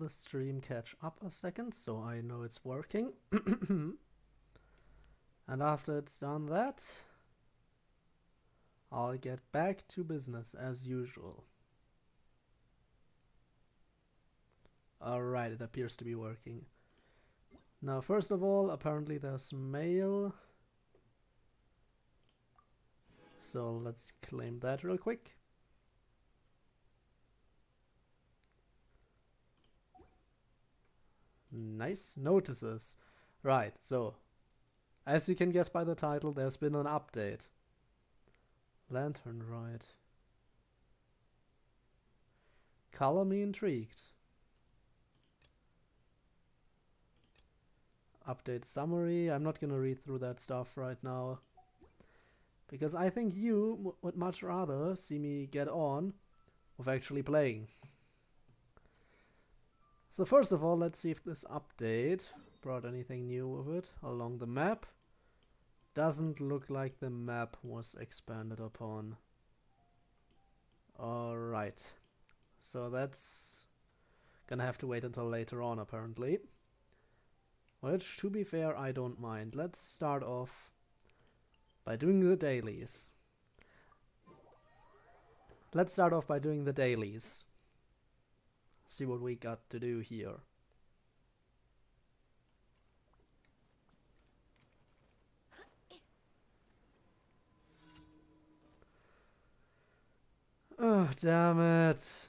the stream catch up a second so I know it's working. and after it's done that, I'll get back to business as usual. Alright, it appears to be working. Now, first of all, apparently there's mail. So let's claim that real quick. Nice notices. Right, so as you can guess by the title, there's been an update. Lantern Ride. Color me intrigued. Update summary. I'm not gonna read through that stuff right now. Because I think you would much rather see me get on with actually playing. So first of all, let's see if this update brought anything new with it along the map. Doesn't look like the map was expanded upon. Alright. So that's gonna have to wait until later on apparently. Which, to be fair, I don't mind. Let's start off by doing the dailies. Let's start off by doing the dailies see what we got to do here. Oh, damn it.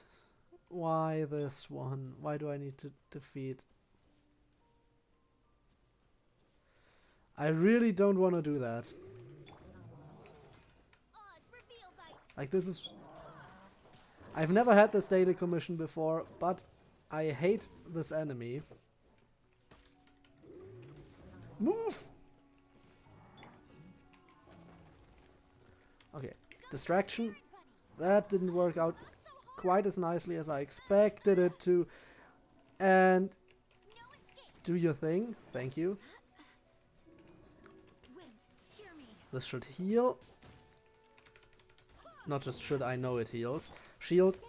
Why this one? Why do I need to defeat? I really don't want to do that. Like, this is I've never had this daily commission before, but I hate this enemy. Move! Okay, distraction. That didn't work out quite as nicely as I expected it to. And do your thing. Thank you. This should heal. Not just should, I know it heals. Shield.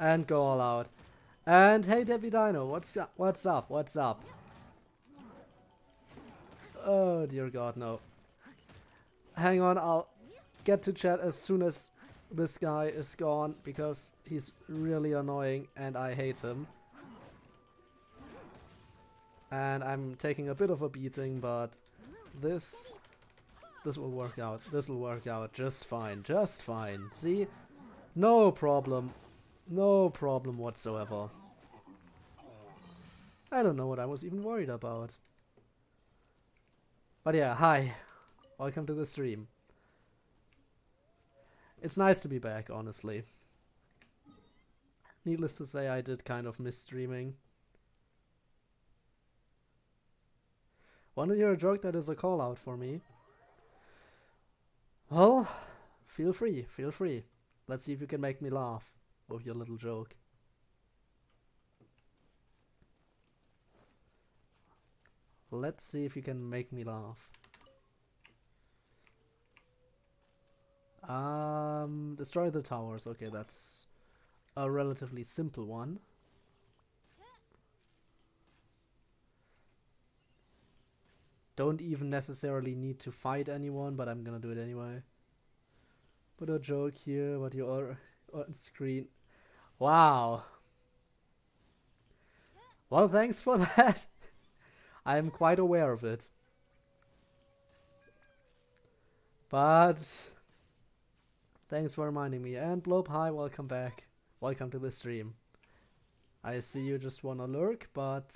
And go all out. And hey Debbie Dino, what's up? What's up? What's up? Oh dear god, no. Hang on, I'll get to chat as soon as this guy is gone because he's really annoying and I hate him. And I'm taking a bit of a beating, but this this will work out. This will work out just fine. Just fine. See? No problem. No problem whatsoever. I don't know what I was even worried about. But yeah, hi. Welcome to the stream. It's nice to be back, honestly. Needless to say, I did kind of miss streaming. Want to hear a joke that is a call out for me? Well, feel free, feel free. Let's see if you can make me laugh with your little joke. Let's see if you can make me laugh. Um, destroy the towers. Okay, that's a relatively simple one. Don't even necessarily need to fight anyone, but I'm gonna do it anyway. Put a joke here, but you're on screen. Wow. Well, thanks for that. I'm quite aware of it. But thanks for reminding me. And Blob, hi, welcome back. Welcome to the stream. I see you just wanna lurk, but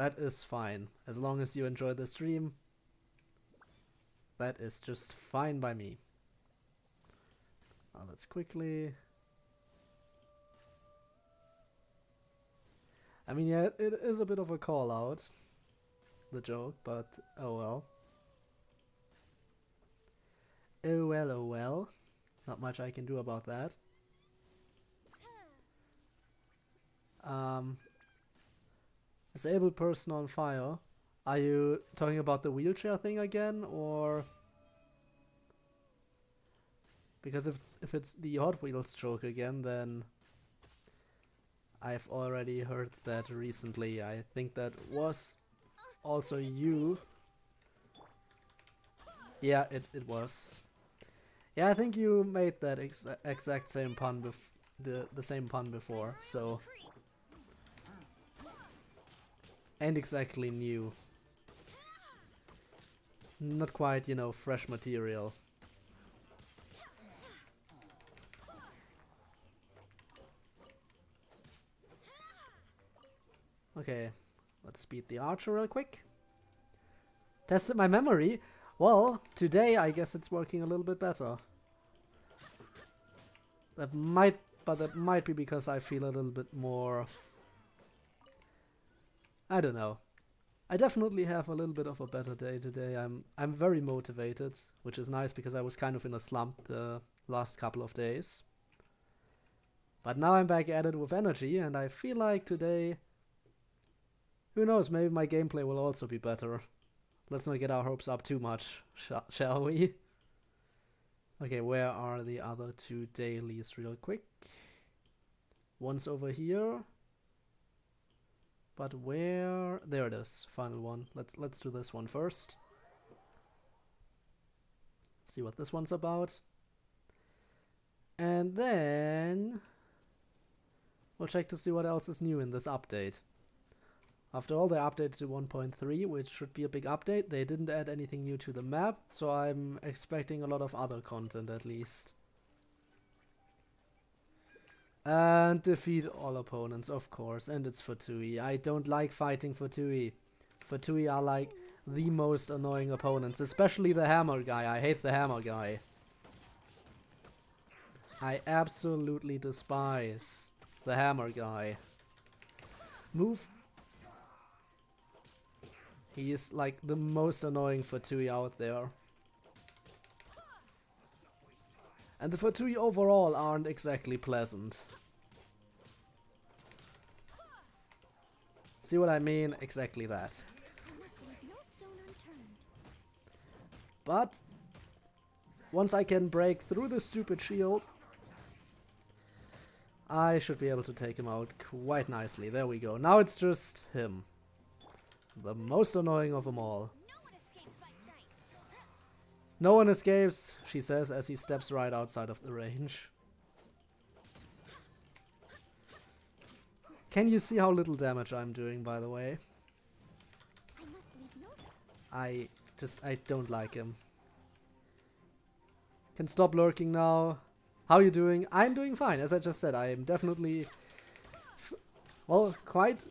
that is fine. As long as you enjoy the stream, that is just fine by me. Now let's quickly... I mean, yeah, it is a bit of a call out, the joke, but oh well. Oh well, oh well. Not much I can do about that. Um, Disabled person on fire. Are you talking about the wheelchair thing again, or... Because if, if it's the Hot Wheels joke again, then I've already heard that recently. I think that was also you. Yeah, it, it was. Yeah, I think you made that ex exact same pun bef the the same pun before, so and exactly new. Not quite, you know, fresh material. Okay, let's beat the archer real quick. Tested my memory. Well, today I guess it's working a little bit better. That might, but that might be because I feel a little bit more... I don't know. I definitely have a little bit of a better day today. I'm I'm very motivated, which is nice because I was kind of in a slump the last couple of days. But now I'm back at it with energy and I feel like today who knows, maybe my gameplay will also be better. Let's not get our hopes up too much, sh shall we? Okay, where are the other two dailies real quick? One's over here. But where there it is, final one. Let's let's do this one first. See what this one's about. And then we'll check to see what else is new in this update. After all, they updated to 1.3, which should be a big update. They didn't add anything new to the map, so I'm expecting a lot of other content at least. And defeat all opponents, of course, and it's Fatui. I don't like fighting Fatui. Fatui are like the most annoying opponents, especially the hammer guy. I hate the hammer guy. I absolutely despise the hammer guy. Move he is like the most annoying Fatui out there. And the Fatui overall aren't exactly pleasant. See what I mean? Exactly that. But once I can break through the stupid shield, I should be able to take him out quite nicely. There we go. Now it's just him. The most annoying of them all. No one escapes, she says as he steps right outside of the range. Can you see how little damage I'm doing, by the way? I just, I don't like him. Can stop lurking now. How are you doing? I'm doing fine, as I just said. I am definitely, well, quite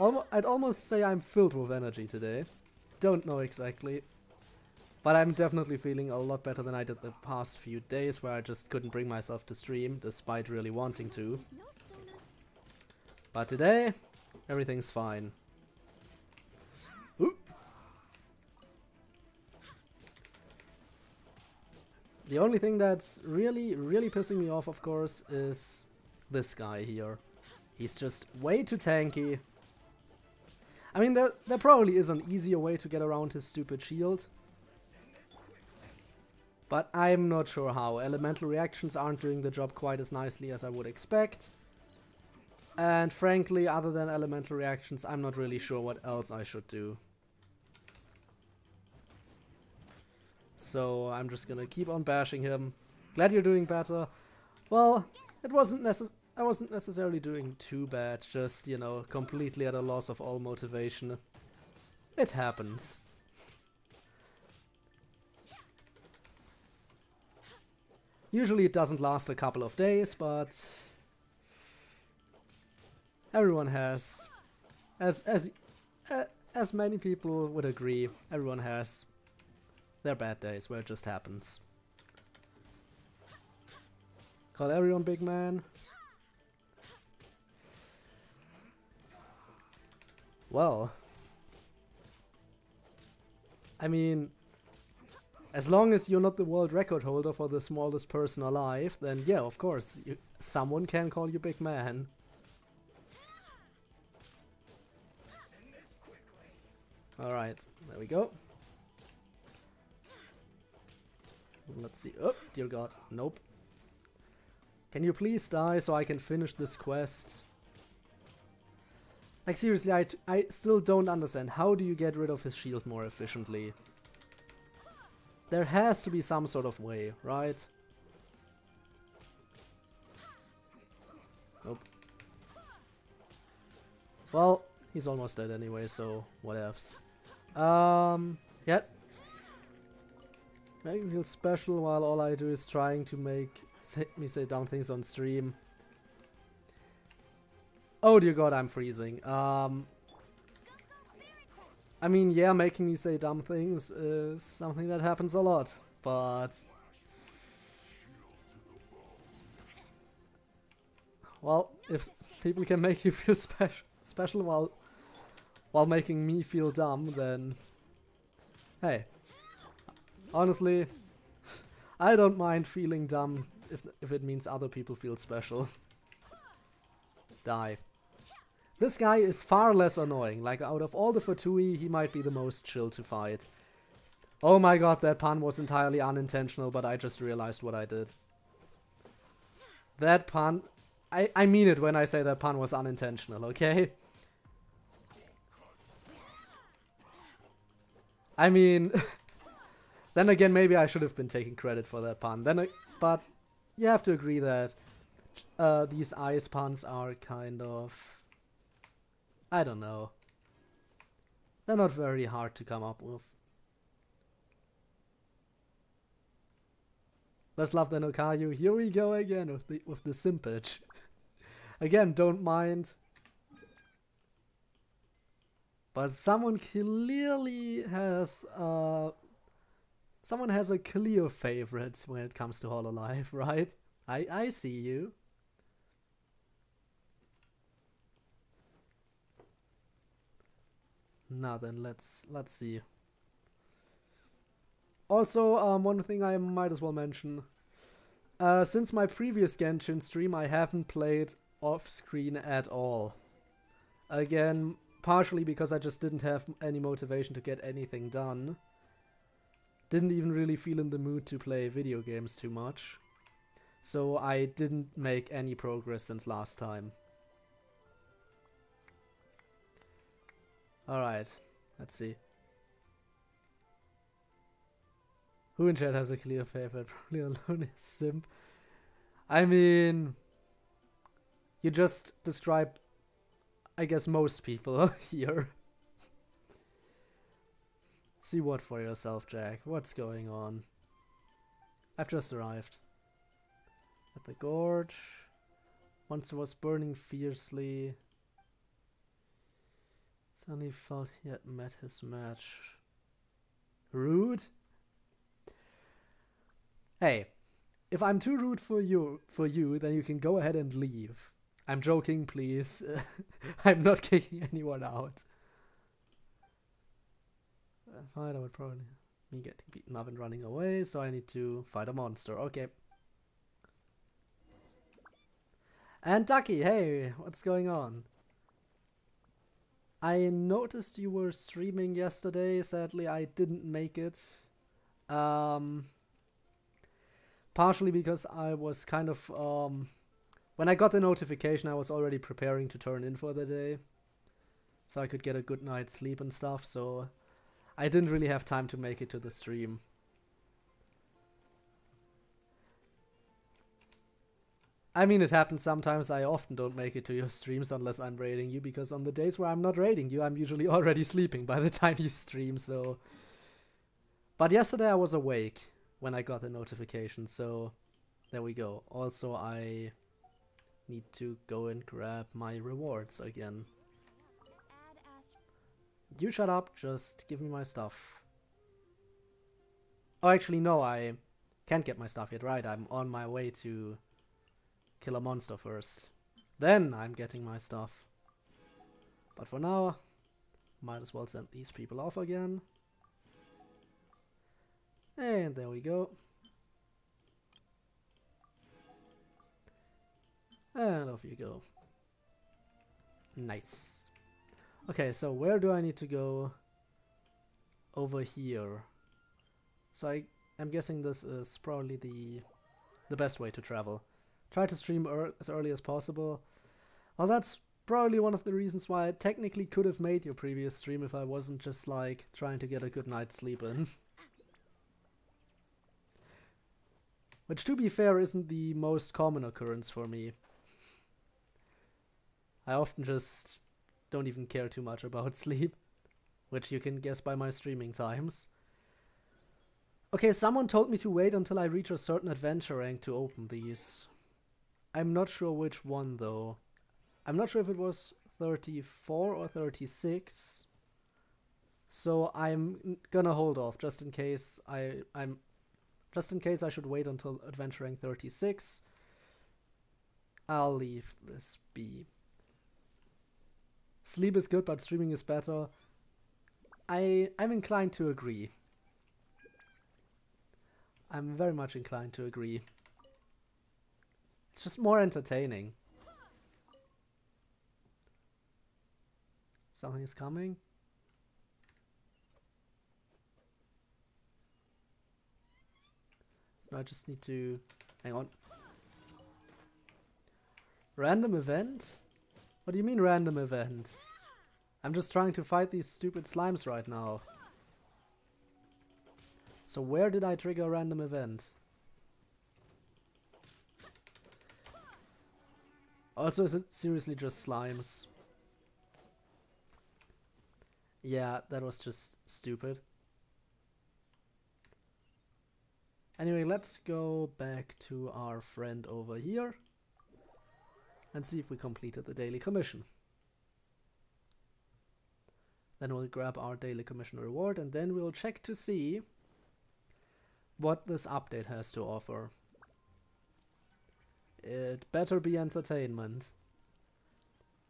I'd almost say I'm filled with energy today. Don't know exactly. But I'm definitely feeling a lot better than I did the past few days where I just couldn't bring myself to stream despite really wanting to. But today, everything's fine. Ooh. The only thing that's really, really pissing me off, of course, is this guy here. He's just way too tanky, I mean, there, there probably is an easier way to get around his stupid shield. But I'm not sure how. Elemental reactions aren't doing the job quite as nicely as I would expect. And frankly, other than elemental reactions, I'm not really sure what else I should do. So I'm just gonna keep on bashing him. Glad you're doing better. Well, it wasn't necessary. I wasn't necessarily doing too bad, just, you know, completely at a loss of all motivation. It happens. Usually it doesn't last a couple of days, but everyone has, as as uh, as many people would agree, everyone has their bad days where it just happens. Call everyone big man. Well. I mean, as long as you're not the world record holder for the smallest person alive, then yeah, of course, you, someone can call you big man. Alright, there we go. Let's see. Oh, dear god. Nope. Can you please die so I can finish this quest? Like seriously, I, I still don't understand. How do you get rid of his shield more efficiently? There has to be some sort of way, right? Nope. Well, he's almost dead anyway, so whatevs. Um, yep. Making feel special while all I do is trying to make say, me say dumb things on stream. Oh dear god, I'm freezing. Um, I mean, yeah, making me say dumb things is something that happens a lot, but... Well, if people can make you feel special special while while making me feel dumb, then hey, honestly, I don't mind feeling dumb if if it means other people feel special. Die. This guy is far less annoying. Like, out of all the Fatui, he might be the most chill to fight. Oh my god, that pun was entirely unintentional, but I just realized what I did. That pun... I, I mean it when I say that pun was unintentional, okay? I mean... then again, maybe I should have been taking credit for that pun. Then, But you have to agree that uh, these ice puns are kind of I don't know. They're not very hard to come up with. Let's love the Nokayu. Here we go again with the with the simpage. again, don't mind. But someone clearly has uh someone has a clear favorite when it comes to Hololive, right? I I see you. Now then, let's let's see. Also, um, one thing I might as well mention. Uh, since my previous Genshin stream, I haven't played off-screen at all. Again, partially because I just didn't have any motivation to get anything done. Didn't even really feel in the mood to play video games too much. So I didn't make any progress since last time. Alright, let's see. Who in chat has a clear favorite? Probably alone is Simp. I mean, you just described, I guess, most people here. See what for yourself, Jack. What's going on? I've just arrived. At the gorge. Monster was burning fiercely. Suddenly felt he had met his match. Rude? Hey, if I'm too rude for you, for you, then you can go ahead and leave. I'm joking, please. I'm not kicking anyone out. Uh, fight, I would probably me getting beaten up and running away, so I need to fight a monster. Okay. And Ducky, hey, what's going on? I noticed you were streaming yesterday. Sadly, I didn't make it. Um, partially because I was kind of um, when I got the notification, I was already preparing to turn in for the day, so I could get a good night's sleep and stuff. So I didn't really have time to make it to the stream. I mean, it happens sometimes. I often don't make it to your streams unless I'm raiding you, because on the days where I'm not raiding you, I'm usually already sleeping by the time you stream, so... But yesterday I was awake when I got the notification, so there we go. Also, I need to go and grab my rewards again. You shut up, just give me my stuff. Oh, actually, no, I can't get my stuff yet, right? I'm on my way to kill a monster first. Then I'm getting my stuff. But for now, might as well send these people off again. And there we go. And off you go. Nice. Okay, so where do I need to go? Over here. So I, I'm guessing this is probably the the best way to travel. Try to stream er as early as possible. Well, that's probably one of the reasons why I technically could have made your previous stream if I wasn't just like trying to get a good night's sleep in. Which, to be fair, isn't the most common occurrence for me. I often just don't even care too much about sleep, which you can guess by my streaming times. Okay, someone told me to wait until I reach a certain adventure rank to open these. I'm not sure which one though. I'm not sure if it was 34 or 36. So I'm gonna hold off just in case I I'm just in case I should wait until adventuring 36. I'll leave this be. Sleep is good, but streaming is better. I I'm inclined to agree. I'm very much inclined to agree. It's just more entertaining. Something is coming. I just need to... Hang on. Random event? What do you mean random event? I'm just trying to fight these stupid slimes right now. So where did I trigger a random event? Also, is it seriously just slimes? Yeah, that was just stupid. Anyway, let's go back to our friend over here and see if we completed the daily commission. Then we'll grab our daily commission reward and then we'll check to see what this update has to offer. It better be entertainment.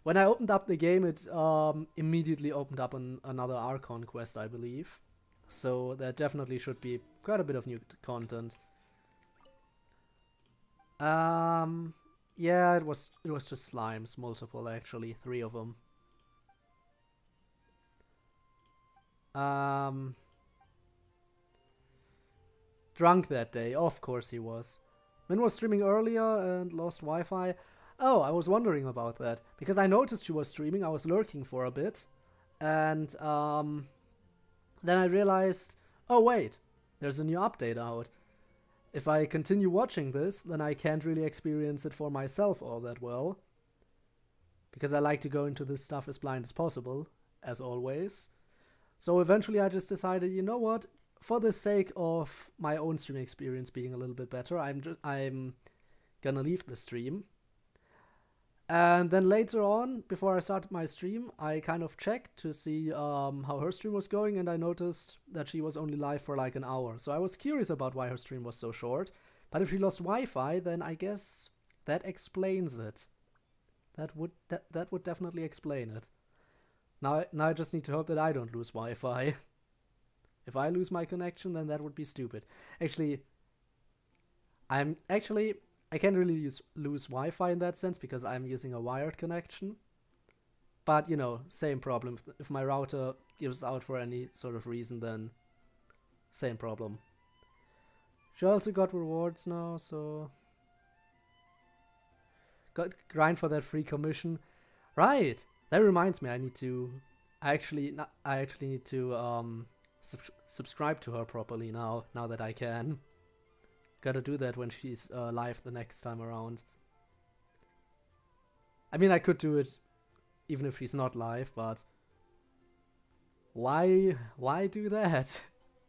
When I opened up the game, it um, immediately opened up an, another Archon quest, I believe. So there definitely should be quite a bit of new content. Um, yeah, it was it was just slimes, multiple actually, three of them. Um, drunk that day. Of course he was. Min was streaming earlier and lost Wi-Fi. Oh, I was wondering about that. Because I noticed she was streaming, I was lurking for a bit. And um, then I realized, oh wait, there's a new update out. If I continue watching this, then I can't really experience it for myself all that well. Because I like to go into this stuff as blind as possible, as always. So eventually I just decided, you know what, for the sake of my own streaming experience being a little bit better, I'm I'm gonna leave the stream. And then later on, before I started my stream, I kind of checked to see um, how her stream was going, and I noticed that she was only live for like an hour. So I was curious about why her stream was so short. But if she lost Wi-Fi, then I guess that explains it. That would that, that would definitely explain it. Now, now I just need to hope that I don't lose Wi-Fi. If I lose my connection, then that would be stupid. Actually, I'm actually I can't really use lose Wi-Fi in that sense because I'm using a wired connection. But you know, same problem. If, my router gives out for any sort of reason, then same problem. She also got rewards now, so got grind for that free commission. Right. That reminds me, I need to. I actually, I actually need to um sub subscribe to her properly now, now that I can. Gotta do that when she's uh, live the next time around. I mean, I could do it even if she's not live, but why, why do that?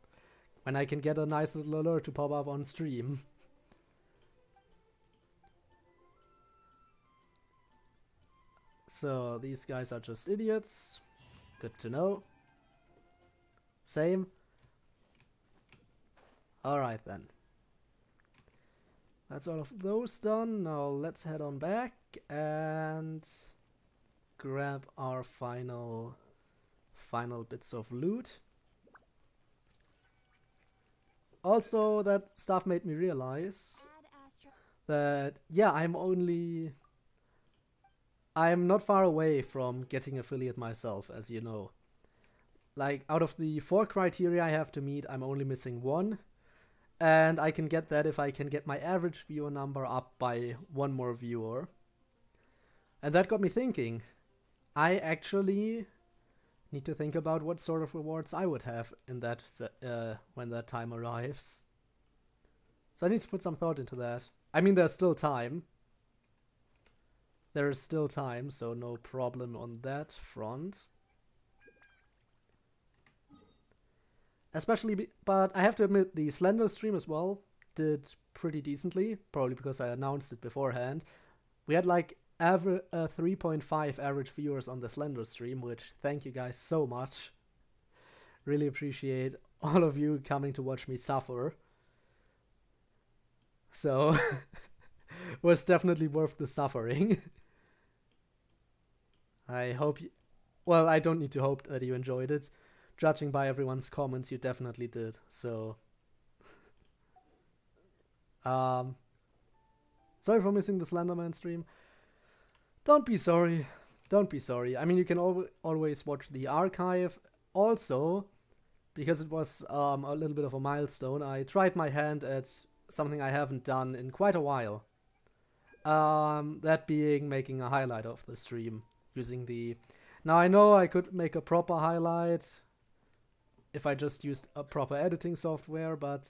when I can get a nice little alert to pop up on stream. so, these guys are just idiots. Good to know. Same. Alright then. That's all of those done. Now let's head on back and grab our final final bits of loot. Also, that stuff made me realize that, yeah, I'm only... I'm not far away from getting affiliate myself, as you know. Like, out of the four criteria I have to meet, I'm only missing one. And I can get that if I can get my average viewer number up by one more viewer. And that got me thinking. I actually need to think about what sort of rewards I would have in that uh, when that time arrives. So I need to put some thought into that. I mean, there's still time. There is still time, so no problem on that front. Especially, be but I have to admit, the Slender stream as well did pretty decently, probably because I announced it beforehand. We had like aver uh, 3.5 average viewers on the Slender stream, which thank you guys so much. Really appreciate all of you coming to watch me suffer. So, was definitely worth the suffering. I hope you, well, I don't need to hope that you enjoyed it. Judging by everyone's comments, you definitely did. So, um, sorry for missing the Slenderman stream. Don't be sorry. Don't be sorry. I mean, you can al always watch the archive. Also, because it was um, a little bit of a milestone, I tried my hand at something I haven't done in quite a while. Um, that being making a highlight of the stream using the... Now I know I could make a proper highlight if I just used a proper editing software, but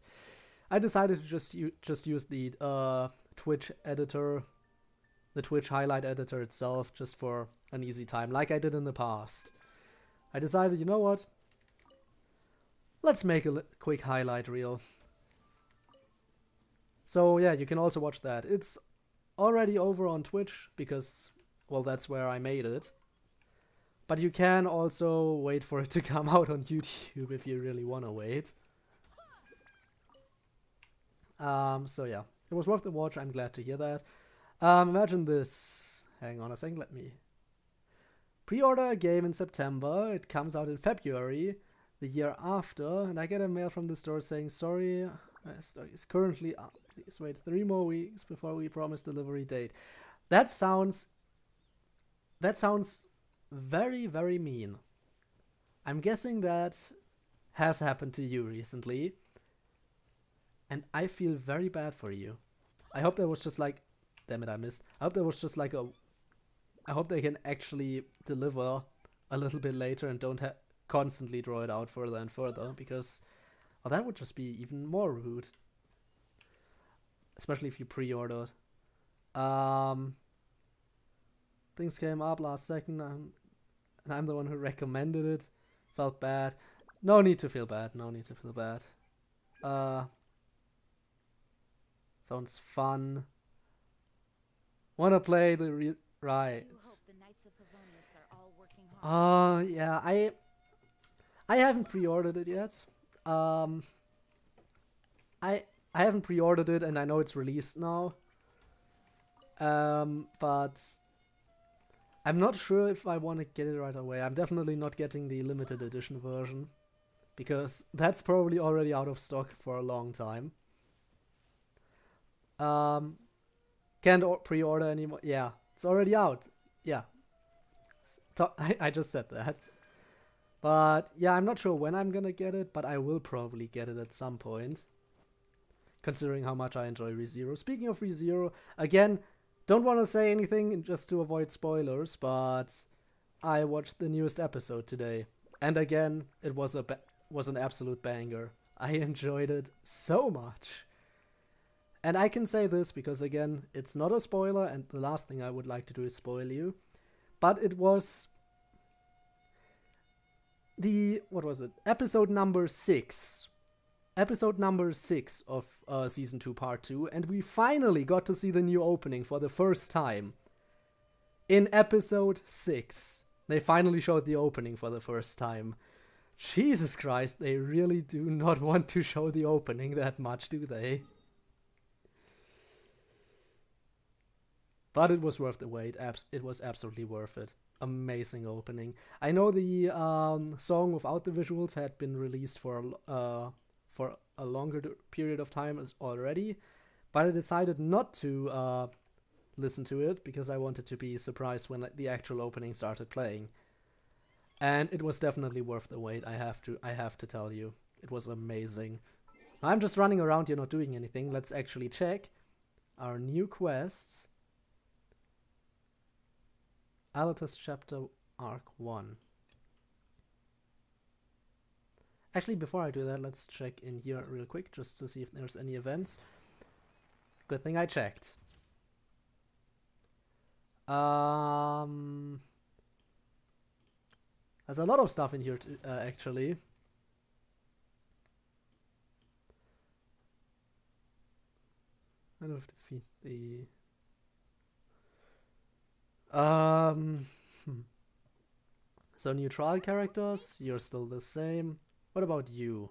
I decided to just just use the uh, Twitch editor the Twitch highlight editor itself just for an easy time, like I did in the past. I decided, you know what? Let's make a quick highlight reel. So yeah, you can also watch that. It's already over on Twitch because, well, that's where I made it. But you can also wait for it to come out on YouTube if you really want to wait. Um, so yeah, it was worth the watch. I'm glad to hear that. Um, imagine this. Hang on a second, let me. Pre-order a game in September, it comes out in February, the year after, and I get a mail from the store saying, sorry, my store is currently up. Please wait three more weeks before we promise delivery date. That sounds... That sounds very, very mean. I'm guessing that has happened to you recently. And I feel very bad for you. I hope that was just like Damn it, I missed. I hope that was just like a... I hope they can actually deliver a little bit later and don't constantly draw it out further and further, because oh, that would just be even more rude. Especially if you pre-ordered. Um, things came up last second, I'm, and I'm the one who recommended it. Felt bad. No need to feel bad, no need to feel bad. Uh, sounds fun. Wanna play the re right? Uh, yeah, I I haven't pre-ordered it yet. Um, I I haven't pre-ordered it, and I know it's released now. Um, but I'm not sure if I want to get it right away. I'm definitely not getting the limited edition version because that's probably already out of stock for a long time. Um, can't pre-order anymore. Yeah, it's already out. Yeah. I, I just said that. But yeah, I'm not sure when I'm gonna get it, but I will probably get it at some point. Considering how much I enjoy ReZero. Speaking of ReZero, again, don't want to say anything just to avoid spoilers, but I watched the newest episode today. And again, it was a was an absolute banger. I enjoyed it so much. And I can say this because, again, it's not a spoiler, and the last thing I would like to do is spoil you. But it was the, what was it? Episode number six. Episode number six of uh, season two, part two, and we finally got to see the new opening for the first time. In episode six, they finally showed the opening for the first time. Jesus Christ, they really do not want to show the opening that much, do they? But it was worth the wait. It was absolutely worth it. Amazing opening. I know the um, song without the visuals had been released for uh, for a longer period of time already, but I decided not to uh, listen to it because I wanted to be surprised when the actual opening started playing. And it was definitely worth the wait. I have to I have to tell you, it was amazing. I'm just running around here not doing anything. Let's actually check our new quests. Alatus chapter act 1. Actually, before I do that, let's check in here real quick just to see if there's any events. Good thing I checked. Um, there's a lot of stuff in here, to, uh, actually. I don't defeat the. Um. Hmm. So new trial characters, you're still the same. What about you?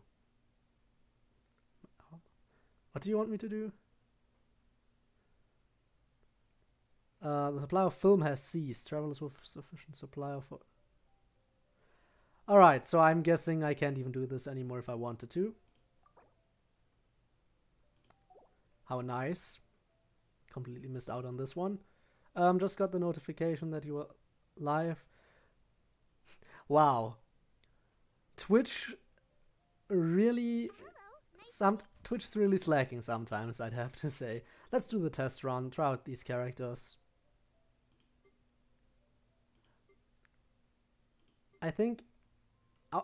What do you want me to do? Uh, the supply of film has ceased. Travelers with sufficient supply of... Alright, so I'm guessing I can't even do this anymore if I wanted to. How nice. Completely missed out on this one. Um, just got the notification that you were live. wow. Twitch really some Twitch is really slacking sometimes, I'd have to say. Let's do the test run, try out these characters. I think uh,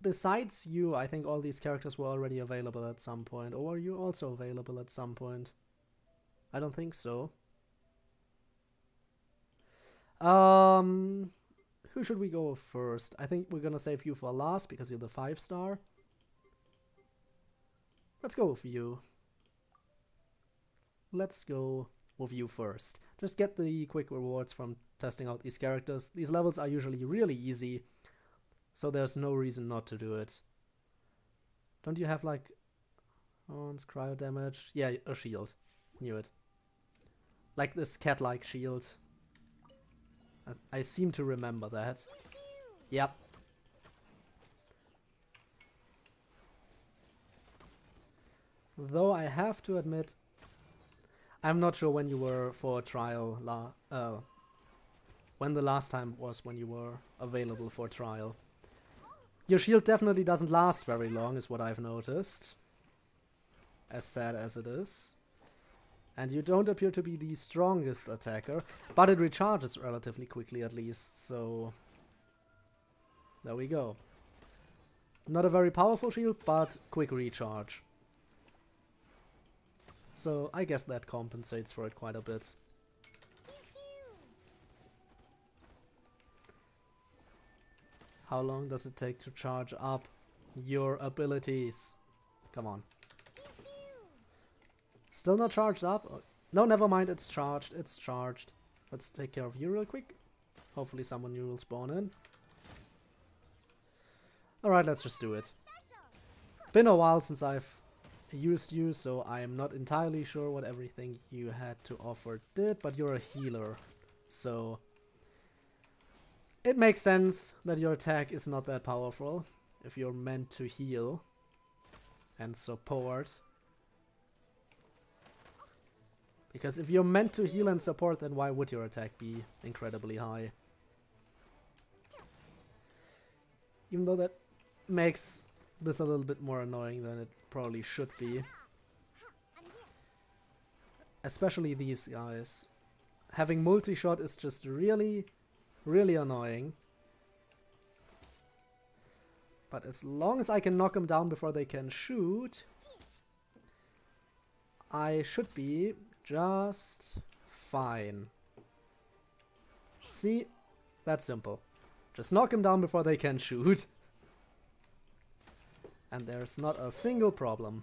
besides you, I think all these characters were already available at some point. Or were you also available at some point? I don't think so. Um, who should we go first? I think we're gonna save you for last because you're the five star. Let's go with you. Let's go with you first. Just get the quick rewards from testing out these characters. These levels are usually really easy, so there's no reason not to do it. Don't you have like... It's cryo damage. Yeah, a shield. Knew it. Like this cat-like shield. I, I seem to remember that. Yep. Though I have to admit, I'm not sure when you were for trial, la uh, when the last time was when you were available for trial. Your shield definitely doesn't last very long, is what I've noticed. As sad as it is. And you don't appear to be the strongest attacker, but it recharges relatively quickly at least, so... There we go. Not a very powerful shield, but quick recharge. So I guess that compensates for it quite a bit. How long does it take to charge up your abilities? Come on. Still not charged up? Oh, no, never mind, it's charged, it's charged. Let's take care of you real quick. Hopefully someone new will spawn in. Alright, let's just do it. Been a while since I've used you, so I am not entirely sure what everything you had to offer did, but you're a healer, so it makes sense that your attack is not that powerful if you're meant to heal and support. Because if you're meant to heal and support, then why would your attack be incredibly high? Even though that makes this a little bit more annoying than it probably should be. Especially these guys. Having multi-shot is just really, really annoying. But as long as I can knock them down before they can shoot, I should be just fine. See? That's simple. Just knock them down before they can shoot. And there's not a single problem.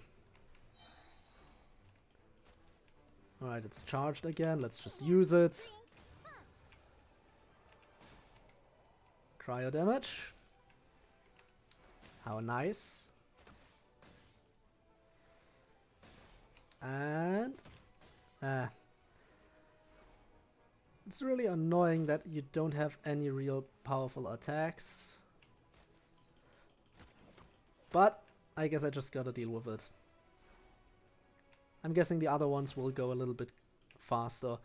Alright, it's charged again. Let's just use it. Cryo damage. How nice. And... Ah. It's really annoying that you don't have any real powerful attacks. But I guess I just gotta deal with it. I'm guessing the other ones will go a little bit faster.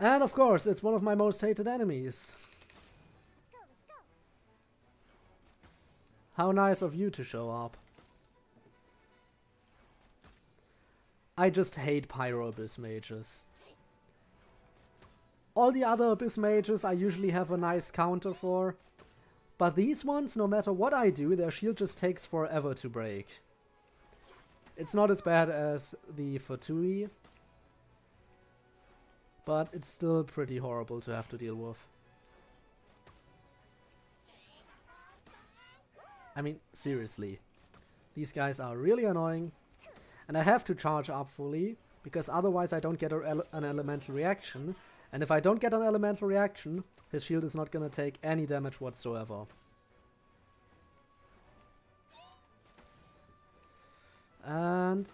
And of course, it's one of my most hated enemies. How nice of you to show up. I just hate Pyro Abyss mages. All the other Abyss mages I usually have a nice counter for. But these ones, no matter what I do, their shield just takes forever to break. It's not as bad as the Fatui. But it's still pretty horrible to have to deal with. I mean, seriously. These guys are really annoying. And I have to charge up fully, because otherwise I don't get an elemental reaction. And if I don't get an elemental reaction, his shield is not gonna take any damage whatsoever. And...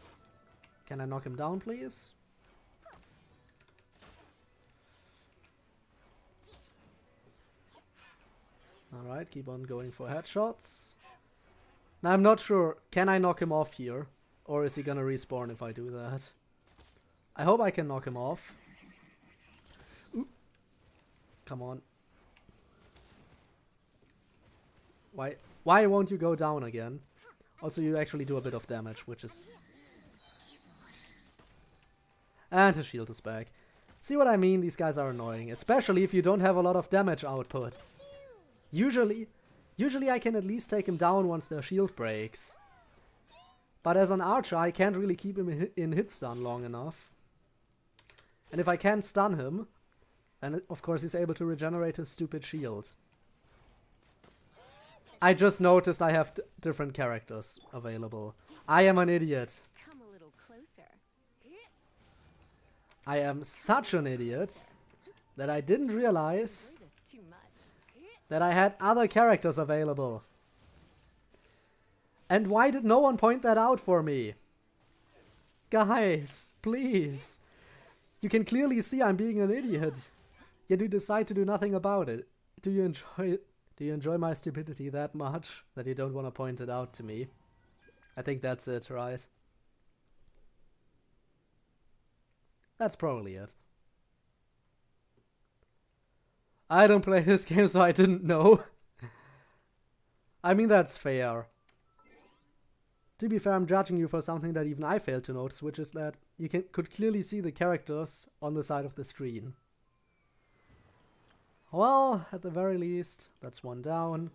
Can I knock him down, please? Alright, keep on going for headshots. Now I'm not sure, can I knock him off here? Or is he gonna respawn if I do that? I hope I can knock him off. Come on. Why why won't you go down again? Also you actually do a bit of damage, which is... And his shield is back. See what I mean? These guys are annoying, especially if you don't have a lot of damage output. Usually, Usually I can at least take him down once their shield breaks. But as an archer, I can't really keep him in hit stun long enough. And if I can't stun him, then uh, of course he's able to regenerate his stupid shield. I just noticed I have different characters available. I am an idiot. I am such an idiot that I didn't realize that I had other characters available. And why did no one point that out for me? Guys, please. You can clearly see I'm being an idiot. Yet you decide to do nothing about it. Do you enjoy do you enjoy my stupidity that much that you don't want to point it out to me? I think that's it, right? That's probably it. I don't play this game, so I didn't know. I mean, that's fair. To be fair, I'm judging you for something that even I failed to notice, which is that you can could clearly see the characters on the side of the screen. Well, at the very least, that's one down.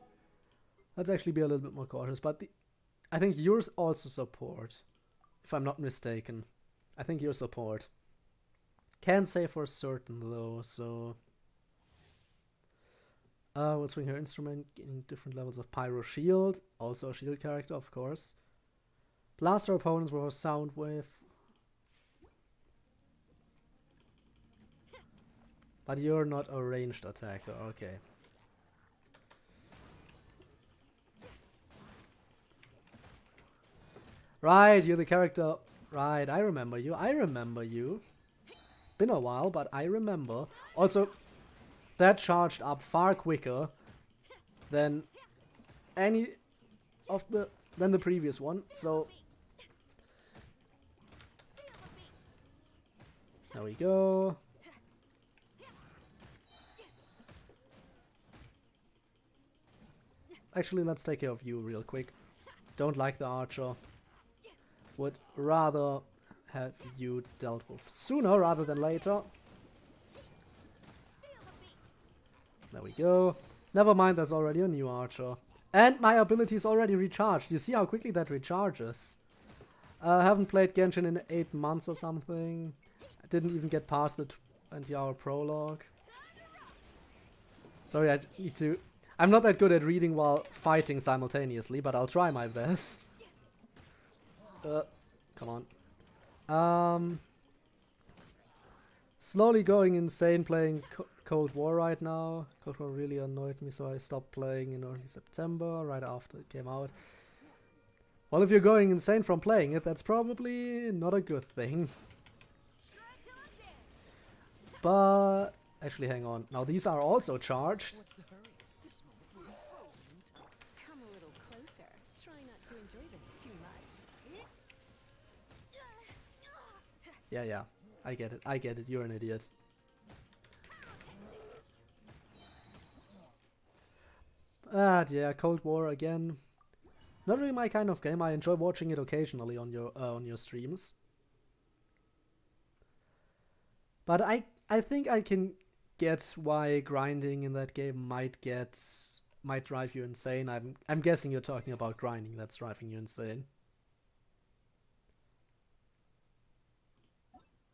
Let's actually be a little bit more cautious, but the, I think yours also support, if I'm not mistaken. I think your support. Can't say for certain though, so uh, we'll swing her instrument, gaining different levels of Pyro Shield, also a shield character, of course. Blast our opponents with a sound wave. But you're not a ranged attacker, okay. Right, you're the character. Right, I remember you. I remember you. Been a while, but I remember. Also, that charged up far quicker than any of the than the previous one. So there we go. Actually, let's take care of you real quick. Don't like the archer. Would rather have you dealt with sooner rather than later. There we go. Never mind, there's already a new archer. And my ability is already recharged. You see how quickly that recharges. I uh, haven't played Genshin in 8 months or something. I didn't even get past the 20 hour prologue. Sorry, I need to... I'm not that good at reading while fighting simultaneously, but I'll try my best. Uh, come on. Um, slowly going insane playing Cold War right now. Cold War really annoyed me, so I stopped playing in early September, right after it came out. Well, if you're going insane from playing it, that's probably not a good thing. But... Actually, hang on. Now, these are also charged. Yeah, yeah. I get it. I get it. You're an idiot. Ah, yeah, Cold War again. Not really my kind of game. I enjoy watching it occasionally on your uh, on your streams. But I I think I can get why grinding in that game might get might drive you insane. I'm I'm guessing you're talking about grinding that's driving you insane.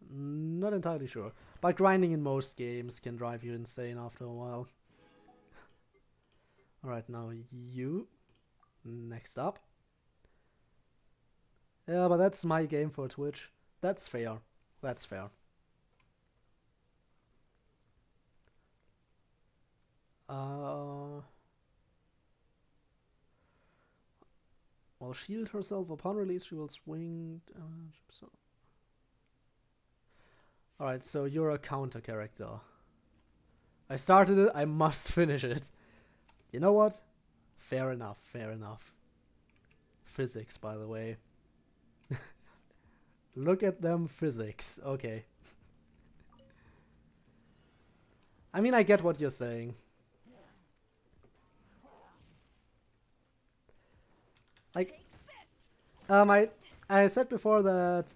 Not entirely sure. But grinding in most games can drive you insane after a while. Alright, now you. Next up. Yeah, but that's my game for Twitch. That's fair. That's fair. Uh, while shield herself upon release, she will swing damage. So. Alright, so you're a counter character. I started it, I must finish it. You know what? Fair enough, fair enough. Physics, by the way. Look at them physics. Okay. I mean, I get what you're saying. Like, um, I, I said before that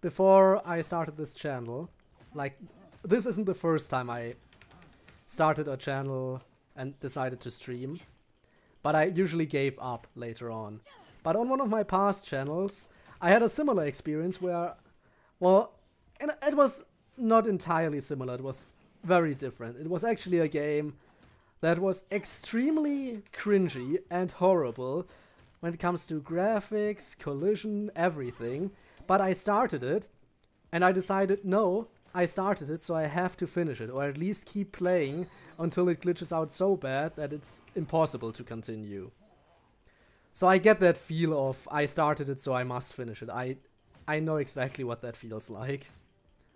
before I started this channel, like, this isn't the first time I started a channel and decided to stream, but I usually gave up later on. But on one of my past channels, I had a similar experience where, well, and it was not entirely similar, it was very different. It was actually a game that was extremely cringy and horrible when it comes to graphics, collision, everything. But I started it, and I decided, no, I started it, so I have to finish it, or at least keep playing until it glitches out so bad that it's impossible to continue. So I get that feel of, I started it, so I must finish it. I, I know exactly what that feels like.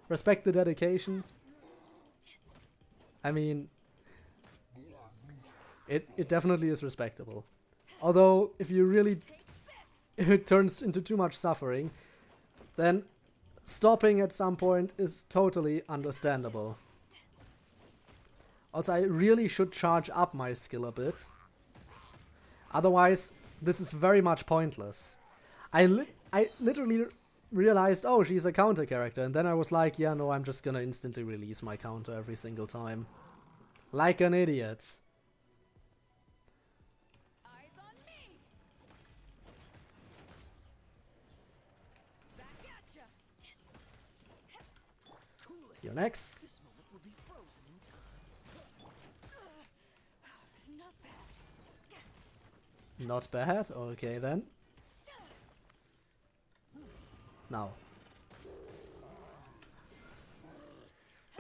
Respect the dedication. I mean, it, it definitely is respectable. Although, if you really, if it turns into too much suffering, then stopping at some point is totally understandable. Also, I really should charge up my skill a bit. Otherwise, this is very much pointless. I, li I literally realized, oh, she's a counter character, and then I was like, yeah, no, I'm just gonna instantly release my counter every single time. Like an idiot. Next. Not bad. Okay then. Now.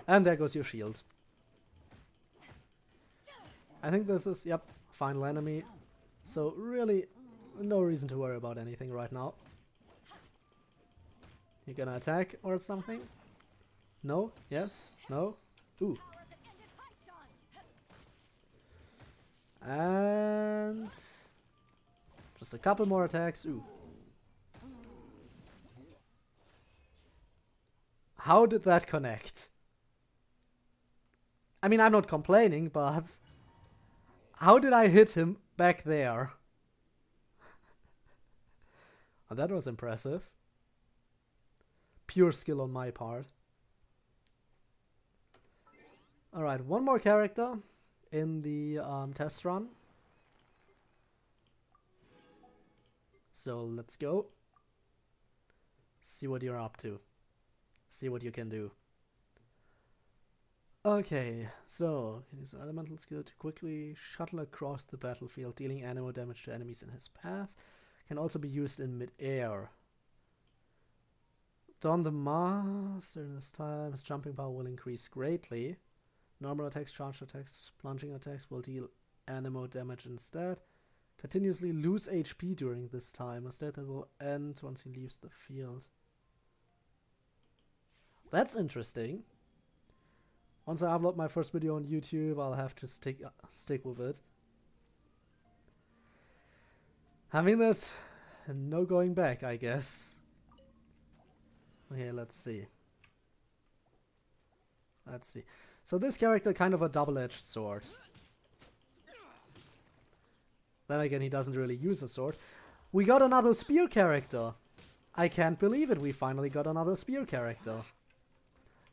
And there goes your shield. I think this is, yep, final enemy. So really, no reason to worry about anything right now. You gonna attack or something? No? Yes? No? Ooh. And... Just a couple more attacks. Ooh. How did that connect? I mean, I'm not complaining, but... How did I hit him back there? that was impressive. Pure skill on my part. Alright, one more character in the um, test run. So let's go. See what you're up to. See what you can do. Okay, so use elemental skill to quickly shuttle across the battlefield, dealing Anemo damage to enemies in his path. Can also be used in mid-air. Don the Master in this time, his jumping power will increase greatly. Normal attacks, charged attacks, plunging attacks will deal Anemo damage instead. Continuously lose HP during this time. Instead, that will end once he leaves the field. That's interesting. Once I upload my first video on YouTube, I'll have to stick uh, stick with it. Having this, there's no going back, I guess. Okay, let's see. Let's see. So this character kind of a double-edged sword. Then again, he doesn't really use a sword. We got another spear character. I can't believe it, we finally got another spear character.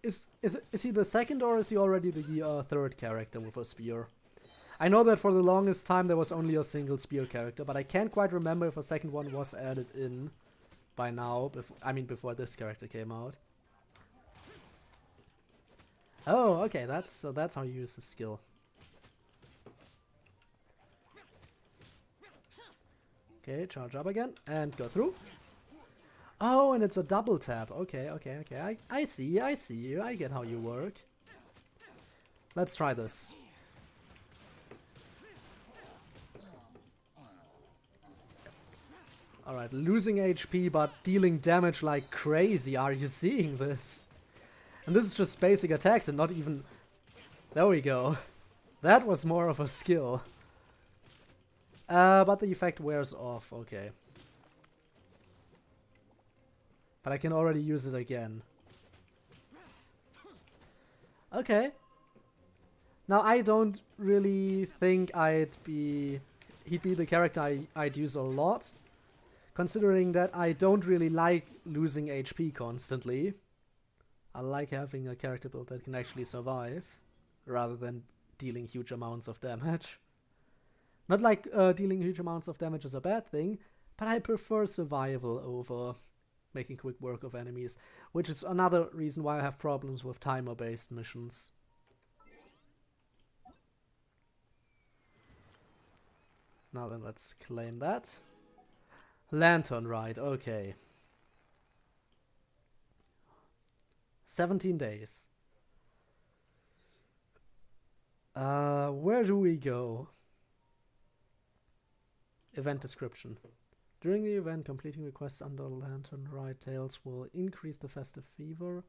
is is is he the second or is he already the uh, third character with a spear? I know that for the longest time there was only a single spear character, but I can't quite remember if a second one was added in by now. I mean before this character came out. Oh, okay, that's so that's how you use the skill. Okay, charge up again and go through. Oh, and it's a double tap. Okay, okay, okay. I, I see, I see you. I get how you work. Let's try this. Alright, losing HP but dealing damage like crazy. Are you seeing this? And this is just basic attacks and not even... There we go. That was more of a skill. Uh, but the effect wears off. Okay. But I can already use it again. Okay. Now I don't really think I'd be... He'd be the character I, I'd use a lot. Considering that I don't really like losing HP constantly. I like having a character build that can actually survive. Rather than dealing huge amounts of damage. Not like uh, dealing huge amounts of damage is a bad thing, but I prefer survival over making quick work of enemies, which is another reason why I have problems with timer-based missions. Now then, let's claim that. Lantern Rite, okay. 17 days. Uh, where do we go? Event description. During the event, completing requests under Lantern Rite Tales will increase the festive fever.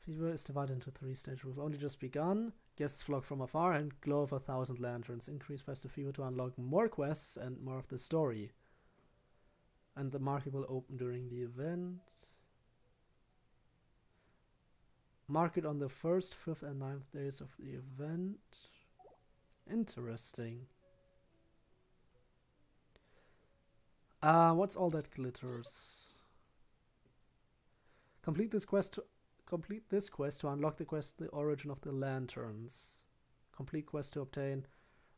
Fever is divided into three stages. We've only just begun. Guests flock from afar and glow of a thousand lanterns. Increase festive fever to unlock more quests and more of the story. And the market will open during the event. Market on the first, fifth, and ninth days of the event. Interesting. Uh, what's all that glitters? Complete this quest to complete this quest to unlock the quest the origin of the lanterns. Complete quest to obtain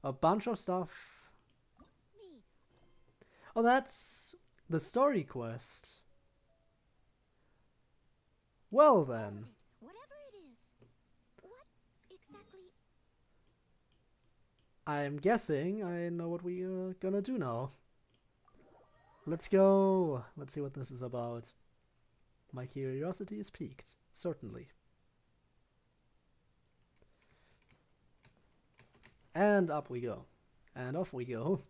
a bunch of stuff. Oh, that's the story quest. Well then. Whatever it is, what exactly? I'm guessing I know what we are gonna do now. Let's go! Let's see what this is about. My curiosity is piqued, certainly. And up we go. And off we go.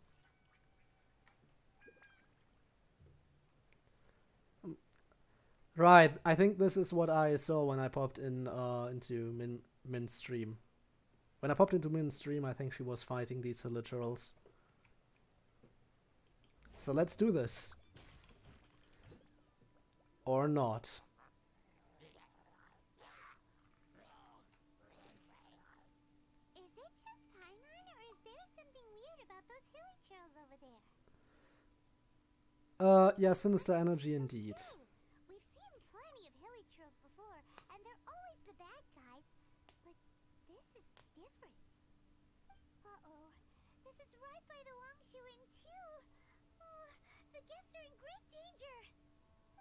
Right, I think this is what I saw when I popped in uh, into Min stream. When I popped into Min's stream, I think she was fighting these hilichurls. So let's do this. Or not. Uh, yeah, sinister energy indeed. Ooh, we've seen plenty of hilly trails before, and they're always the bad guys. But this is different. Uh-oh. This is right by the Wangshu Inn, too. Oh, the guests are in great danger.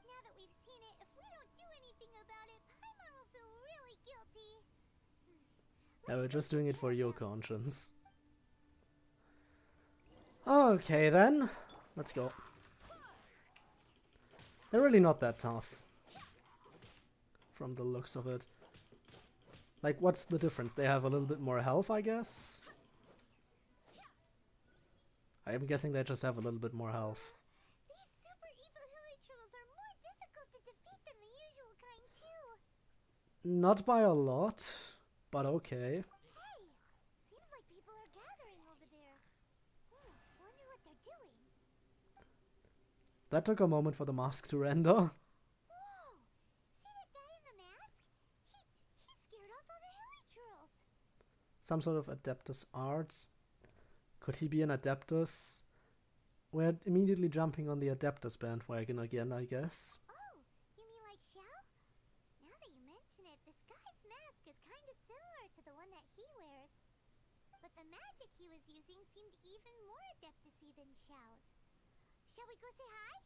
Now that we've seen it, if we don't do anything about it, Paimon will feel really guilty. Yeah, we're just doing it for your conscience. Okay then, let's go. They're really not that tough. From the looks of it. Like, what's the difference? They have a little bit more health, I guess? I am guessing they just have a little bit more health. Not by a lot, but okay. Hey, like people are gathering over there. Hmm, wonder what they're doing. That took a moment for the mask to render. Whoa! See that guy in the mask? He he scared off all the hilichurls. Some sort of Adeptus art. Could he be an Adeptus? We're immediately jumping on the Adeptus bandwagon again, I guess. Oh, you mean like Xiao? Now that you mention but the magic he was using seemed even more adeptacy than Xiao's. Shall we go say hi?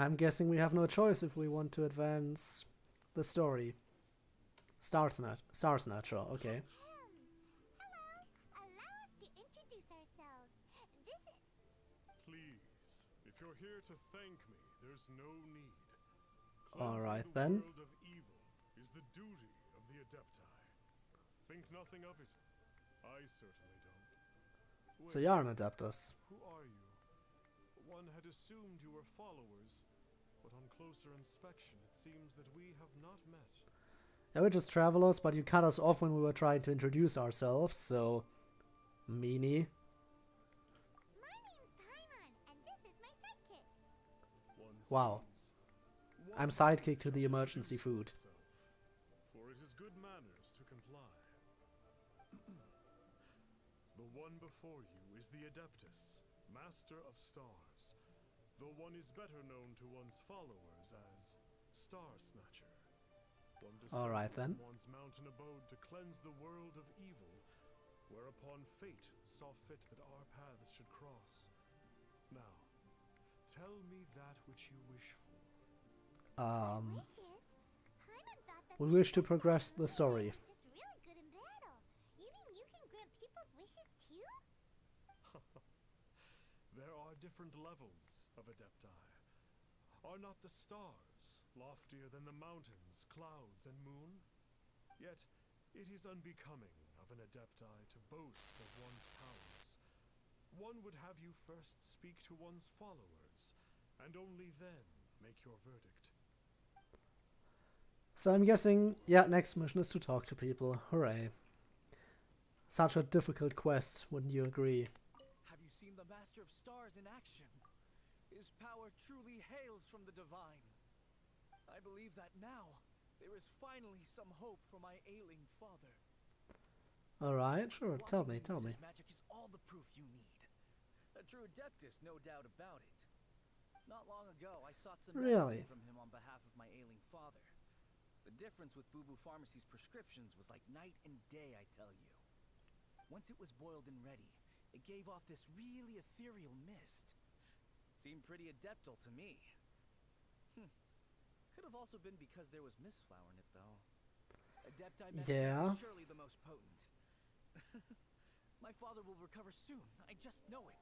I'm guessing we have no choice if we want to advance the story. Star Snatch. Star Snatcher, okay. Ahem. Hello. Allow us to introduce ourselves. This is Please, if you're here to thank me, there's no need. All Cleansing right, the then. world of evil is the duty of the Adepti. Think nothing of it. I certainly don't. So you are an Adeptus. Who are you? One had assumed you were followers, but on closer inspection, it seems that we have not met. Yeah, we're just travelers, but you cut us off when we were trying to introduce ourselves, so... Meanie. my name's Paimon, and this is my sidekick. Wow. I'm one sidekick to the emergency food. For it is good manners to comply. the one before you is the Adeptus, Master of Stars, though one is better known to one's followers as Star Snatcher. All right, then. One's mountain abode to cleanse the world of evil, whereupon fate saw fit that our paths should cross. Now, tell me that which you wish for. Um, Wishes? Paimon thought that we wish to progress the story. just really good in battle. You mean you can grant people's wishes too? There are different levels of Adepti. Are not the stars loftier than the mountains, clouds, and moon? Yet, it is unbecoming of an Adepti to boast of one's powers. One would have you first speak to one's followers, and only then make your verdict. so I'm guessing, yeah, next mission is to talk to people. Hooray. Such a difficult quest, wouldn't you agree? Have you seen the Master of Stars in action? His power truly hails from the divine. I believe that now there is finally some hope for my ailing father. Alright, sure, tell me, tell me. Magic is all the proof you need. A true adeptus, no doubt about it. Not long ago, I sought some Really? medicine from him on behalf of my ailing father. The difference with Bubu Pharmacy's prescriptions was like night and day, I tell you. Once it was boiled and ready, it gave off this really ethereal mist. Seemed pretty adeptal to me. Hmm. Could have also been because there was mistflower in it, though. Adepti medicine Yeah. is surely the most potent. My father will recover soon. I just know it.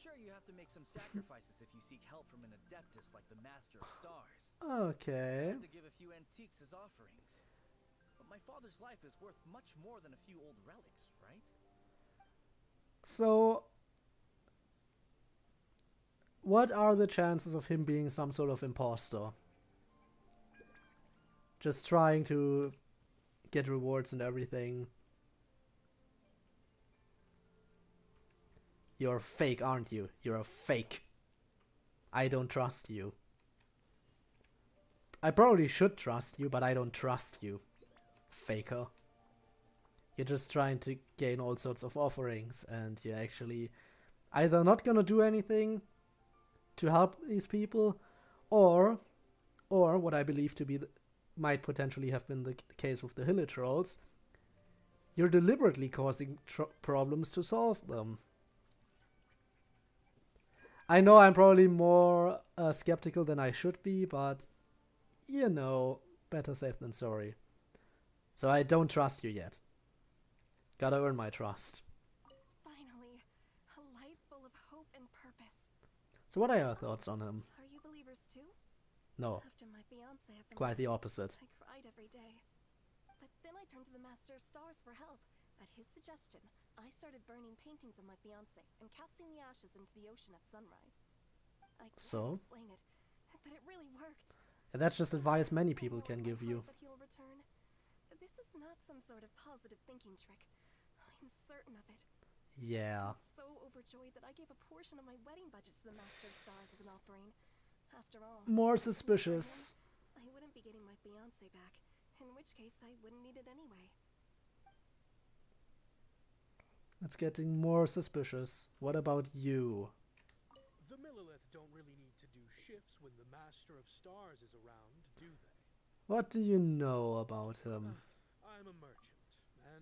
Sure, you have to make some sacrifices if you seek help from an adeptus like the Master of Stars. Okay. To give a few antiques as offerings. But my father's life is worth much more than a few old relics, right? So, what are the chances of him being some sort of imposter? Just trying to get rewards and everything. You're fake, aren't you? You're a fake. I don't trust you. I probably should trust you, but I don't trust you. Faker. You're just trying to gain all sorts of offerings, and you're actually either not gonna do anything to help these people, or, or what I believe to be the, might potentially have been the case with the Hilichurls, you're deliberately causing problems to solve them. I know I'm probably more uh, skeptical than I should be, but you know, better safe than sorry. So I don't trust you yet. Gotta earn my trust. Finally, a light full of hope and purpose. So what are your thoughts on him? Are you believers too? No, After my fiance had quite the opposite. I cried every day. But then I turned to the Master of Stars for help. At his suggestion, I started burning paintings of my fiance and casting the ashes into the ocean at sunrise. I can't So? explain it, but it really worked. And that's just advice many people can give you. This is not some sort of positive thinking trick. I'm certain of it. Yeah. I'm so overjoyed that I gave a portion of my wedding budget to the Master of Stars as an offering. After all, More if it wasn't for suspicious. I wouldn't be getting my fiance back, in which case I wouldn't need it anyway. It's getting more suspicious. What about you? The Millelith don't really need to do shifts when the Master of Stars is around, do they? What do you know about him? Ah, I'm a merchant,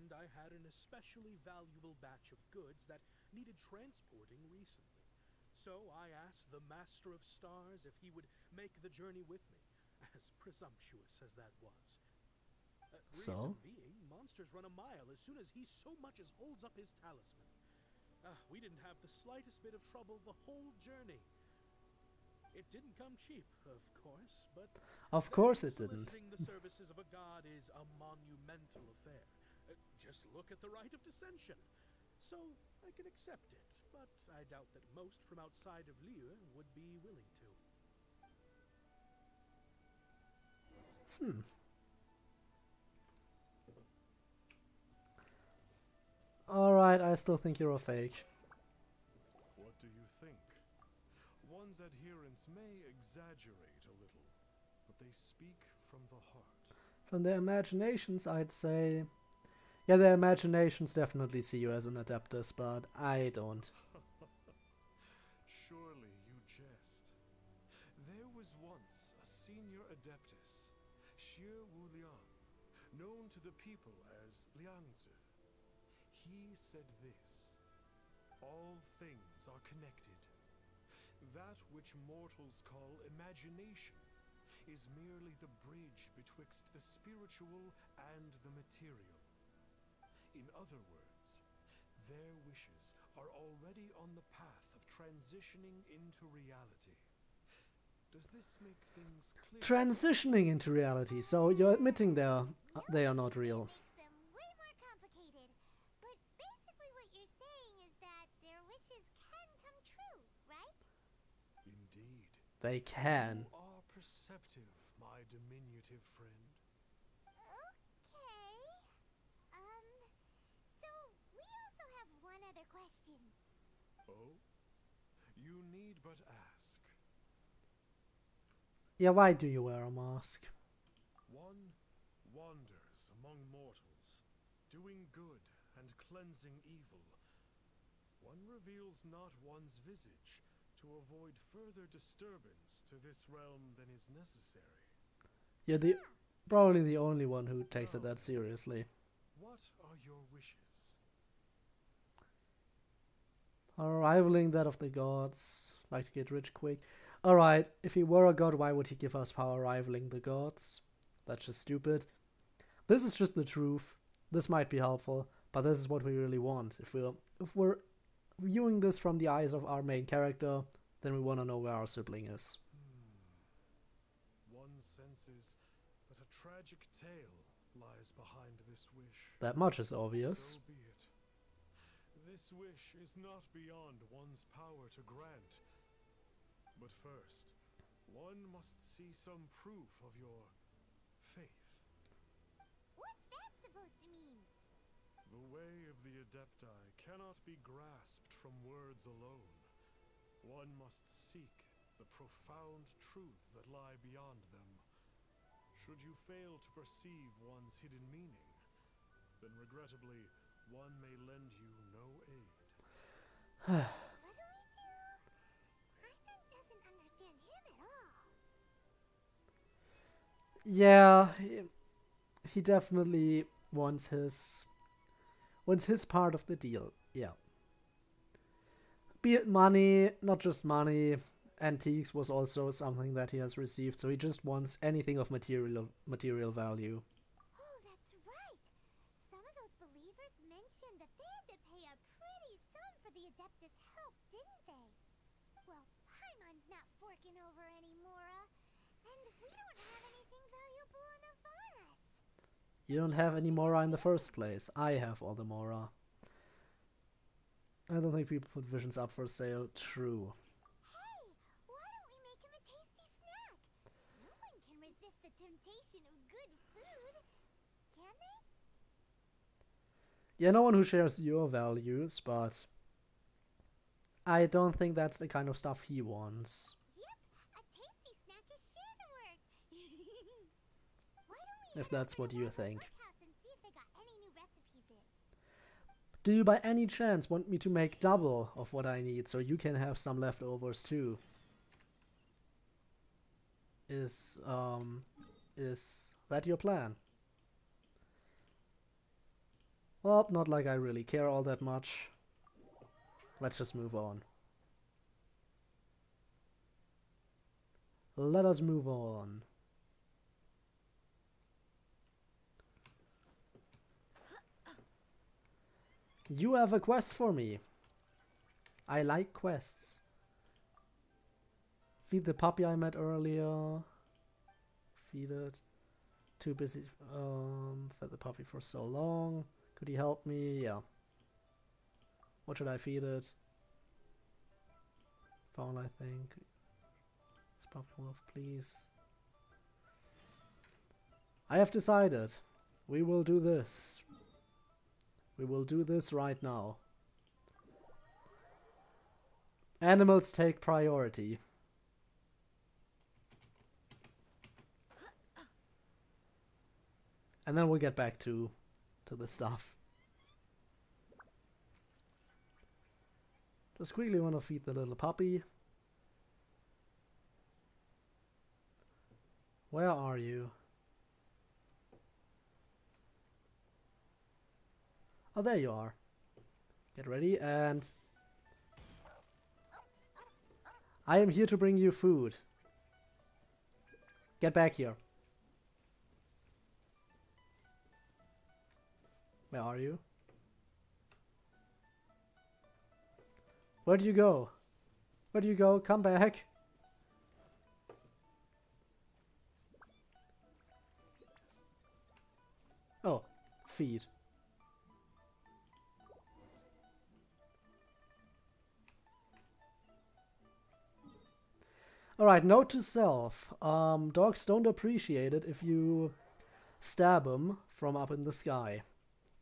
and I had an especially valuable batch of goods that needed transporting recently. So I asked the Master of Stars if he would make the journey with me, as presumptuous as that was. Uh, So? Reason being, monsters run a mile as soon as he so much as holds up his talisman. Uh, we didn't have the slightest bit of trouble the whole journey. It didn't come cheap, of course, but Of course it didn't. The services of a god is a monumental affair. Uh, just look at the Rite of Descension. So I can accept it, but I doubt that most from outside of Liyue would be willing to. Hmm. Alright, I still think you're a fake. What do you think? One's adherents may exaggerate a little, but they speak from the heart. From their imaginations, I'd say. Yeah, their imaginations definitely see you as an Adeptus, but I don't. Surely you jest. There was once a senior adeptus, Xie Wulian, known to the people as Liangzi. He said this All things are connected. That which mortals call imagination is merely the bridge betwixt the spiritual and the material. In other words, their wishes are already on the path of transitioning into reality. Does this make things clear? Transitioning into reality, so you're admitting they're, uh, they are not real. Makes them way more complicated. But basically what you're saying is that their wishes can come true, right? Indeed. They can. You are perceptive, my diminutive friend. Okay. Um, so we also have one other question. Oh? You need but ask. Yeah, why do you wear a mask? One wanders among mortals, doing good and cleansing evil. One reveals not one's visage to avoid further disturbance to this realm than is necessary. You're the probably the only one who takes it that oh. seriously. What are your wishes? Are Rivaling that of the gods. Like to get rich quick. Alright, if he were a god, why would he give us power rivaling the gods? That's just stupid. This is just the truth. This might be helpful, but this is what we really want. If we're if we're viewing this from the eyes of our main character, then we wanna know where our sibling is. Hmm. One senses that a tragic tale lies behind this wish. That much is obvious. So. This wish is not beyond one's power to grant. But first, one must see some proof of your faith. What's that supposed to mean? The way of the Adepti cannot be grasped from words alone. One must seek the profound truths that lie beyond them. Should you fail to perceive one's hidden meaning, then regrettably, one may lend you no aid. Yeah, he, definitely wants his wants his part of the deal. Yeah. Be it money, not just money. Antiques was also something that he has received, so he just wants anything of material material value. Oh, that's right. Some of those believers mentioned that they had to pay a pretty sum for the Adeptus help, didn't they? Well, Paimon's not forking over any Mora, and we don't have anything valuable enough on us. You don't have any Mora in the first place. I have all the Mora. I don't think people put visions up for sale. True. Hey, why don't we make him a tasty snack? No one can resist the temptation of good food, can they? Yeah, no one who shares your values, but I don't think that's the kind of stuff he wants. Yep, a tasty snack is sure to work. Why don't we If that's what you think. Woodhouse and see if they got any new recipes in. Do you by any chance want me to make double of what I need so you can have some leftovers too? Is um is that your plan? Well, not like I really care all that much. Let's just move on. Let us move on. You have a quest for me. I like quests. Feed the puppy I met earlier. Feed it. Too busy um fed the puppy for so long. Could he help me? Yeah. What should I feed it? Fawn, I think. This puppy wolf, please. I have decided. We will do this. We will do this right now. Animals take priority. And then we'll get back to to the stuff. Just quickly want to feed the little puppy. Where are you? Oh, there you are. Get ready and... I am here to bring you food. Get back here. Where are you? Where'd you go? Where'd you go? Come back. Oh, feed. Alright, note to self. Um, dogs don't appreciate it if you stab them from up in the sky.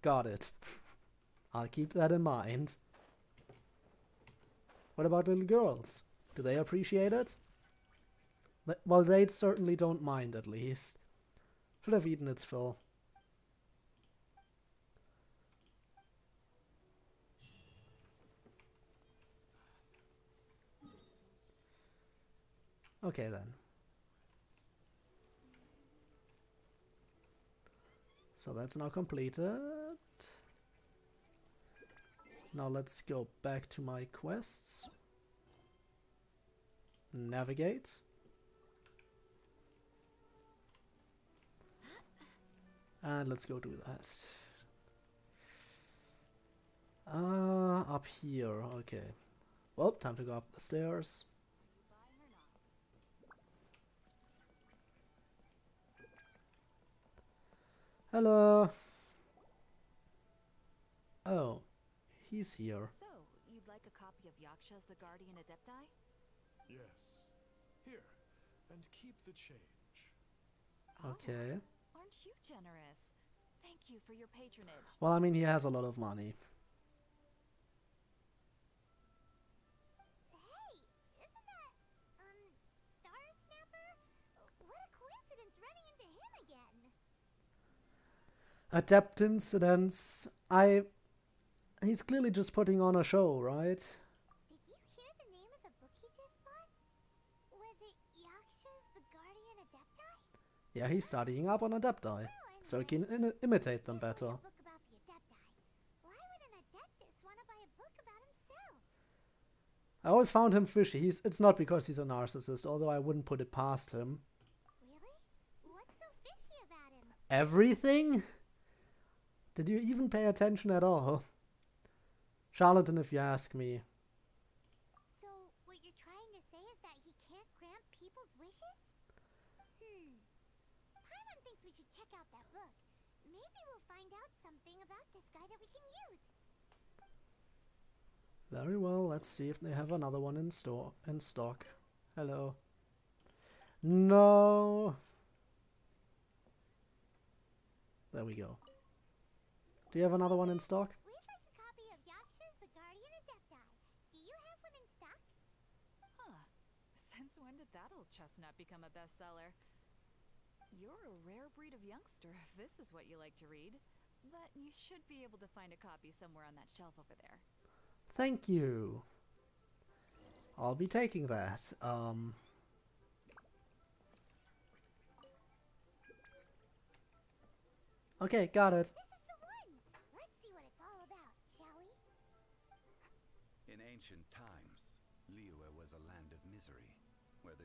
Got it. I'll keep that in mind. What about little girls? Do they appreciate it? Well, they certainly don't mind, at least. Should have eaten its fill. Okay then. So that's now completed. Now let's go back to my quests. Navigate. And let's go do that. Uh, up here, okay. Well, time to go up the stairs. Hello. Oh, he's here. So, you'd like a copy of Yaksha's The Guardian Adepti? Yes. Here, and keep the change. Oh, okay. Oh, aren't you generous? Thank you for your patronage. Well, I mean, he has a lot of money. Adept incidents. I. He's clearly just putting on a show, right? Did you hear the name of the book he just bought? Was it Yaksha's The Guardian Adepti? Yeah, he's studying up on Adepti, oh, so he can imitate them better. a book about the Adepti. Why would an Adeptus want to buy a book about himself? I always found him fishy. He's. It's not because he's a narcissist, although I wouldn't put it past him. Really? What's so fishy about him? Everything? Did you even pay attention at all? Charlatan, if you ask me. So, what you're trying to say is that he can't grant people's wishes? Hmm. Paimon thinks we should check out that book. Maybe we'll find out something about this guy that we can use. Very well, let's see if they have another one in store in stock. Hello. No. There we go. Do you have another one in stock? We'd like a copy of Yaksha's The Guardian Adepti. Do you have one in stock? Huh. Since when did that old chestnut become a bestseller? You're a rare breed of youngster, if this is what you like to read. But you should be able to find a copy somewhere on that shelf over there. Thank you. I'll be taking that. Um. Okay, got it.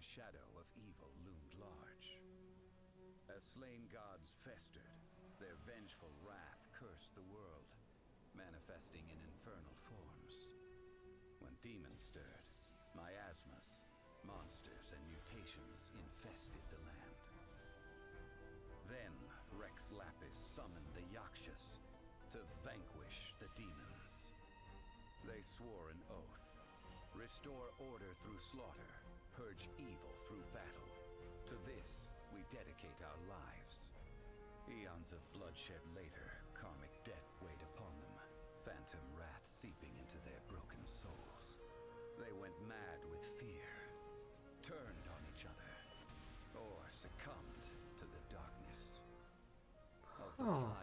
The shadow of evil loomed large. As slain gods festered, their vengeful wrath cursed the world, manifesting in infernal forms. When demons stirred, miasmas, monsters, and mutations infested the land. Then Rex Lapis summoned the Yakshas to vanquish the demons. They swore an oath restore order through slaughter, purge evil through battle. To this, we dedicate our lives. Eons of bloodshed later, karmic debt weighed upon them, phantom wrath seeping into their broken souls. They went mad with fear, turned on each other, or succumbed to the darkness. Of the Oh.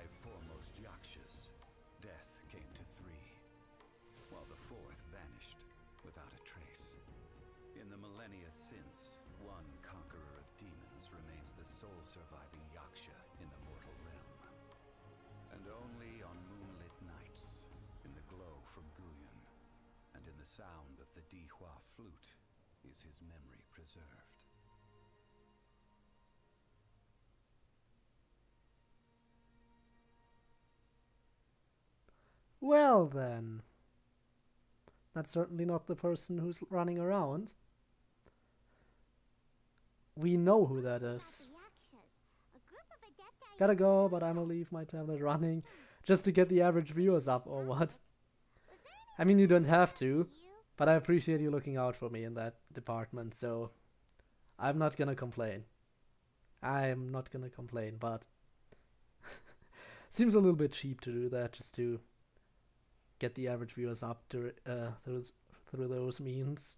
Sole surviving Yaksha in the mortal realm. And only on moonlit nights, in the glow from Guyon, and in the sound of the Dihua flute, is his memory preserved. Well then. That's certainly not the person who's running around. We know who that is. The Yakshas, a group of adepti Gotta go, but I'm gonna leave my tablet running just to get the average viewers up or what. I mean, you don't have to, but I appreciate you looking out for me in that department, so I'm not gonna complain. I'm not gonna complain, but seems a little bit cheap to do that just to get the average viewers up to, uh, through, through those means.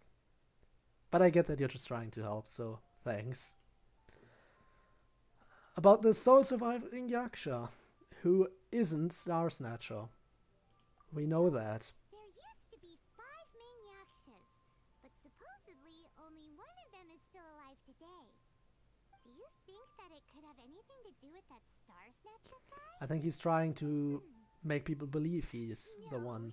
But I get that you're just trying to help, so thanks. About the soul surviving Yaksha, who isn't Star Snatcher. We know that. There used to be five main Yakshas, but supposedly only one of them is still alive today. Do you think that it could have anything to do with that Star Snatcher guy? I think he's trying to hmm. make people believe he's the one.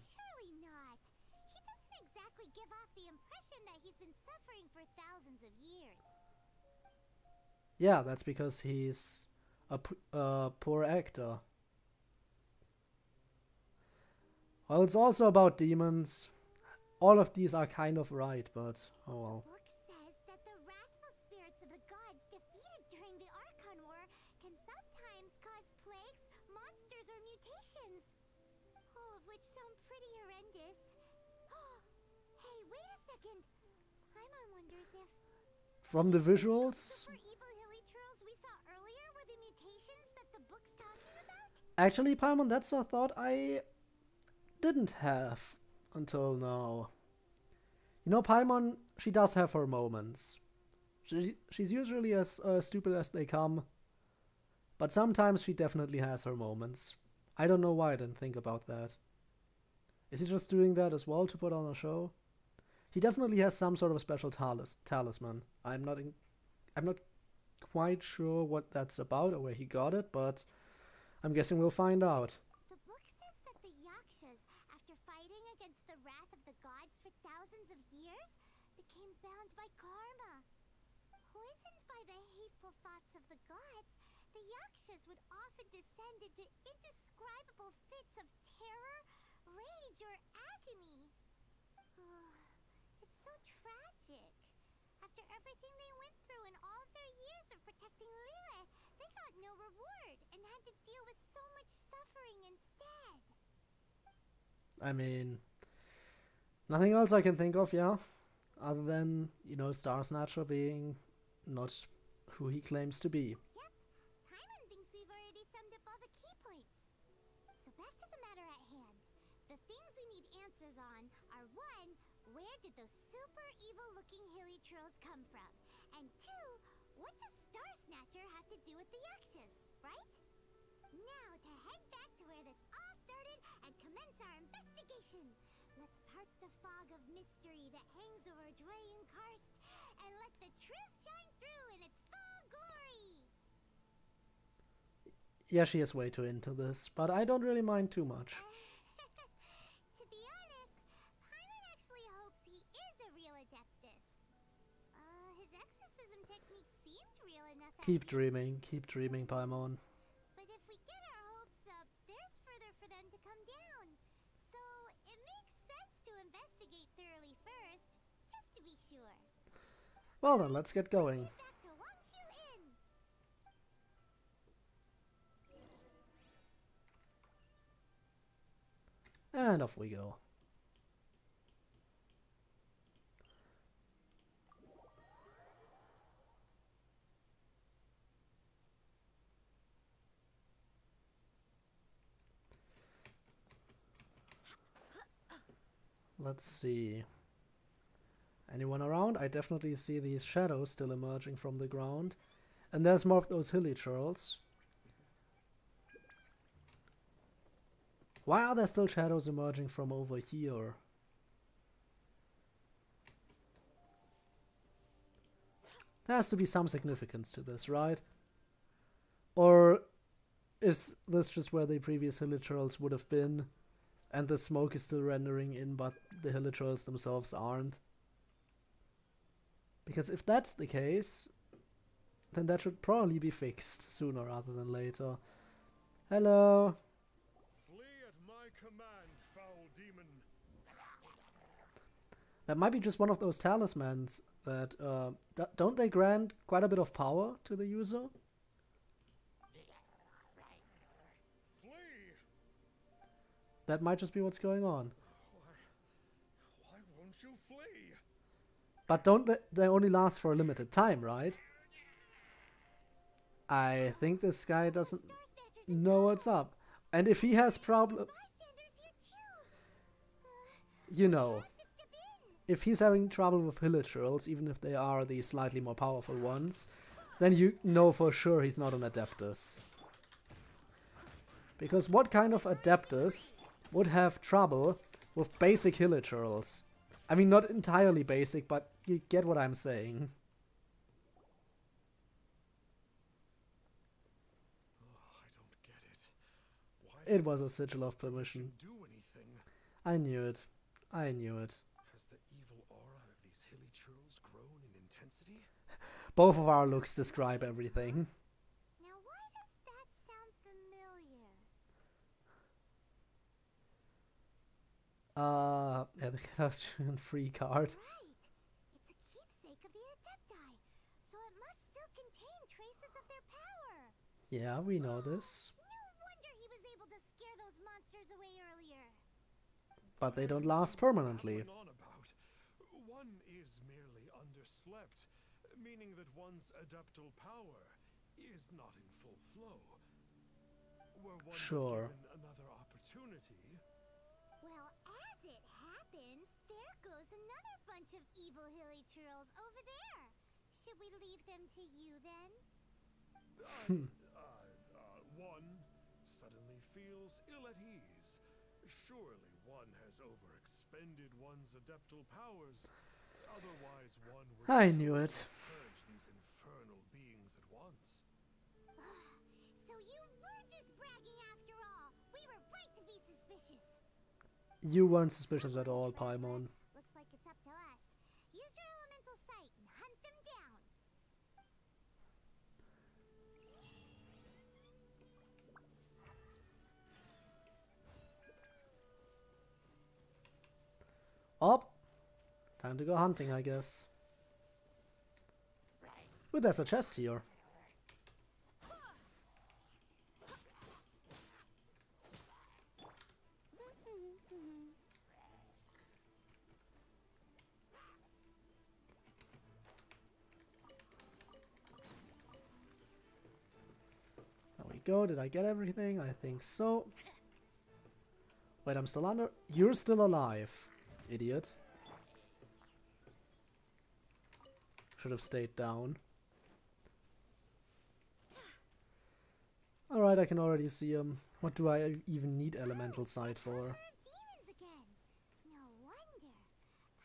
Yeah, that's because he's a poor actor. Well, it's also about demons. All of these are kind of right, but oh well. book says that actually, Paimon, that's a thought I didn't have until now. You know, Paimon, she does have her moments. She, she's usually as uh, stupid as they come, but sometimes she definitely has her moments. I don't know why I didn't think about that. Is he just doing that as well to put on a show? He definitely has some sort of special talis- talisman. I'm not in, I'm not quite sure what that's about or where he got it, but I'm guessing we'll find out. The book says that the Yakshas, after fighting against the wrath of the gods for thousands of years, became bound by karma. Poisoned by the hateful thoughts of the gods, the Yakshas would often descend into indescribable fits of terror, rage, or agony. it's so tragic. After everything they went through in all their years of protecting Liyue, got no reward and had to deal with so much suffering instead. I mean, nothing else I can think of, yeah? Other than, you know, Star Snatcher being not who he claims to be. Yep, Paimon thinks we've already summed up all the key points. So back to the matter at hand. The things we need answers on are one, where did those super evil looking hilichurls come from? And two, what does Star Snatcher have to do with the Yakshas, right? Now to head back to where this all started and commence our investigation. Let's part the fog of mystery that hangs over Jueyun Karst and let the truth shine through in its full glory. Yeah, she is way too into this, but I don't really mind too much. Keep dreaming, keep dreaming, Paimon. But if we get our hopes up, there's further for them to come down. So it makes sense to investigate thoroughly first, just to be sure. Well then, let's get going. Back to Wangshu Inn. And off we go. Let's see. Anyone around? I definitely see these shadows still emerging from the ground. And there's more of those hilichurls. Why are there still shadows emerging from over here? There has to be some significance to this, right? Or is this just where the previous hilichurls would have been? And the smoke is still rendering in, but the hilichurls themselves aren't? Because if that's the case, then that should probably be fixed sooner rather than later. Hello. Flee at my command, foul demon. That might be just one of those talismans that uh, d- don't they grant quite a bit of power to the user? Flee! That might just be what's going on. Why won't you flee? But don't they, they only last for a limited time, right? I think this guy doesn't know what's up. And if he has problem, you know, if he's having trouble with hilichurls, even if they are the slightly more powerful ones, then you know for sure he's not an Adeptus. Because what kind of Adeptus would have trouble with basic hilichurls? I mean, not entirely basic, but you get what I'm saying. Oh, I don't get it. Why It was a sigil of permission. do anything? I knew it. I knew it. Has the evil aura of these hilichurls grown in intensity? Both of our looks describe everything. Now why does that sound familiar? Uh, yeah, the Kardashian free card. Right. It's a keepsake of the Adepti, so it must still contain traces of their power. Yeah, we know this. No wonder he was able to scare those monsters away earlier. But they don't last permanently. On about? One is merely underslept, meaning that one's adeptal power is not in full flow. Were one Sure. given another opportunity, Well, as it happens, there goes another bunch of evil hilichurls over there. Should we leave them to you then? uh, uh, one suddenly feels ill at ease. Surely one has overexpended one's adeptal powers. Otherwise, one would I knew it. You weren't suspicious at all, Paimon. Looks like it's up to us. Use your elemental sight and hunt them down. Up. Time to go hunting, I guess. Ooh, there's a chest here. Go. Did I get everything? I think so. Wait, I'm still under. You're still alive, idiot. Should have stayed down. Alright, I can already see him. What do I even need elemental sight for? There are demons again. No wonder.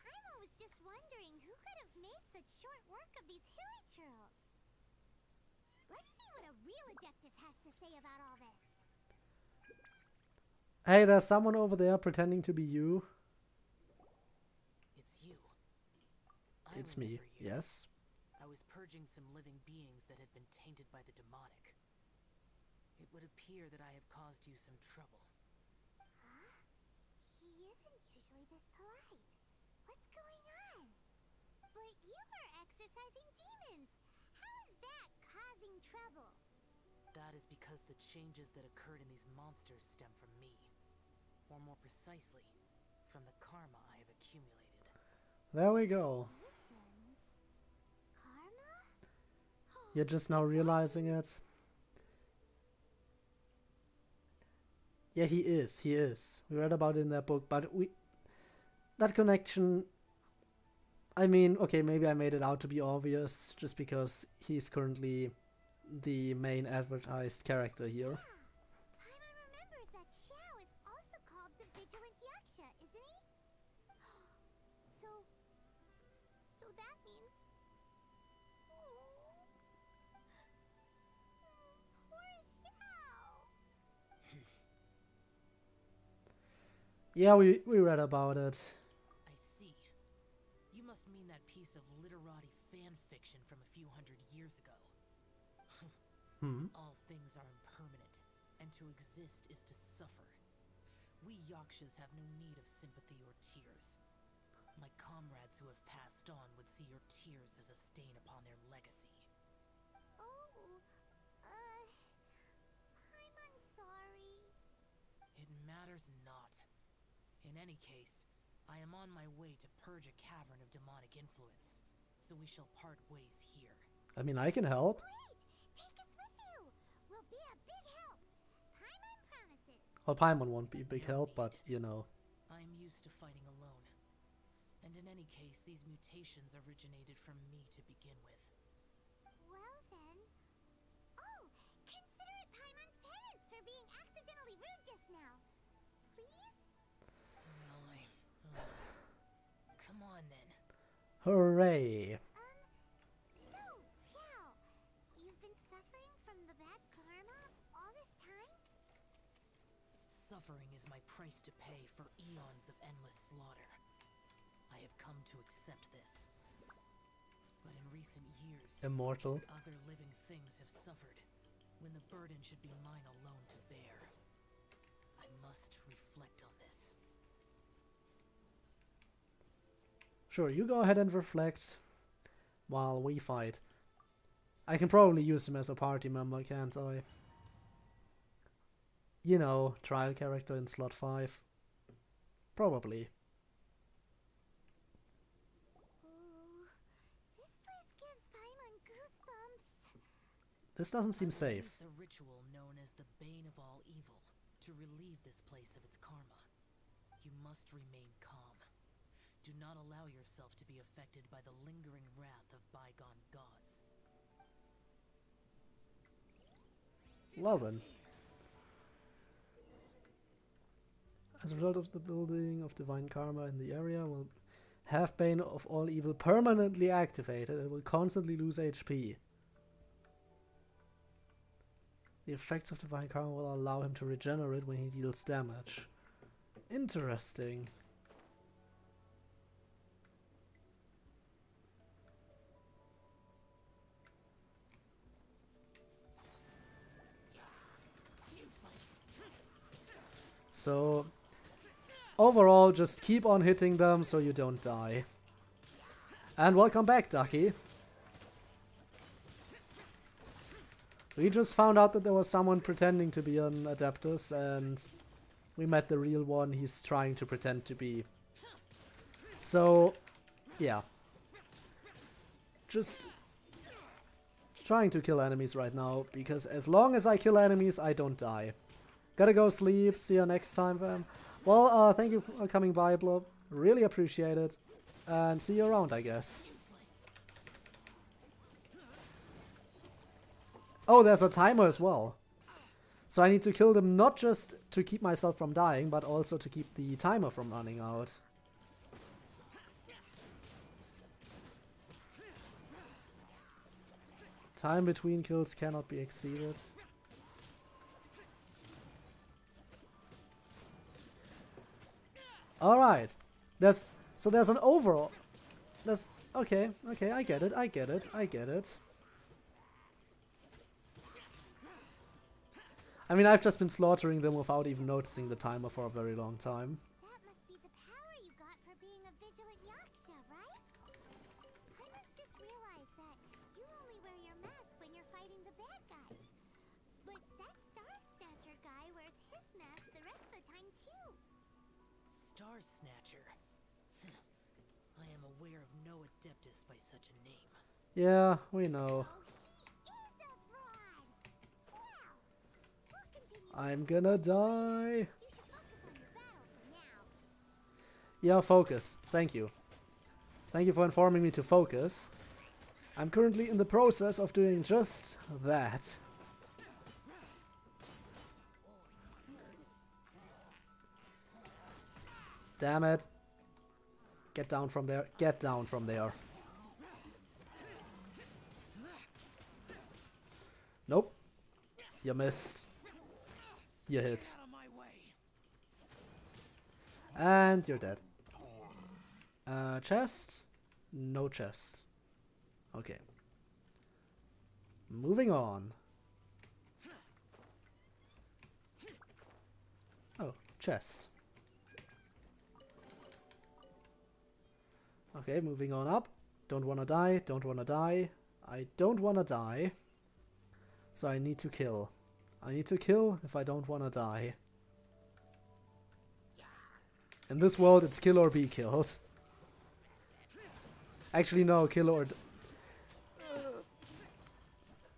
Paimon was just wondering who could have made such short work of these hilly churls. Let's see what a real Adeptus has to say about all this. Hey, there's someone over there pretending to be you. It's you. I It's me. you. Yes. I was purging some living beings that had been tainted by the demonic. It would appear that I have caused you some trouble. Huh? He isn't usually this polite. What's going on? But you are exercising demons. How is that causing trouble? That is because the changes that occurred in these monsters stem from me. Or more precisely, from the karma I have accumulated. There we go. You're just now realizing it. Yeah, he is. He is. We read about it in that book, but we that connection. I mean, okay, maybe I made it out to be obvious just because he's currently the main advertised character here. Yeah, we we read about it. I see. You must mean that piece of literati fan fiction from a few hundred years ago. Hmm. All things are impermanent, and to exist is to suffer. We Yakshas have no need of sympathy or tears. My comrades who have passed on would see your tears as a stain upon their legacy. In any case, I am on my way to purge a cavern of demonic influence, so we shall part ways here. I mean, I can help. Great! Take us with you! We'll be a big help. Paimon promises. Well, Paimon won't be a big help, but you know. I am used to fighting alone. And in any case, these mutations originated from me to begin with. Hooray! Um... So, Xiao, you've been suffering from the bad karma all this time? Suffering is my price to pay for eons of endless slaughter. I have come to accept this. But in recent years, Immortal. other living things have suffered when the burden should be mine alone to bear. I must reflect on this. Sure, you go ahead and reflect while we fight. I can probably use him as a party member, can't I? You know, trial character in slot 5. Probably. This place gives Paimon goosebumps. This doesn't seem safe. the ritual known as the Bane of All Evil to relieve this place of its karma. You must remain. Do not allow yourself to be affected by the lingering wrath of bygone gods. Well then. As a result of the building of divine karma in the area will have Bane of all evil permanently activated and will constantly lose HP. The effects of divine karma will allow him to regenerate when he deals damage. Interesting. So, overall, just keep on hitting them so you don't die. And welcome back, Ducky. We just found out that there was someone pretending to be an Adeptus, and we met the real one he's trying to pretend to be. So, yeah. Just trying to kill enemies right now, because as long as I kill enemies, I don't die. Gotta go sleep. See you next time, fam. Well, uh, thank you for coming by, Blob. Really appreciate it. And see you around, I guess. Oh, there's a timer as well. So I need to kill them not just to keep myself from dying, but also to keep the timer from running out. Time between kills cannot be exceeded. All right. There's so there's an overall. There's okay, okay, I get it, I get it, I get it. I mean, I've just been slaughtering them without even noticing the timer for a very long time. No Adeptus by such a name. Yeah, we know. I'm gonna die. Yeah, focus. Thank you. Thank you for informing me to focus. I'm currently in the process of doing just that. Damn it. Get down from there. Get down from there. Nope. You missed. You hit. And you're dead. Uh, chest? No chest. Okay. Moving on. Oh, chest. Okay, moving on up. Don't wanna die, don't wanna die. I don't wanna die. So I need to kill. I need to kill if I don't wanna die. In this world, it's kill or be killed. Actually, no, kill or... d-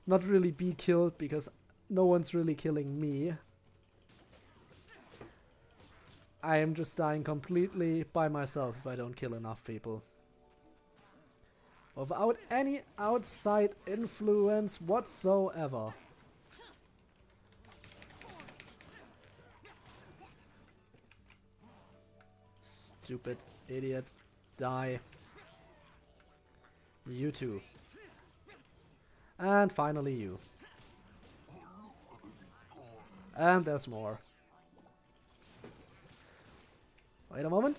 Not really be killed, because no one's really killing me. I am just dying completely by myself if I don't kill enough people. Without any outside influence whatsoever. Stupid idiot. Die. You too. And finally you. And there's more. Wait a moment.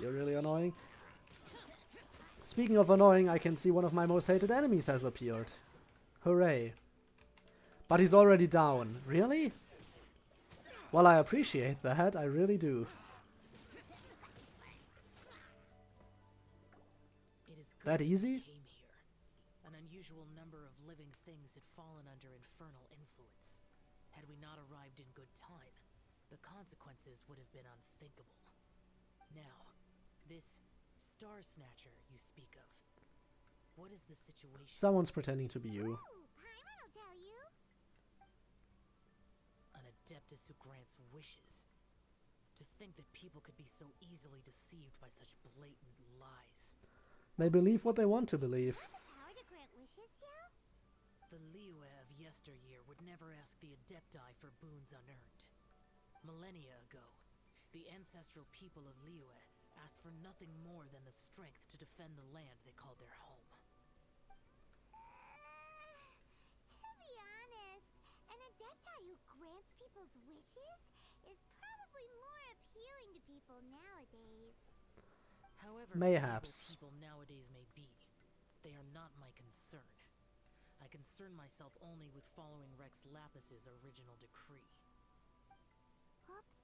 You're really annoying. Speaking of annoying, I can see one of my most hated enemies has appeared. Hooray. But he's already down. Really? Well, I appreciate that. I really do. That easy? An unusual number of living things had fallen under infernal influence. Had we not arrived in good time, the consequences would have been unthinkable. Now, this Star Snatcher you speak of. What is the situation? Someone's pretending to be you. Ooh, will tell you. An Adeptus who grants wishes. To think that people could be so easily deceived by such blatant lies. They believe what they want to believe. The power to grant wishes, yeah? The Liyue of yesteryear would never ask the Adepti for boons unearned. Millennia ago, the ancestral people of Liyue asked for nothing more than the strength to defend the land they called their home. To be honest, an Adepti who grants people's wishes is probably more appealing to people nowadays. However, Mayhaps. people nowadays may be, they are not my concern. I concern myself only with following Rex Lapis's original decree. Oops.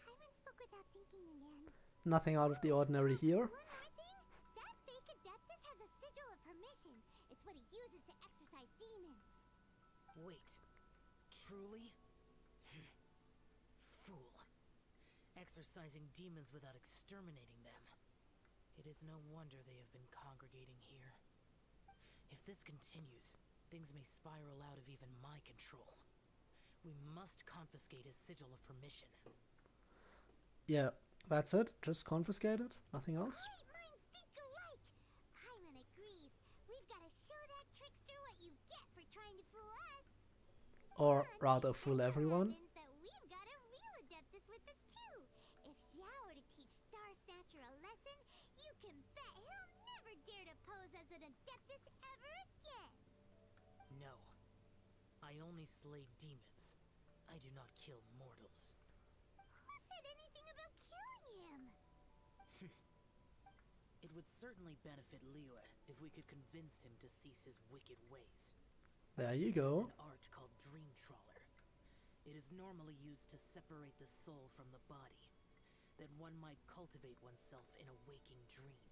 Paimon spoke without thinking again. Nothing out of the ordinary here. One more thing, that fake Adeptus has a sigil of permission. It's what he uses to exorcise demons. Wait, truly? Fool. Exorcising demons without exterminating them. It is no wonder they have been congregating here. If this continues, things may spiral out of even my control. We must confiscate his sigil of permission. Yeah, that's it. Just confiscate it. Nothing else. Great minds think alike. Paimon agrees. We've got to show that trickster what you get for trying to fool us. Or rather, fool everyone. happens That we've got a real Adeptus with us too. If Xiao were to teach Star Snatcher a lesson, you can bet he'll never dare to pose as an Adeptus ever again. No. I only slay demons. I do not kill It It would certainly benefit Liyue if we could convince him to cease his wicked ways. There you go. an art called Dream Trawler. It is normally used to separate the soul from the body, that one might cultivate oneself in a waking dream.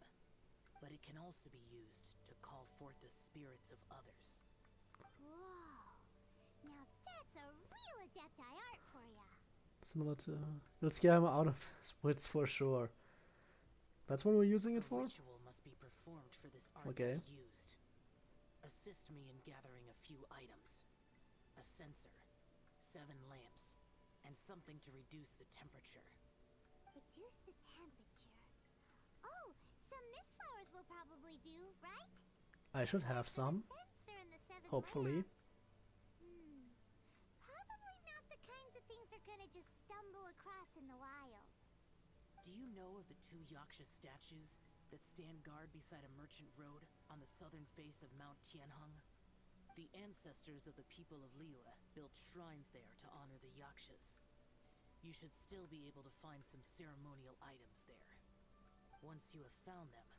But it can also be used to call forth the spirits of others. Whoa. Now that's a real Adepti art for ya. Similar to. It'll scare him out of his wits for sure. That's what we're using it for? must be performed for this Okay. used. Assist me in gathering a few items. A censer, seven lamps, and something to reduce the temperature. Reduce the temperature. Oh, some mist flowers will probably do, right? I should have some. Censer and the seven Hopefully. lamps. Hmm. Probably not the kinds of things they're gonna just stumble across in the wild. Do you know of the two Yaksha statues that stand guard beside a merchant road on the southern face of Mount Tianheng? The ancestors of the people of Liyue built shrines there to honor the Yakshas. You should still be able to find some ceremonial items there. Once you have found them,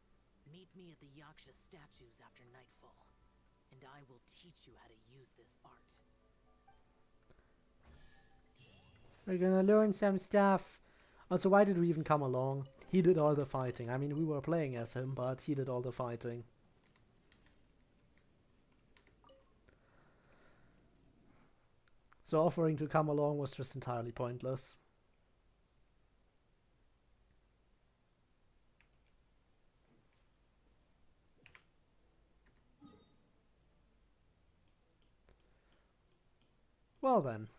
meet me at the Yaksha statues after nightfall, and I will teach you how to use this art. We're gonna learn some stuff. Also, why did we even come along? He did all the fighting. I mean, we were playing as him, but he did all the fighting. So offering to come along was just entirely pointless. Well then.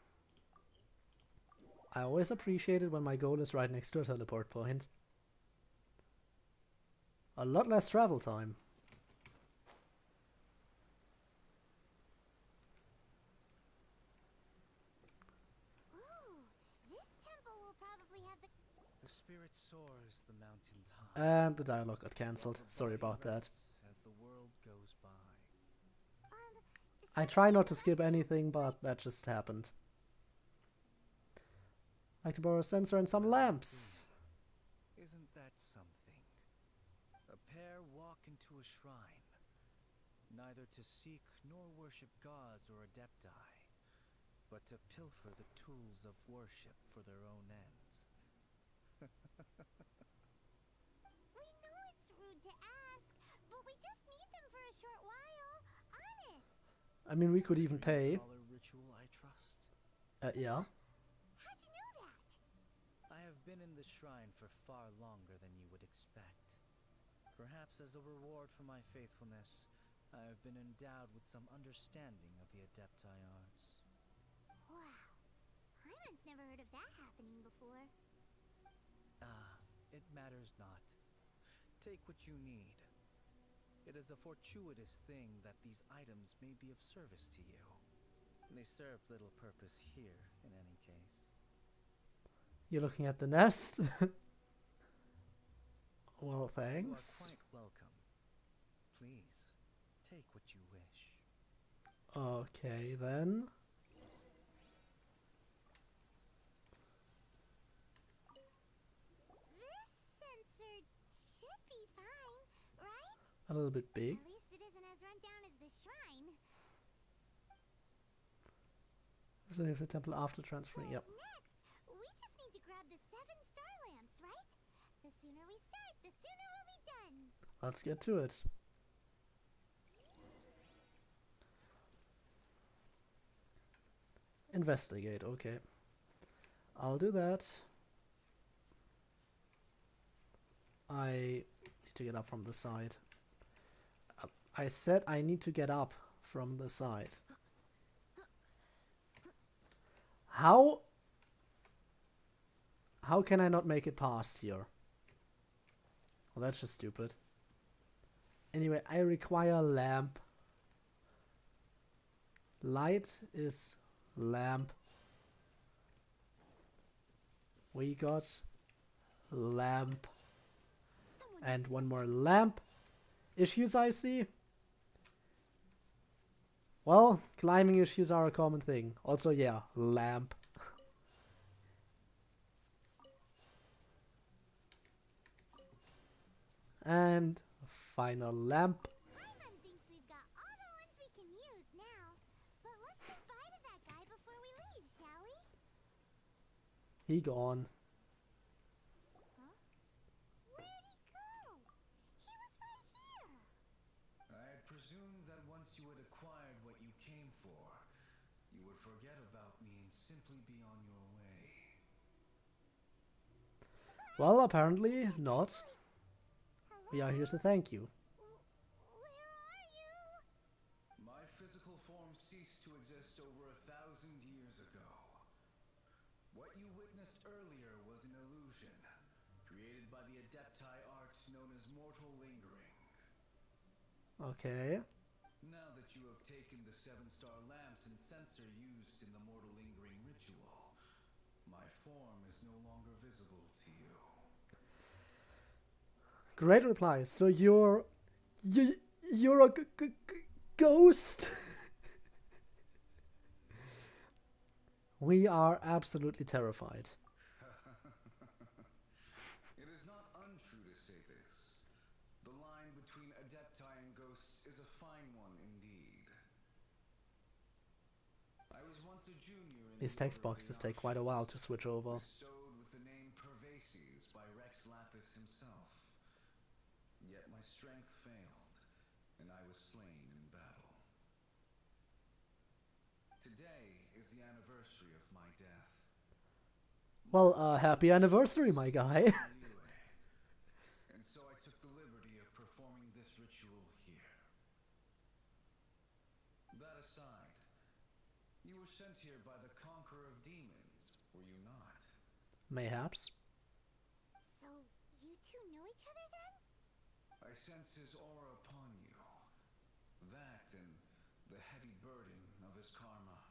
I always appreciate it when my goal is right next to a teleport point. A lot less travel time. Ooh, this temple will probably have the The spirit soars the mountains high. And the dialogue got cancelled. Sorry about that. rests As the world goes by. I try not to skip anything, but that just happened. Like to borrow a censer and some lamps. Isn't that something? A pair walk into a shrine, neither to seek nor worship gods or adepti, but to pilfer the tools of worship for their own ends. We know it's rude to ask, but we just need them for a short while. Honest. I mean, we could even pay. Ritual, I trust. Uh, yeah. How'd you know that? I have been in the shrine for far longer than you would expect. Perhaps as a reward for my faithfulness, I have been endowed with some understanding of the Adepti arts. Wow. Paimon's never heard of that happening before. Ah, it matters not. Take what you need. It is a fortuitous thing that these items may be of service to you. They serve little purpose here, in any case. You're looking at the nest. well, thanks. You are thanks. quite welcome. Please, take what you wish. Okay, then. This censer should be fine, right? A little bit big. At least it isn't as run down as the shrine. Isn't the temple after transferring? Yep. Next, we just need to grab the seven star lamps, right? The sooner we start, the sooner we'll be done. Let's get to it. Investigate, okay. I'll do that. I need to get up from the side. Uh, I said I need to get up from the side. How? How can I not make it past here? Well, that's just stupid. Anyway, I require a lamp. Light is lamp. We got lamp. And one more lamp. Issues I see? Well, climbing issues are a common thing. Also, yeah, lamp. And final lamp. Paimon thinks we've got all the ones we can use now. But let's say bye to that guy before we leave, shall we? He gone. Where'd he go? He was right here. I presumed that once you had acquired what you came for, you would forget about me and simply be on your way. Well, apparently not. We are here to thank you. Where are you? My physical form ceased to exist over a thousand years ago. What you witnessed earlier was an illusion, created by the Adepti art known as mortal lingering. Okay. Now that you have taken the seven star lamps and censer used in the mortal lingering ritual, my form is no longer visible to you. Great reply. So you're you you're a g- g- g- ghost. we are absolutely terrified. It is not untrue to say this. The line between Adepti and ghosts is a fine one indeed. I was once a junior in These text boxes take quite a while to switch over. bestowed with the name Pervases by Rex Lapis himself. Yet my strength failed, and I was slain in battle. Today is the anniversary of my death. Well, uh, happy anniversary, my guy. Liyue. and so I took the liberty of performing this ritual here. That aside, you were sent here by the Conqueror of Demons, were you not? Mayhaps. So, you two know each other then? I sense his aura upon you. That and the heavy burden of his karma.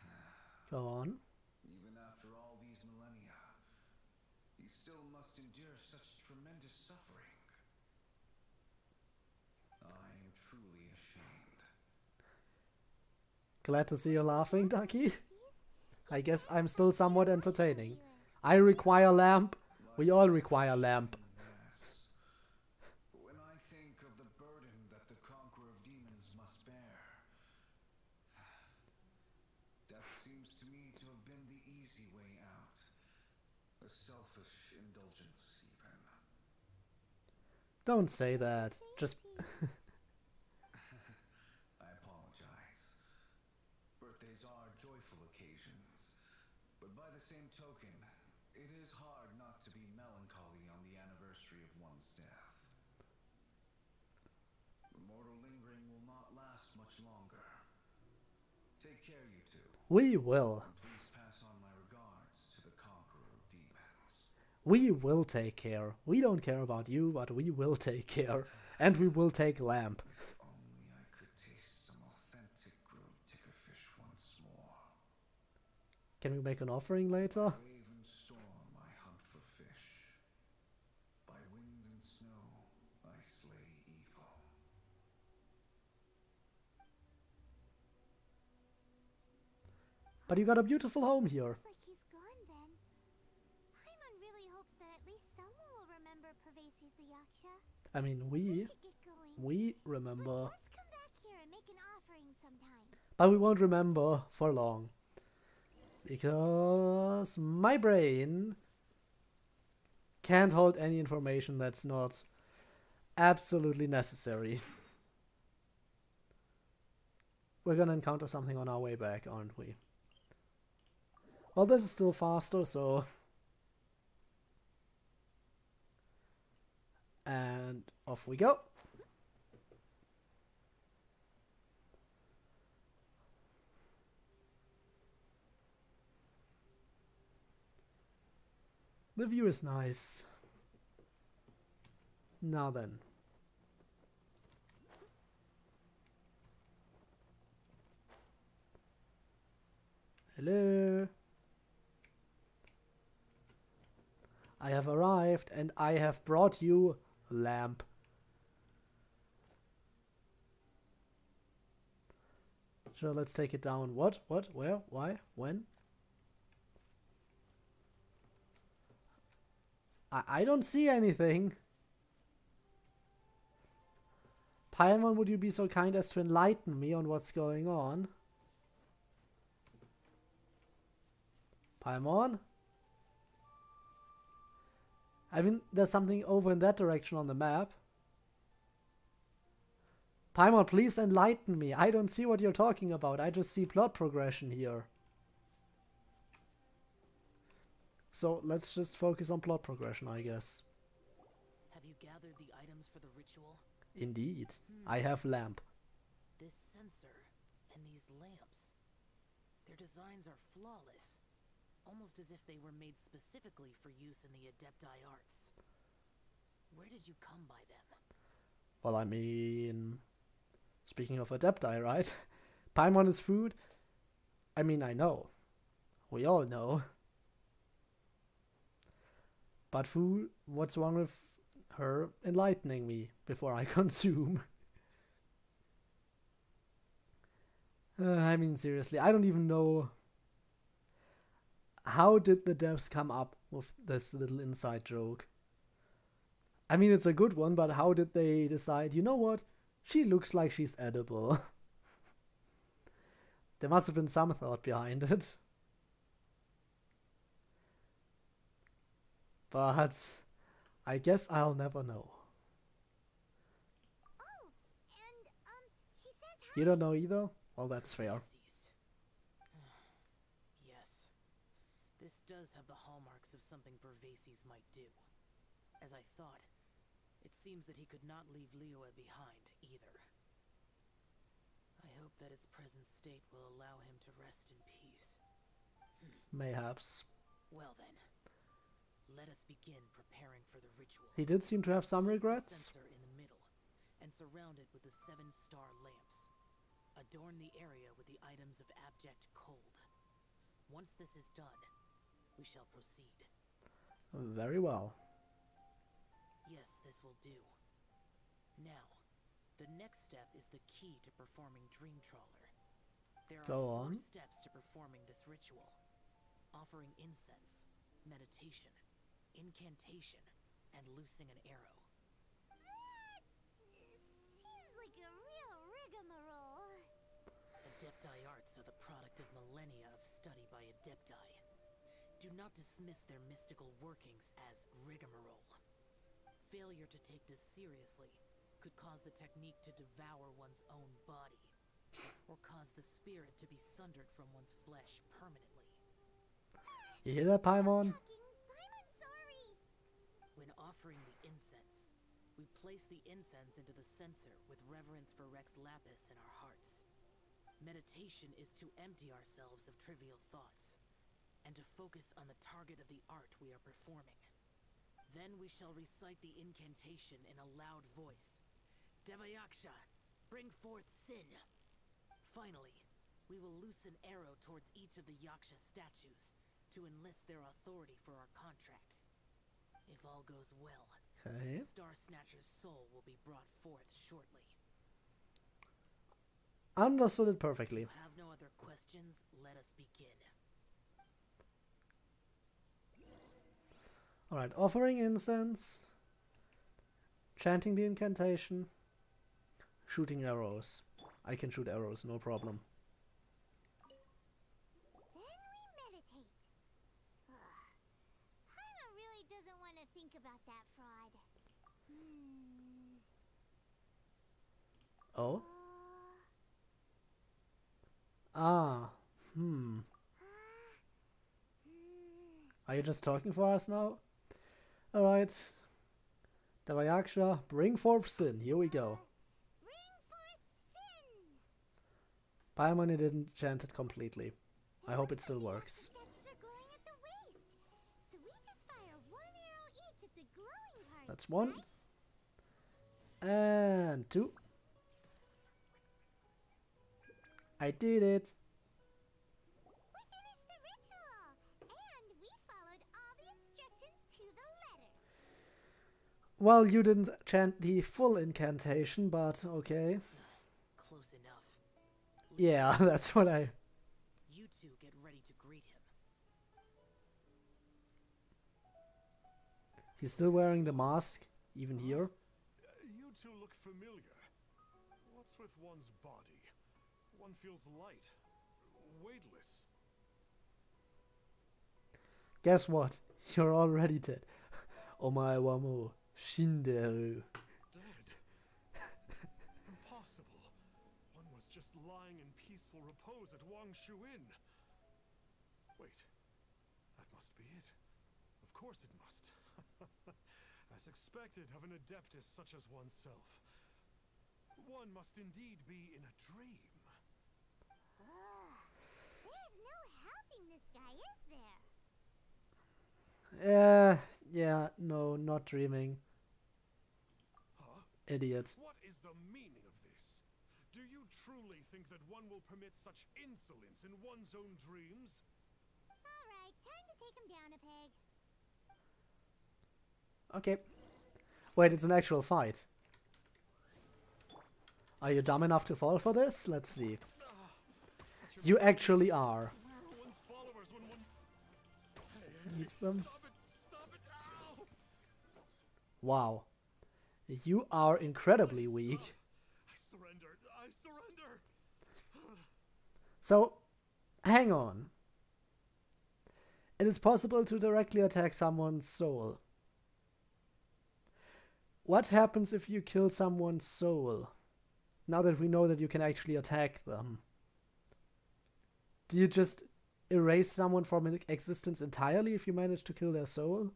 Go on. Even after all these millennia, he still must endure such tremendous suffering. I am truly ashamed. Glad to see you laughing, Ducky. I guess I'm still somewhat entertaining. I require lamp. We all require lamp. When I think of the burden that the conqueror of demons must bear, death seems to me to have been the easy way out. A selfish indulgence, even. Don't say that. Just I apologize. Birthdays are joyful occasions, but by the same token, it is hard not to be melancholy on the anniversary of one's death. The mortal lingering will not last much longer. Take care, you two. we will. And please pass on my regards to the conqueror of will. We will take care. We don't care about you, but we will take care. And we will take lamp. Can we make an offering later? Wave and storm I hunt for fish. By wind and snow I slay evil. But you got a beautiful home here. Like he's gone then. Paimon really hopes that at least someone will remember Pervases the Yaksha. I mean, We we should get going. we remember, let's come back here and make an offering sometime. but we won't remember for long. Because my brain can't hold any information that's not absolutely necessary. We're gonna encounter something on our way back, aren't we? Well, this is still faster, so. And off we go. The view is nice. Now then. Hello. I have arrived and I have brought you lamp. Sure, let's take it down. What? What? Where? Why? When? I, I don't see anything. Paimon, would you be so kind as to enlighten me on what's going on? Paimon? I mean, there's something over in that direction on the map. Paimon, please enlighten me. I don't see what you're talking about. I just see plot progression here. So let's just focus on plot progression, I guess. Have you gathered the items for the ritual? Indeed. Hmm. I have lamp. This censer and these lamps. Their designs are flawless. Almost as if they were made specifically for use in the Adepti arts. Where did you come by them? Well, I mean, speaking of Adepti, right? Paimon is food. I mean, I know. We all know. But food, what's wrong with her enlightening me before I consume? Uh, I mean, seriously, I don't even know. How did the devs come up with this little inside joke? I mean, it's a good one, but how did they decide, you know what? She looks like she's edible. there must have been some thought behind it. But I guess I'll never know. Oh, and, um, You don't know either? Well, that's fair. yes. This does have the hallmarks of something Pervases might do. As I thought, it seems that he could not leave Liyue behind, either. I hope that its present state will allow him to rest in peace. Mayhaps. Well then, let us begin preparing for the ritual. He did seem to have some regrets. in the middle, and surround it with the seven star lamps. Adorn the area with the items of abject cold. Once this is done, we shall proceed. Very well. Yes, this will do. Now, the next step is the key to performing Dream Trawler. There Go are four on. steps to performing this ritual. Offering incense, meditation, incantation, and loosing an arrow. That seems like a real rigmarole. Adepti arts are the product of millennia of study by Adepti. Do not dismiss their mystical workings as rigmarole. Failure to take this seriously could cause the technique to devour one's own body, or cause the spirit to be sundered from one's flesh permanently. You hear that, Paimon? Talking, I'm sorry. When offering the incense, we place the incense into the censer with reverence for Rex Lapis in our hearts. Meditation is to empty ourselves of trivial thoughts, and to focus on the target of the art we are performing. Then we shall recite the incantation in a loud voice. Devayaksha, bring forth sin! Finally, we will loose an arrow towards each of the Yaksha statues to enlist their authority for our contract. If all goes well, Okay. Star Snatcher's soul will be brought forth shortly. Understood it perfectly. If you have no other questions, let us begin. Alright, offering incense, chanting the incantation, shooting arrows. I can shoot arrows, no problem. Then we meditate. Ugh. Really doesn't want to think about that fraud. Hmm. Oh? Ah. Hmm. Are you just talking for us now? Alright. Devayaksha, bring forth sin. Here we go. Paimon didn't chant it completely. I hope it still works. That's one. And two. I did it. Well, you didn't chant the full incantation, but okay. Close enough. Yeah, that's what I. You two get ready to greet him. He's still wearing the mask, even here. Uh, You two look familiar. What's with one's body? One feels light, weightless. Guess what? You're already dead. Omae wa mo shinderu. Dead. Impossible. One was just lying in peaceful repose at Wangshu Inn. Wait, that must be it. Of course it must. as expected of an adeptus such as oneself. One must indeed be in a dream. Ugh. There's no helping this guy, is there? Uh, yeah, no, not dreaming. Huh? Idiot. What is the meaning of this? Do you truly think that one will permit such insolence in one's own dreams? Alright, time to take him down a peg. Okay. Wait, it's an actual fight. Are you dumb enough to fall for this? Let's see. You actually are. Where are one's followers when one Hey, hey, Needs them. Stop it! Stop it! Ow! Wow. You are incredibly weak. I surrender! I surrender! So, hang on. It is possible to directly attack someone's soul. What happens if you kill someone's soul? Now that we know that you can actually attack them. Do you just erase someone from existence entirely if you manage to kill their soul?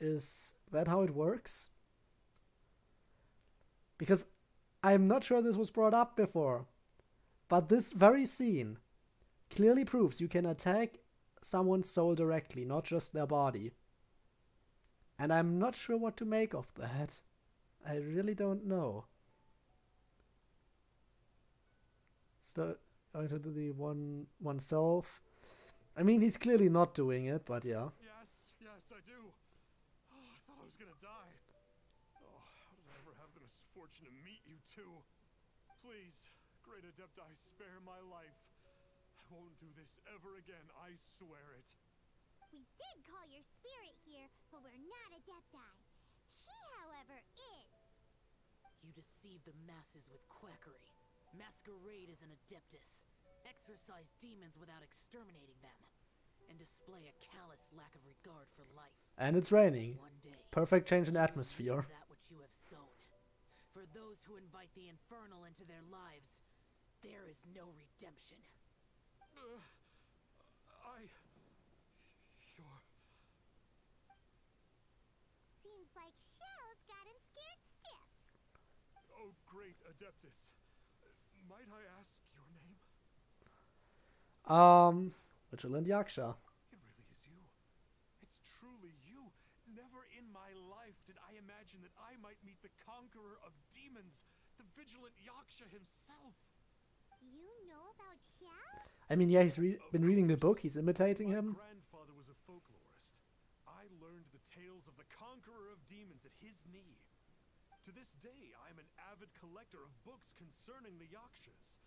Is that how it works? Because I'm not sure this was brought up before. But this very scene clearly proves you can attack someone's soul directly, not just their body. And I'm not sure what to make of that. I really don't know. Start going to the one oneself. I mean, he's clearly not doing it, but yeah. To meet you two? Please, great Adepti, spare my life. I won't do this ever again, I swear it. We did call your spirit here, but we're not Adepti. He, however, is. You deceive the masses with quackery. Masquerade as an adeptus. Exorcise demons without exterminating them. And display a callous lack of regard for life. And it's raining. One day, Perfect change in you will atmosphere. For those who invite the infernal into their lives, there is no redemption. Uh, I. You're. Seems like Shell's got him scared stiff. Oh, great Adeptus. Might I ask your name? Um, Vigilant Yaksha. It really is you. It's truly you. Never in my life did I imagine that I might meet the conqueror of demons, the vigilant Yaksha himself. You know about Shell? I mean, yeah, he's re- been reading the book, he's imitating him. My grandfather was a folklorist. I learned the tales of the conqueror of demons at his knee. To this day, I am an avid collector of books concerning the Yakshas.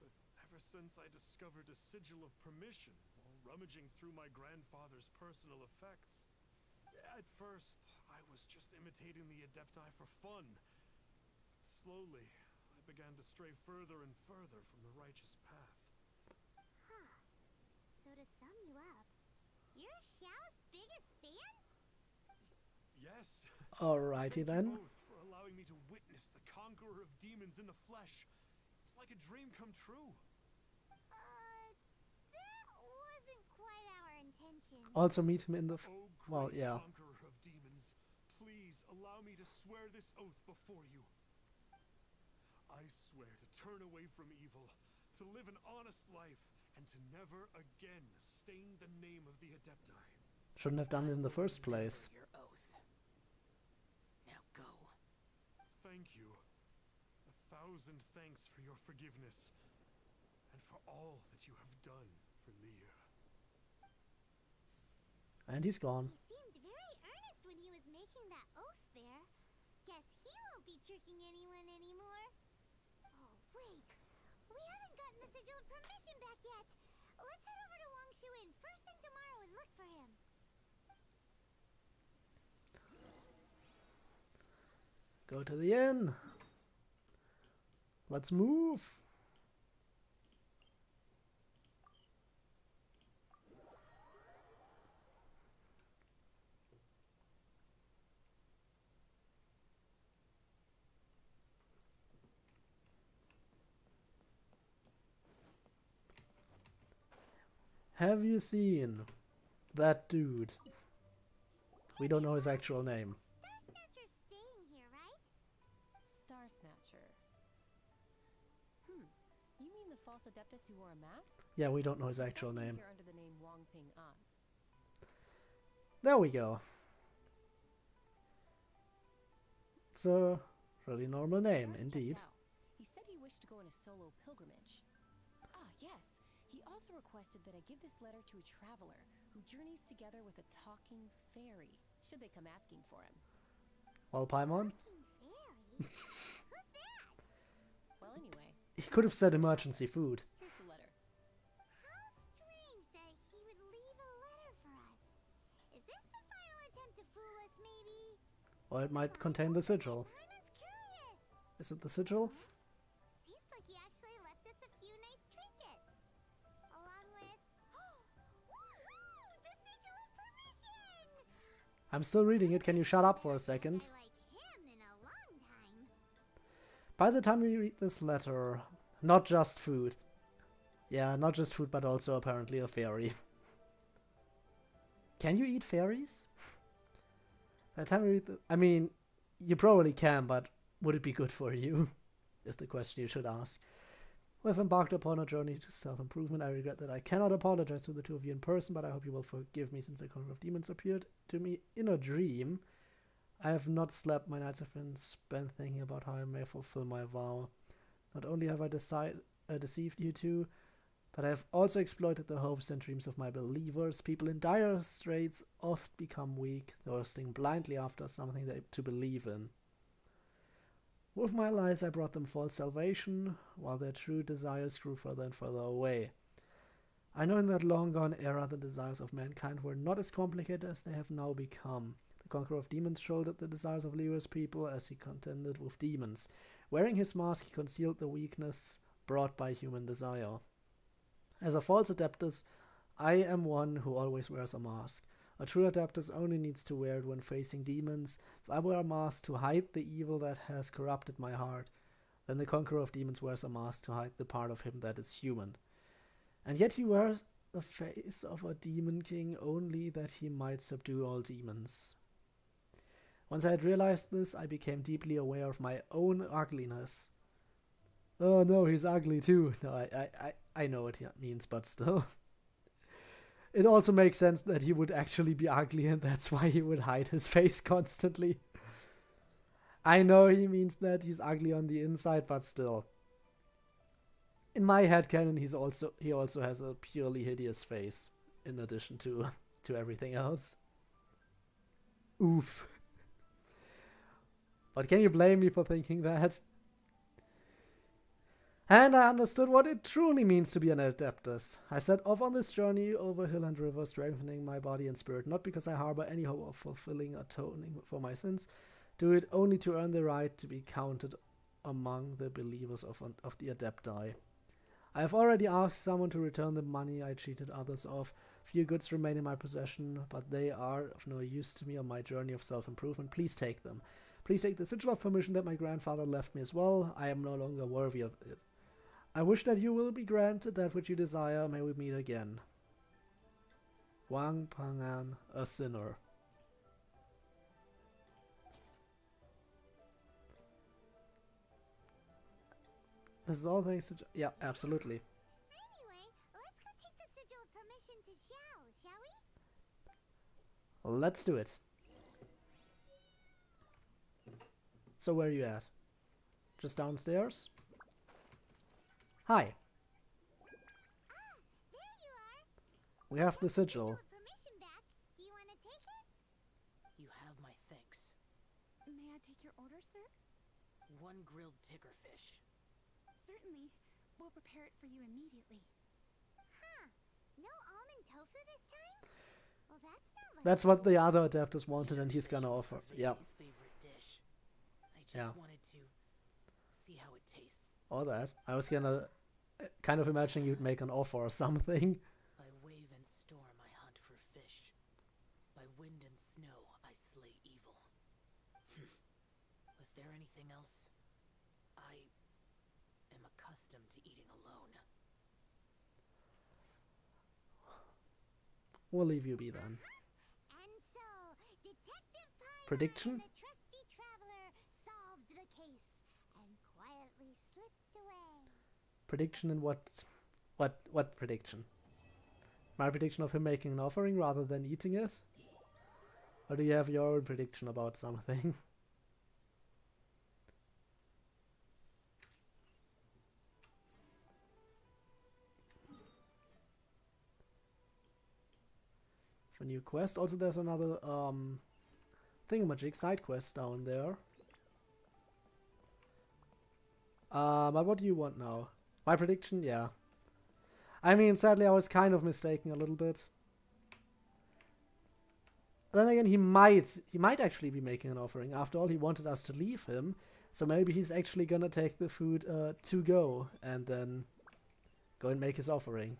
But ever since I discovered a sigil of permission while rummaging through my grandfather's personal effects, at first I was just imitating the Adepti for fun. But slowly, I began to stray further and further from the righteous path. Huh. So to sum you up, you're Shell's biggest fan? Yes. Alrighty then. for allowing me to witness the conqueror of demons in the flesh. It's like a dream come true. Uh, that wasn't quite our intention. Also meet him in the. F- Oh, well, yeah. conqueror of demons, please allow me to swear this oath before you. I swear to turn away from evil, to live an honest life, and to never again stain the name of the Adepti. Shouldn't have done it in the first place. Your oath. Now go. Thank you. A thousand thanks for your forgiveness, and for all that you have done for Liyue. And he's gone. He seemed very earnest when he was making that oath there. Guess he won't be tricking anyone anymore. permission back yet. Let's head over to Wangshu Inn first thing tomorrow and look for him. Go to the inn. Let's move. Have you seen that dude? We don't know his actual name. Star Snatcher's staying here, right? Star Snatcher. Hmm. You mean the false adeptus who wore a mask? Yeah, we don't know his actual name. The name Wang Ping An. There we go. It's a really normal name, indeed. He said he wished to go on a solo pilgrimage. Requested that I give this letter to a traveler who journeys together with a talking fairy, should they come asking for him. Well, Paimon, King Fairy? Who's that? Well, anyway, he could have said emergency food. here's the letter. How strange that he would leave a letter for us. Is this the final attempt to fool us, maybe? Or it might contain the sigil. Is it the sigil? I'm still reading it. Can you shut up for a second? By the time we read this letter, not just food. Yeah, not just food, but also apparently a fairy. Can you eat fairies? By the time we read the, I mean, you probably can, but would it be good for you? Is the question you should ask. We have embarked upon a journey to self-improvement. I regret that I cannot apologize to the two of you in person, but I hope you will forgive me since the Conqueror of Demons appeared to me in a dream. I have not slept. My nights have been spent thinking about how I may fulfill my vow. Not only have I decide, uh, deceived you two, but I have also exploited the hopes and dreams of my believers. People in dire straits oft become weak, thirsting blindly after something they, to believe in. With my lies, I brought them false salvation, while their true desires grew further and further away. I know in that long gone era the desires of mankind were not as complicated as they have now become. The Conqueror of Demons shouldered the desires of Liyue's people as he contended with demons. Wearing his mask, he concealed the weakness brought by human desire. As a false adeptus, I am one who always wears a mask. A true adeptus only needs to wear it when facing demons. If I wear a mask to hide the evil that has corrupted my heart, then the Conqueror of Demons wears a mask to hide the part of him that is human. And yet he wears the face of a demon king only that he might subdue all demons. Once I had realized this, I became deeply aware of my own ugliness. Oh no, he's ugly too. No, I, I, I, I know what he means, but still. It also makes sense that he would actually be ugly and that's why he would hide his face constantly. I know he means that he's ugly on the inside, but still. In my head canon, he's also he also has a purely hideous face, in addition to to everything else. Oof. But can you blame me for thinking that? And I understood what it truly means to be an adeptus. I set off on this journey over hill and river, strengthening my body and spirit, not because I harbor any hope of fulfilling or atoning for my sins. Do it only to earn the right to be counted among the believers of, of the adepti. I have already asked someone to return the money I cheated others of. Few goods remain in my possession, but they are of no use to me on my journey of self improvement. Please take them. Please take the sigil of permission that my grandfather left me as well. I am no longer worthy of it. I wish that you will be granted that which you desire. May we meet again. Wang Pangan, a sinner. This is all thanks to. Jo- yeah, absolutely. Anyway, let's go take the sigil of permission to Xiao, shall we? Let's do it. So, where are you at? Just downstairs? Hi, Ah, there you are. we have the sigil. Sigil permission back. Do you want to take it? You have my thanks. May I take your order, sir? One grilled tiger fish. Certainly. We'll prepare it for you immediately. Huh. No almond tofu this time? Well, that's not what That's what the other adapters wanted, and he's gonna offer. Yeah. His favorite dish. I just Yeah. wanted to see how it tastes. Or that. I was gonna kind of imagining you'd make an offer or something. By wave and storm I hunt for fish. By wind and snow I slay evil. Was there anything else? I am accustomed to eating alone. We'll leave you be then. And so, Detective Paimon Prediction? and the trusty traveler solved the case and quietly slipped away. Prediction and what what what prediction? My prediction of him making an offering rather than eating it? Or do you have your own prediction about something? For new quest. Also there's another um thingamajig side quest down there. Uh, but what do you want now? My prediction? Yeah. I mean, sadly, I was kind of mistaken a little bit. Then again, he might, he might actually be making an offering. After all, he wanted us to leave him, so maybe he's actually gonna take the food uh, to go and then go and make his offering.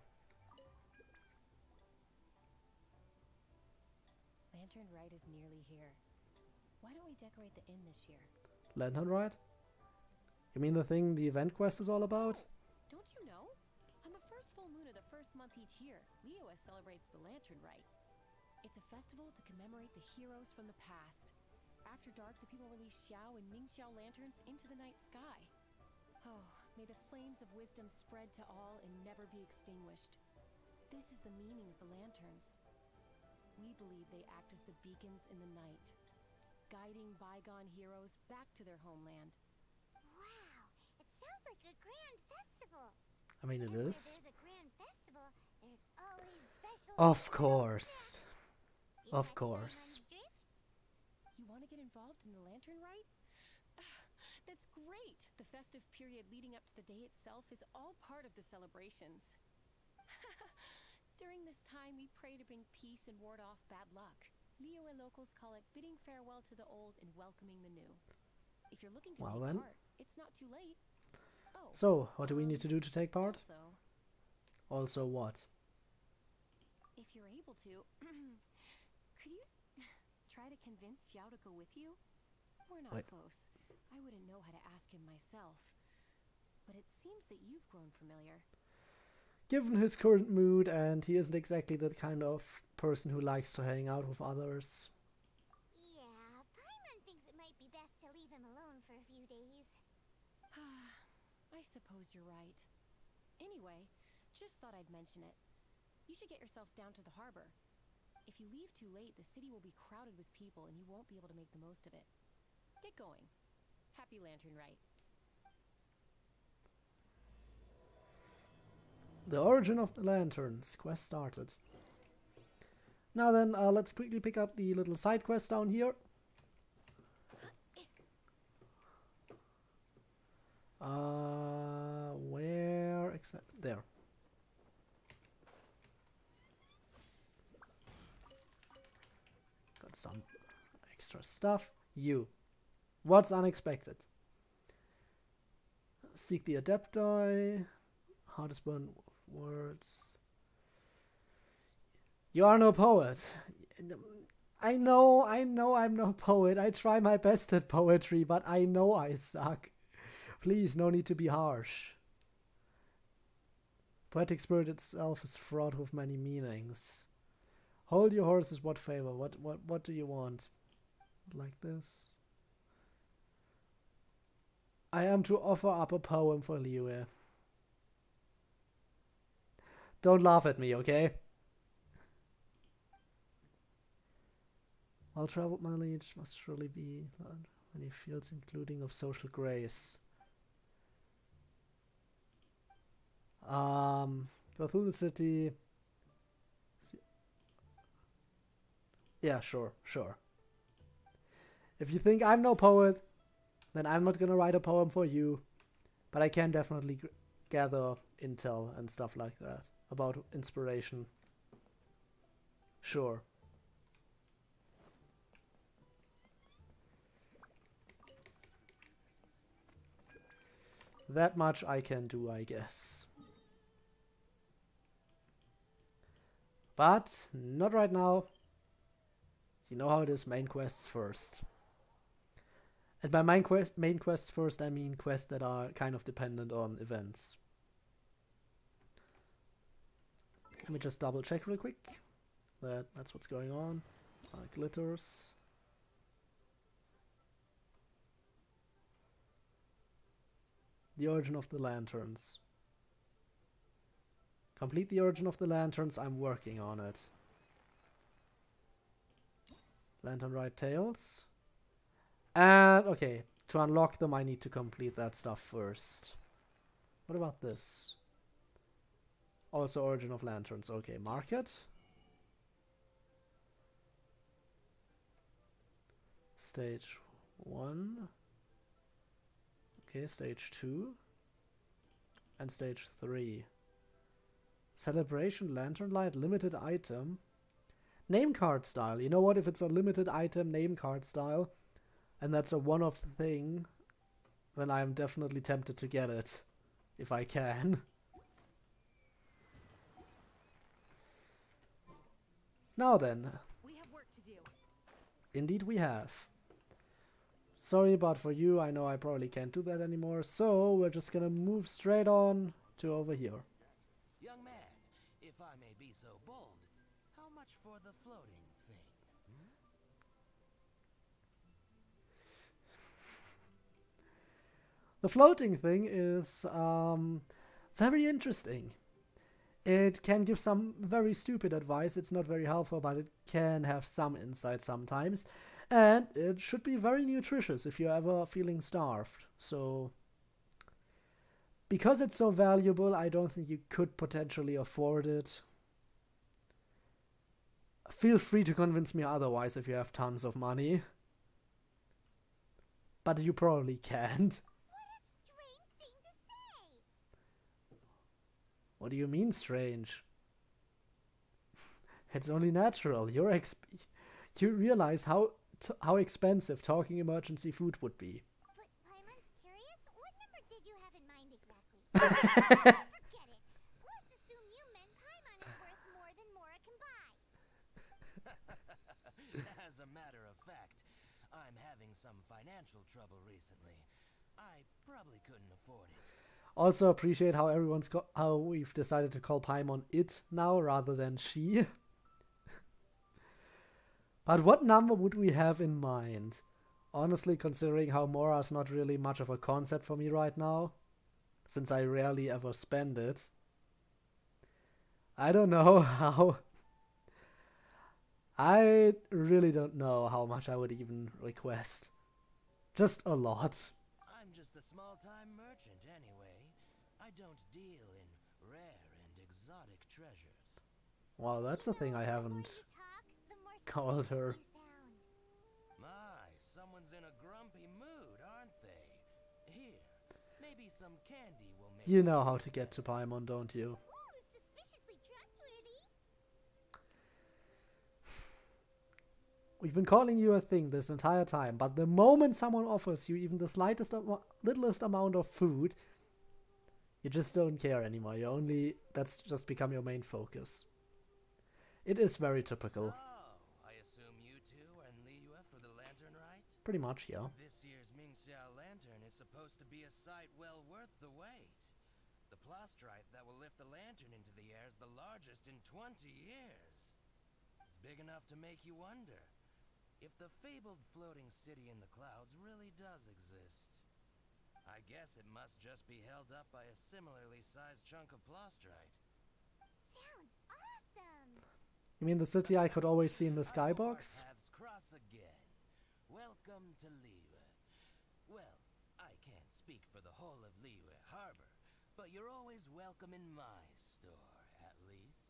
Lantern Rite is nearly here. Why don't we decorate the inn this year? Lantern Rite? You mean the thing the event quest is all about? Year, Liyue celebrates the Lantern Rite. It's a festival to commemorate the heroes from the past. After dark, the people release Xiao and Ming Xiao lanterns into the night sky. Oh, may the flames of wisdom spread to all and never be extinguished. This is the meaning of the lanterns. We believe they act as the beacons in the night, guiding bygone heroes back to their homeland. Wow, it sounds like a grand festival. I mean, it is. And where is. There's a grand festival. There's always special. Of things going on. course. Of like to go on course. You want to get involved in the lantern rite? That's great! The festive period leading up to the day itself is all part of the celebrations. During this time, we pray to bring peace and ward off bad luck. Liyue locals call it bidding farewell to the old and welcoming the new. If you're looking to Well take then. part, it's not too late. Oh, So, what do we need to do to take part? Also, Also, what? If you're able to, could you try to convince Xiao to go with you? We're not Wait. close. I wouldn't know how to ask him myself. But it seems that you've grown familiar. Given his current mood, and he isn't exactly the kind of person who likes to hang out with others. Yeah, Paimon thinks it might be best to leave him alone for a few days. I suppose you're right. Anyway, just thought I'd mention it. You should get yourselves down to the harbor. If you leave too late, the city will be crowded with people and you won't be able to make the most of it. Get going. Happy Lantern Rite. The origin of the lanterns quest started. Now then, uh, let's quickly pick up the little side quest down here. Uh, where exactly? There. Some extra stuff. You. What's unexpected? Seek the Adepti. Hardest burn words. You are no poet. I know, I know I'm no poet. I try my best at poetry, but I know I suck. Please, no need to be harsh. Poetic spirit itself is fraught with many meanings. Hold your horses, what favor? What what what do you want? Like this? I am to offer up a poem for Liyue. Don't laugh at me, okay? Well traveled my liege must surely be many fields including of social grace. Um go through the city. Yeah, sure, sure. If you think I'm no poet, then I'm not gonna write a poem for you. But I can definitely gather intel and stuff like that about inspiration. Sure. That much I can do, I guess. But not right now. You know how it is, main quests first. And by main, quest, main quests first, I mean quests that are kind of dependent on events. Let me just double check real quick that that's what's going on. Uh, glitters. The origin of the lanterns. Complete the origin of the lanterns, I'm working on it. Lantern Rite Tales. And, okay, to unlock them I need to complete that stuff first. What about this? Also Origin of Lanterns, okay, market. Stage 1. Okay, stage 2. And stage 3. Celebration Lantern Light limited item. Name card style. You know what? If it's a limited item name card style, and that's a one-off thing, then I'm definitely tempted to get it. If I can. Now then. We have work to do. Indeed we have. Sorry, but for you, I know I probably can't do that anymore, so we're just gonna move straight on to over here. Young man, if I may be so bold, how much for the floating thing? Hmm? The floating thing is um, very interesting. It can give some very stupid advice. It's not very helpful, but it can have some insight sometimes. And it should be very nutritious if you're ever feeling starved. So, because it's so valuable, I don't think you could potentially afford it. Feel free to convince me otherwise if you have tons of money. But you probably can't. What do you mean strange? it's only natural. You're exp you realize how how expensive talking emergency food would be. But Paimon's curious. What number did you have in mind exactly? Forget it. Let's assume you meant Paimon is worth more than Mora can buy. As a matter of fact, I'm having some financial trouble recently. I probably couldn't afford it. Also appreciate how everyone's how we've decided to call Paimon it now rather than she. but what number would we have in mind? Honestly, considering how Mora's not really much of a concept for me right now, since I rarely ever spend it, I don't know how. I really don't know how much I would even request. Just a lot. I'm just a small-time merchant anyway. I don't deal in rare and exotic treasures. Well, that's a thing I haven't Talk, the more called her. you. My, someone's in a grumpy mood, aren't they? Here, maybe some candy will make You know how to get to Paimon, don't you? Ooh, suspiciously trustworthy. We've been calling you a thing this entire time, but the moment someone offers you even the slightest, littlest amount of food, you just don't care anymore. You only that's just become your main focus. It is very typical, So, I assume you two in Liyue for the lantern rite? pretty much, yeah. This year's Mingxiao lantern is supposed to be a sight well worth the wait. The plastrite that will lift the lantern into the air is the largest in 20 years. It's big enough to make you wonder if the fabled floating city in the clouds really does exist. I guess it must just be held up by a similarly sized chunk of plastrite. Sounds awesome. You mean the city I could always see in the skybox? cross again. Welcome to Liyue. Well, I can't speak for the whole of Liyue Harbor, but you're always welcome in my store, at least.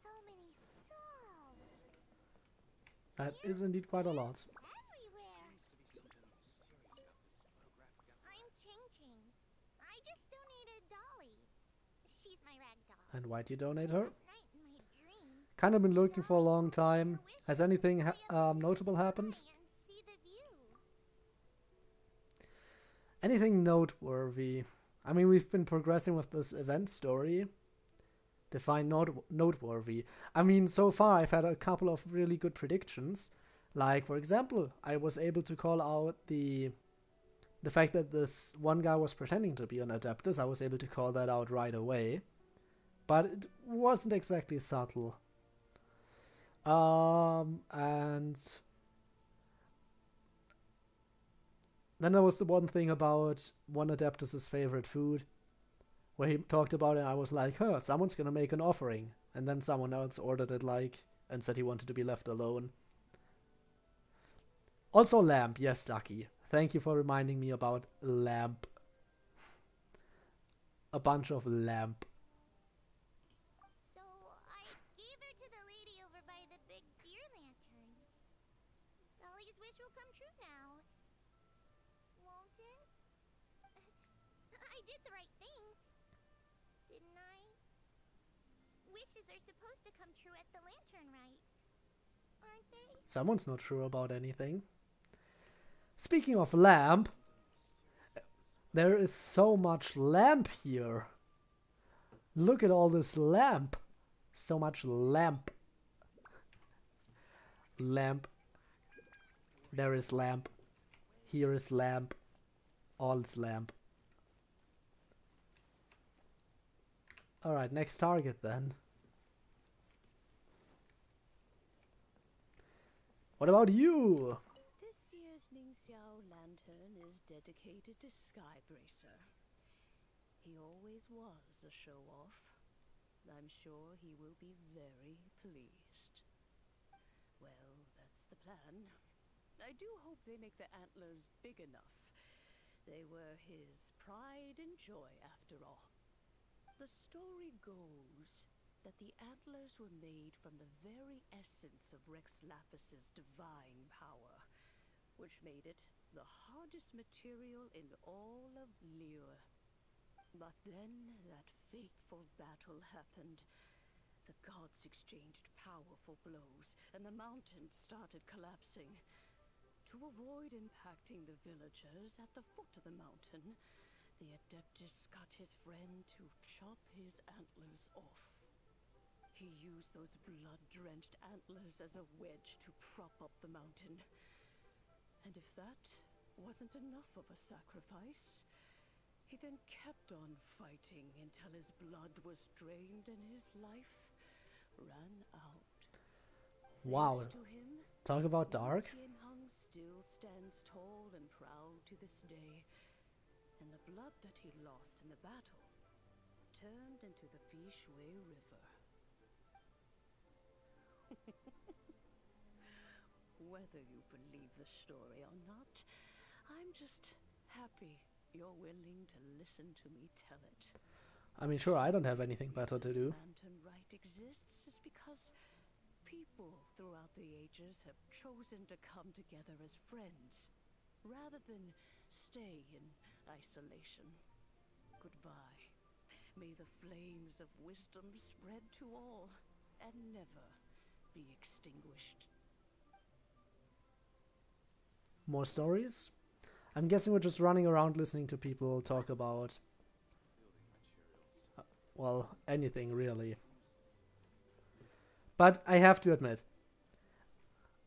So many stalls. That is indeed quite a lot. And why'd you donate her? Kind of been looking for a long time. Has anything ha- um, notable happened? anything noteworthy? I mean, we've been progressing with this event story. Define note- noteworthy. I mean, so far I've had a couple of really good predictions. Like, for example, I was able to call out the the fact that this one guy was pretending to be an Adeptus. I was able to call that out right away. But it wasn't exactly subtle. Um, and then there was the one thing about one Adeptus's favorite food, where he talked about it. I was like, "Huh, someone's gonna make an offering," and then someone else ordered it like and said he wanted to be left alone. Also, lamp. Yes, Ducky. Thank you for reminding me about lamp. A bunch of lamp. Someone's not sure about anything. Speaking of lamp, there is so much lamp here. Look at all this lamp. So much lamp. Lamp. There is lamp. Here is lamp. All is lamp. Alright, next target then. What about you? This year's lantern is dedicated to. He always was a show-off. I'm sure he will be very pleased. Well, that's the plan. I do hope they make the antlers big enough. They were his pride and joy, after all. The story goes that the antlers were made from the very essence of Rex Lapis's divine power, which made it the hardest material in all of Liyue. But then that fateful battle happened. The gods exchanged powerful blows, and the mountain started collapsing. To avoid impacting the villagers at the foot of the mountain, the Adeptus got his friend to chop his antlers off. He used those blood-drenched antlers as a wedge to prop up the mountain. And if that wasn't enough of a sacrifice, he then kept on fighting until his blood was drained and his life ran out. Wow. Him, Talk about dark. Tianheng still stands tall and proud to this day, and the blood that he lost in the battle turned into the Bishui River. Whether you believe the story or not, I'm just happy you're willing to listen to me tell it. I mean, sure, I don't have anything better to do. Lantern Rite exists is because people throughout the ages have chosen to come together as friends rather than stay in isolation. Goodbye. May the flames of wisdom spread to all and never be extinguished. More stories? I'm guessing we're just running around listening to people talk about. uh, Well, anything really. But I have to admit,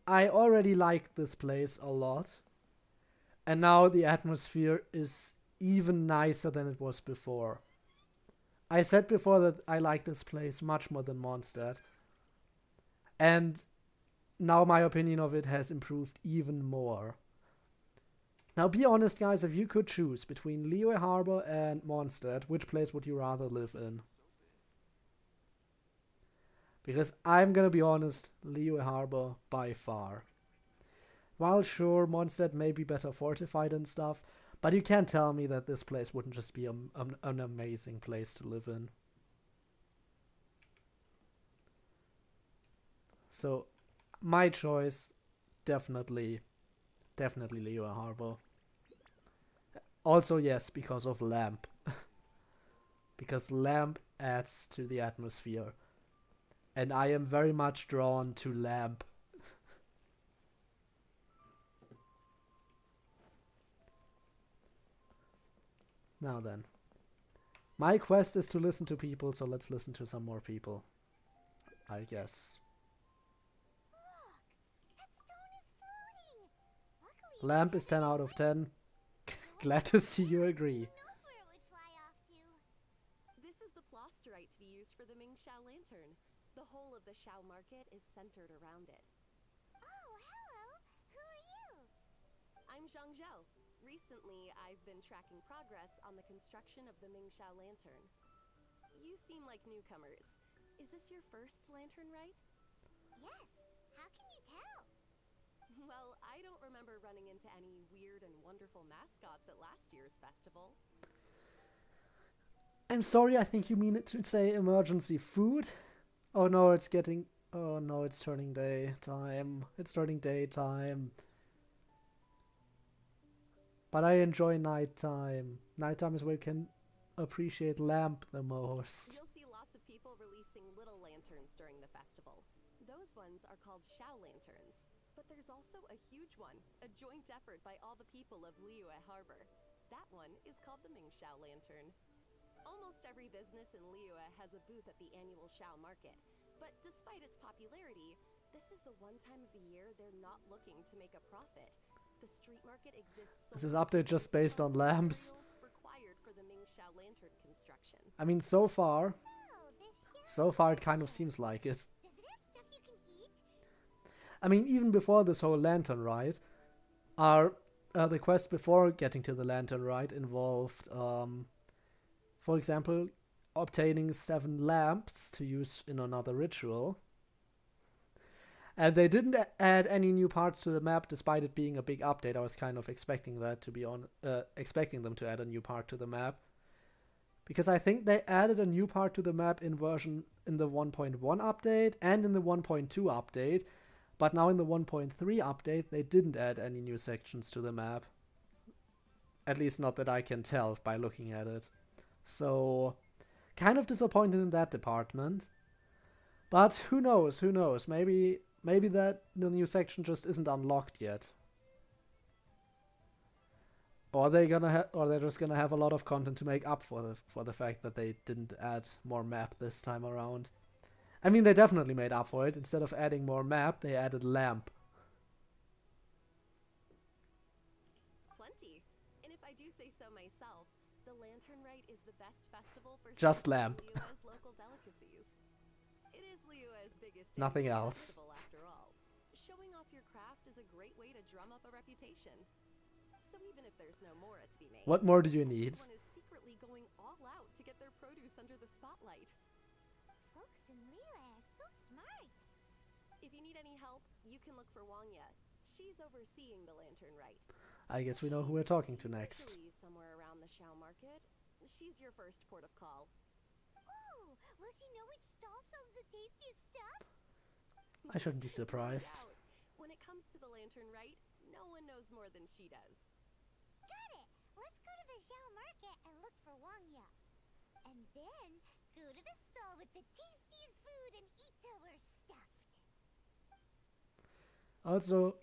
I already liked this place a lot. And now the atmosphere is even nicer than it was before. I said before that I like this place much more than Mondstadt. And now my opinion of it has improved even more. Now be honest guys, if you could choose between Liyue Harbor and Mondstadt, which place would you rather live in? Because I'm gonna be honest, Liyue Harbor by far. While sure, Mondstadt may be better fortified and stuff, but you can't tell me that this place wouldn't just be an, amazing place to live in. So, my choice, definitely, definitely Liyue Harbor. Also, yes, because of Lamp. because Lamp adds to the atmosphere. And I am very much drawn to Lamp. Now then. My quest is to listen to people, so let's listen to some more people. I guess. Lamp is 10 out of 10. Glad to see you agree. This is the plasterite to be used for the Mingxiao lantern. The whole of the Xiao market is centered around it. Oh, hello. Who are you? I'm Zhang Zhou. Recently, I've been tracking progress on the construction of the Ming Mingxiao lantern. You seem like newcomers. Is this your first lantern right? Yes. Well, I don't remember running into any weird and wonderful mascots at last year's festival. I'm sorry, I think you mean it to say emergency food. Oh no, it's getting. Oh no, it's turning daytime. It's turning daytime. But I enjoy nighttime. Nighttime is where you can appreciate lamp the most. You'll see lots of people releasing little lanterns during the festival. Those ones are called Xiao lanterns. But there's also a huge one, a joint effort by all the people of Liyue Harbor. That one is called the Mingxiao lantern. Almost every business in Liyue has a booth at the annual Xiao market. But despite its popularity, this is the one time of the year they're not looking to make a profit. The street market exists Is this update just based on lamps? required for the Mingxiao lantern construction. I mean, so far, oh, so far it kind of seems like it. I mean, even before this whole lantern rite, our uh, the quest before getting to the lantern rite involved, um, for example, obtaining seven lamps to use in another ritual. And they didn't add any new parts to the map, despite it being a big update. I was kind of expecting that to be on, uh, expecting them to add a new part to the map, because I think they added a new part to the map in version in the 1.1 update and in the 1.2 update, but now in the 1.3 update they didn't add any new sections to the map. At least not that I can tell by looking at it. So, kind of disappointed in that department. But who knows? Who knows? Maybe Maybe that the new section just isn't unlocked yet. Or they gonna ha- or they're just gonna have a lot of content to make up for the for the fact that they didn't add more map this time around. I mean, they definitely made up for it. Instead of adding more map, they added lamp. Plenty. And if I do say so myself, the Lantern Rite is the best festival for Just lamp. Local delicacies. It is Liyue's biggest Nothing else. Showing off your craft is a great way to drum up a reputation. So even if there's no more to be made, What more do you need? Can look for Wanyan. She's overseeing the Lantern Rite. I guess we know who we're talking to next. Somewhere around the Xiao Market. She's your first port of call. Oh, will she know which stall sells the tastiest stuff? I shouldn't be surprised. When it comes to the Lantern Rite, no one knows more than she does. Got it. Let's go to the Xiao Market and look for Wanyan. And then go to the stall with the tastiest food and eat till we're stuffed. Also,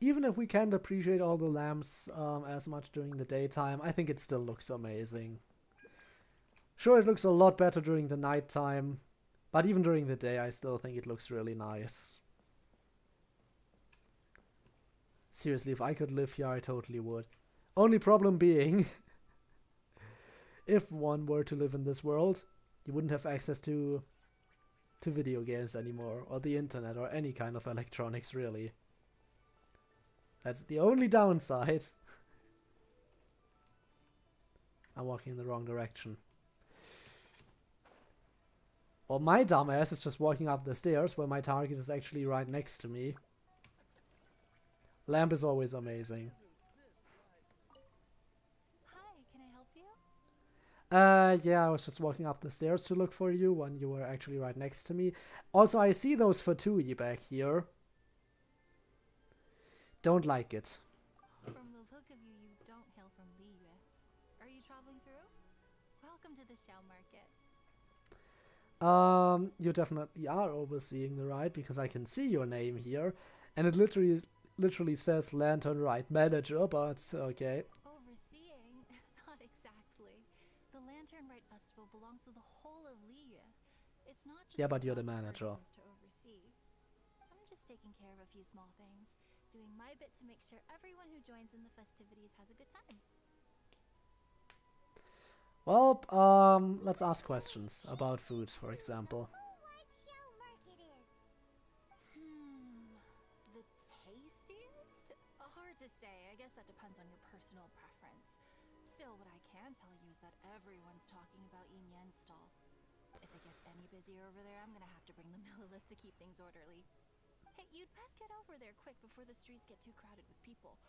even if we can't appreciate all the lamps um, as much during the daytime, I think it still looks amazing. Sure, it looks a lot better during the nighttime, but even during the day, I still think it looks really nice. Seriously, if I could live here, I totally would. Only problem being, if one were to live in this world, you wouldn't have access to to video games anymore, or the internet, or any kind of electronics, really. That's the only downside. I'm walking in the wrong direction. Well, my dumbass is just walking up the stairs where my target is actually right next to me. Lamp is always amazing. Hi, can I help you? Uh, yeah, I was just walking up the stairs to look for you when you were actually right next to me. Also, I see those Fatui back here. Don't like it. From the look of you, you don't hail from Liyue. Are you traveling through? Welcome to the Xiao Market. Um, you definitely are overseeing the ride because I can see your name here, and it literally literally says Lantern Rite Manager, but okay. Overseeing? Not exactly. of the whole of Liyue. It's not just Yeah, but you're the manager. I'm just taking care of a few small things, doing my bit to make sure everyone who joins in the festivities has a good time. Well, um, let's ask questions about food, for example. Gets busier over there, I'm gonna have to bring the Millelith to keep things orderly. Hey, you'd best get over there quick before the streets get too crowded with people.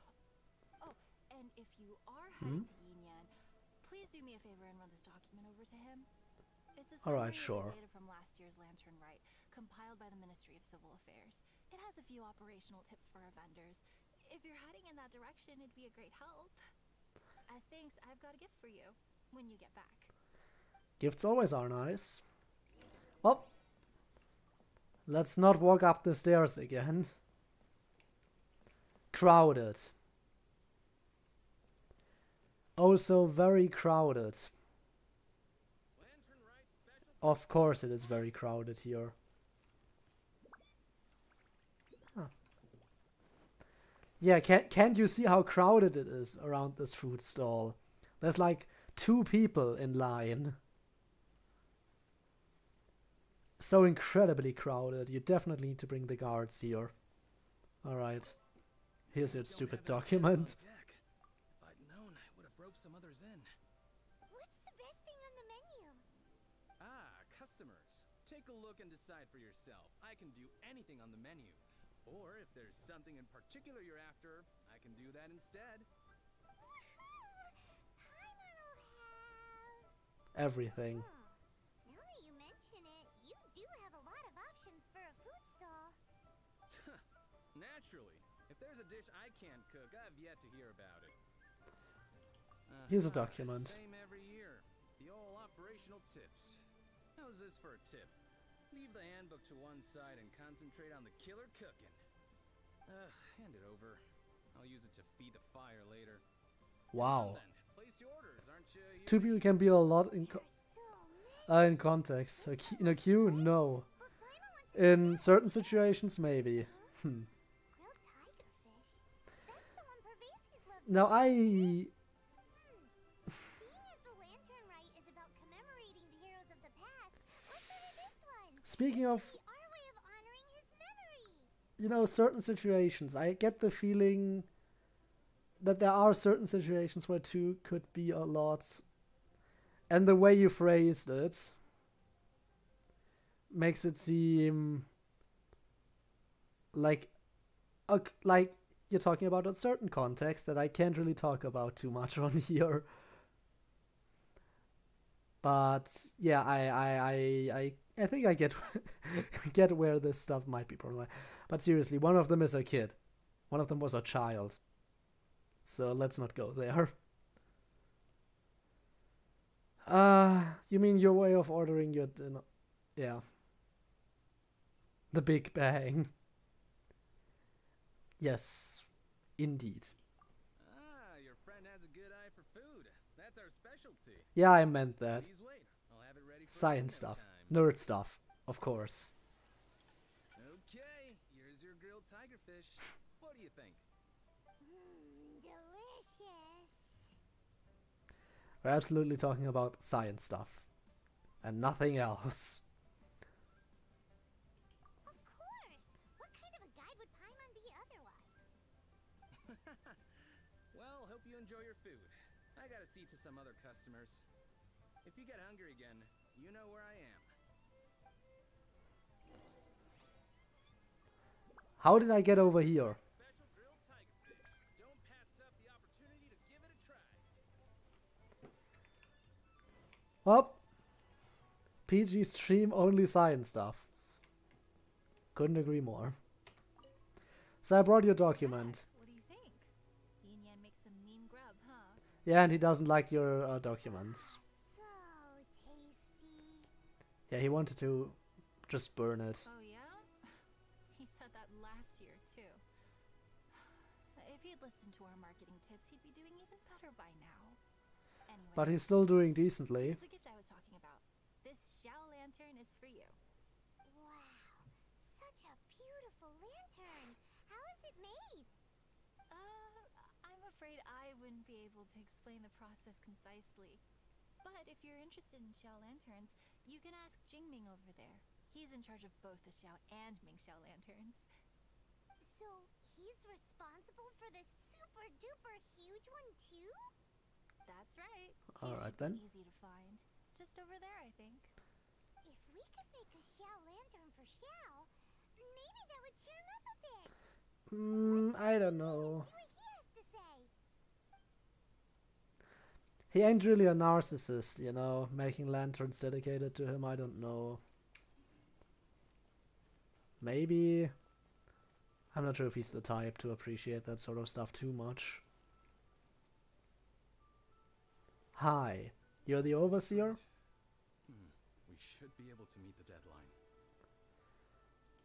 Oh, and if you are heading Hmm? to Yin Yan, please do me a favor and run this document over to him. It's a Alright, summary of the sure. data from last year's Lantern Rite, compiled by the Ministry of Civil Affairs. It has a few operational tips for our vendors. If you're heading in that direction, it'd be a great help. As thanks, I've got a gift for you when you get back. Gifts always are nice. Well, let's not walk up the stairs again. Crowded. Also very crowded. Of course it is very crowded here. Huh. Yeah, can, can't you see how crowded it is around this food stall? There's like two people in line. So incredibly crowded. You definitely need to bring the guards here. Alright. Here's your stupid document. I'd known, I would have roped some others in. What's the best thing on the menu? Ah, customers. Take a look and decide for yourself. I can do anything on the menu. Or if there's something in particular you're after, I can do that instead. Everything. Dish I can't cook, I've yet to hear about it. Here's a document. Same every year. The old operational tips. How's this for a tip? Leave the handbook to one side and concentrate on the killer cooking. Ugh, hand it over. I'll use it to feed the fire later. Wow. Place your orders, aren't you? Two people can be a lot in co- uh, in context. A in a queue, no. In certain situations, maybe. Hmm. This I speaking of Our way of honoring his memory. you know certain situations, I get the feeling that there are certain situations where two could be a lot, and the way you phrased it makes it seem like a, like you're talking about a certain context that I can't really talk about too much on here. But yeah, I I I I, I think I get get where this stuff might be problematic. But seriously, one of them is a kid. One of them was a child. So let's not go there. Uh, you mean your way of ordering your dinner? Yeah. The Big Bang. Yes, indeed. Ah, your friend has a good eye for food. That's our specialty. Yeah, I meant that. I'll have it ready for Science stuff. time. Nerd stuff, of course. Okay, here's your grilled tigerfish. What do you think? Mmm, delicious. We're absolutely talking about science stuff. And nothing else. Of a Paimon be otherwise? well, hope you enjoy your food. I gotta see to some other customers. If you get hungry again, you know where I am. How did I get over here? Special grilled tigerfish. Don't pass up the opportunity to give it a try. Up. PG stream only science stuff. Couldn't agree more. So I brought your document. What do you think? Yin Yan makes some mean grub, huh? Yeah, and he doesn't like your uh, documents. So tasty. Yeah, he wanted to just burn it. Oh yeah? He said that last year too. If he'd listened to our marketing tips, he'd be doing even better by now. Anyway, But he's still doing decently. here's the gift I was talking about. Xiao lantern is for you. Wow, such a beautiful lantern. How is it made? Uh, I'm afraid I wouldn't be able to explain the process concisely. But if you're interested in Xiao lanterns, you can ask Jingming over there. He's in charge of both the Xiao and Ming Mingxiao lanterns. So he's responsible for the super duper huge one too? That's right. All He right then. Easy to find. Just over there, I think. If we could make a Xiao lantern for Xiao, maybe that would cheer him up a bit. Hmm, I don't know. See what he has to say. He ain't really a narcissist, you know, making lanterns dedicated to him, I don't know. Maybe. I'm not sure if he's the type to appreciate that sort of stuff too much. Hi, you're the overseer? Hmm. We should be able to meet the deadline.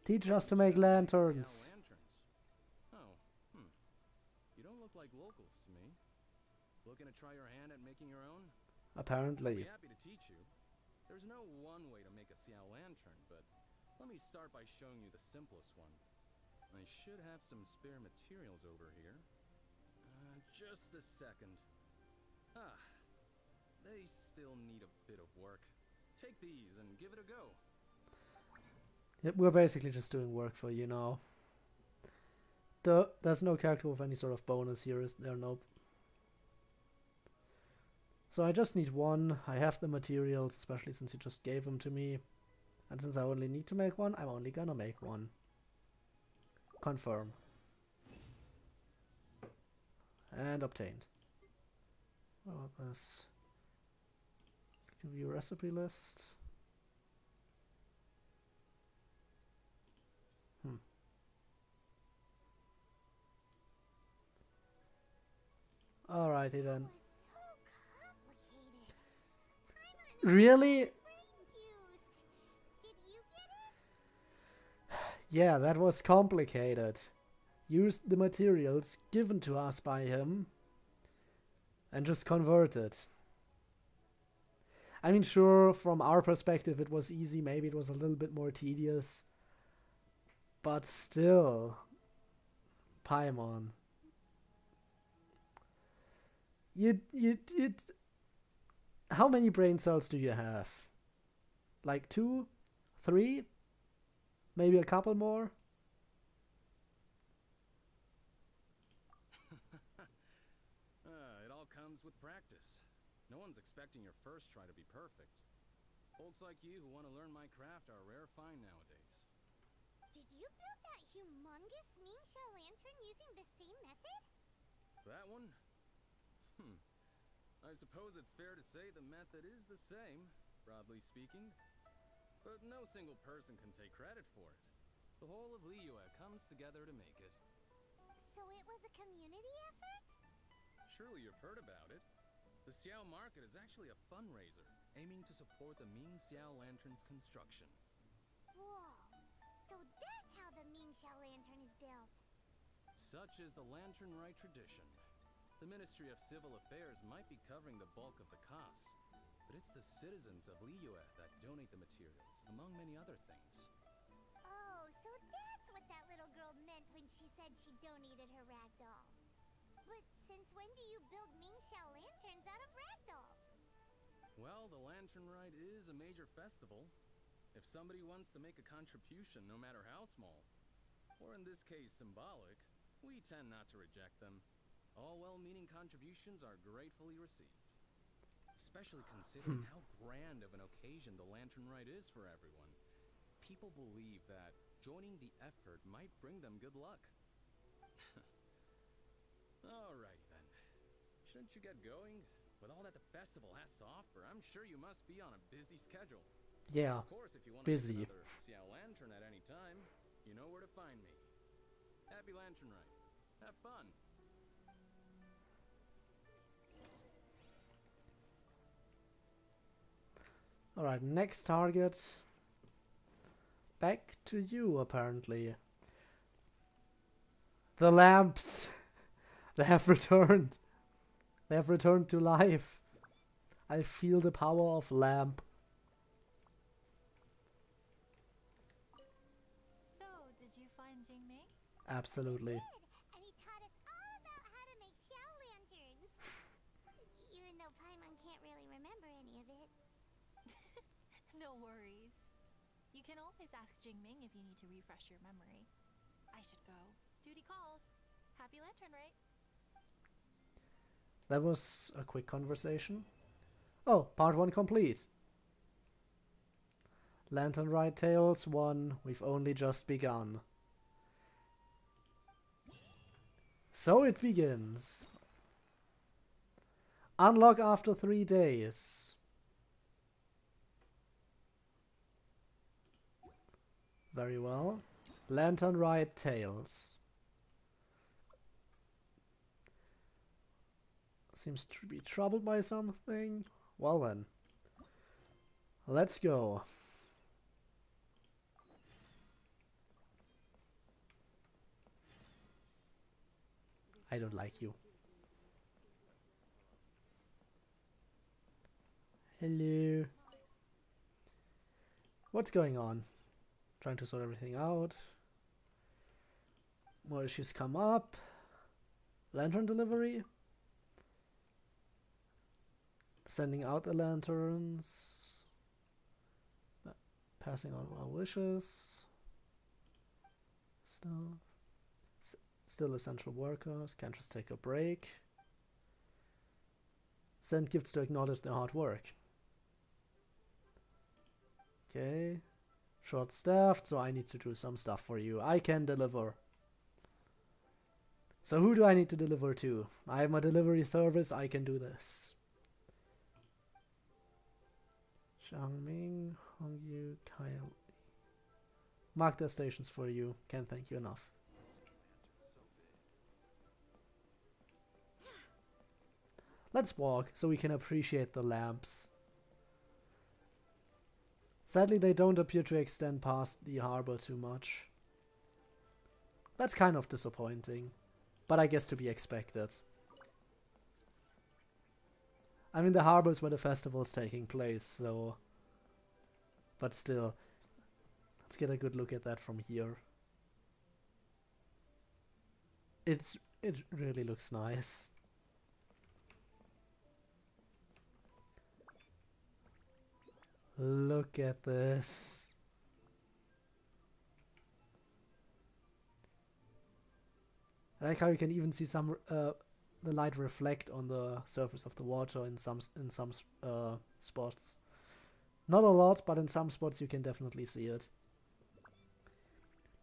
Teach us to make lanterns. Oh, hmm. You don't look like locals to me. Looking to try your hand making your own? Apparently. happy to teach you. There's no one way to make a Xiao lantern, but let me start by showing you the simplest one. I should have some spare materials over here. Uh, just a second. Ah, they still need a bit of work. Take these and give it a go. Yep, we're basically just doing work for you now. The, there's no character with any sort of bonus here, is there? Nope. So I just need one. I have the materials, especially since you just gave them to me. And since I only need to make one, I'm only gonna make one. Confirm. And obtained. What about this? Give you a recipe list. Hmm. Alrighty then. Really? Yeah, that was complicated. Used the materials given to us by him and just converted. I mean, sure, from our perspective it was easy, maybe it was a little bit more tedious. But still, Paimon. You, you, you. How many brain cells do you have? Like two? Three? Maybe a couple more? Ah, it all comes with practice. No one's expecting your first try to be perfect. Folks like you who want to learn my craft are rare find nowadays. Did you build that humongous Mingxiao lantern using the same method? That one? I suppose it's fair to say the method is the same, broadly speaking. But no single person can take credit for it. The whole of Liyue comes together to make it. So it was a community effort? Surely you've heard about it. The Xiao Market is actually a fundraiser aiming to support the Ming Xiao Lantern's construction. Whoa. So that's how the Mingxiao lantern is built. Such is the Lantern Rite tradition. The Ministry of Civil Affairs might be covering the bulk of the costs, but it's the citizens of Liyue that donate the materials, among many other things. Oh, so that's what that little girl meant when she said she donated her ragdoll. But since when do you build Mingxiao lanterns out of ragdolls? Well, the Lantern Rite is a major festival. If somebody wants to make a contribution, no matter how small, or in this case symbolic, we tend not to reject them. All well-meaning contributions are gratefully received. Especially hmm. considering how grand of an occasion the Lantern Rite is for everyone. People believe that joining the effort might bring them good luck. Alrighty then. Shouldn't you get going? With all that the festival has to offer, I'm sure you must be on a busy schedule. Yeah, Of course, if you want busy. another Lantern at any time, you know where to find me. Happy Lantern Rite. Have fun. Alright, next target. Back to you, apparently. The lamps! they have returned! They have returned to life! I feel the power of lamp. So, did you find Jingming? Absolutely. Refresh your memory. I should go. Duty calls. Happy lantern, right? That was a quick conversation. Oh, part one complete. Lantern Rite Tales 1, we've only just begun. So it begins. Unlock after three days. Very well. Lantern Rite Tales. Seems to be troubled by something. Well then. Let's go. I don't like you. Hello. What's going on? Trying to sort everything out. More issues come up. Lantern delivery. Sending out the lanterns. Passing on our wishes. Stuff. S still essential workers. Can't just take a break. Send gifts to acknowledge their hard work. Okay. Short staffed, so I need to do some stuff for you. I can deliver. So who do I need to deliver to? I am a delivery service, I can do this. Xiangming, Hongyu, Kyle. Mark their stations for you. Can't thank you enough. Let's walk so we can appreciate the lamps. Sadly, they don't appear to extend past the harbor too much. That's kind of disappointing, but I guess to be expected. I mean, the harbor is where the festival's taking place, so... But still, let's get a good look at that from here. It's It really looks nice. Look at this. I like how you can even see some uh, the light reflect on the surface of the water in some in some uh, spots. Not a lot, but in some spots you can definitely see it.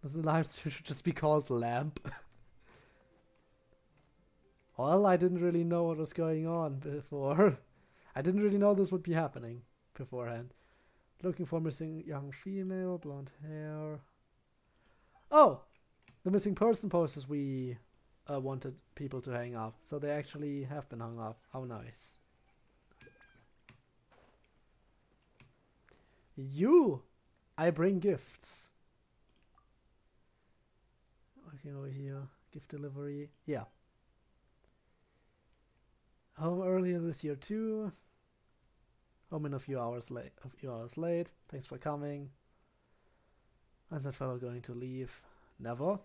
The light should just be called lamp? well, I didn't really know what was going on before. I didn't really know this would be happening beforehand. Looking for missing young female, blonde hair. Oh! The missing person posters we uh, wanted people to hang up. So they actually have been hung up. How nice. You! I bring gifts. Okay, over here. Gift delivery. Yeah. Home earlier this year too. Home in a few hours late. A few hours late. Thanks for coming. Is that fellow going to leave? Never.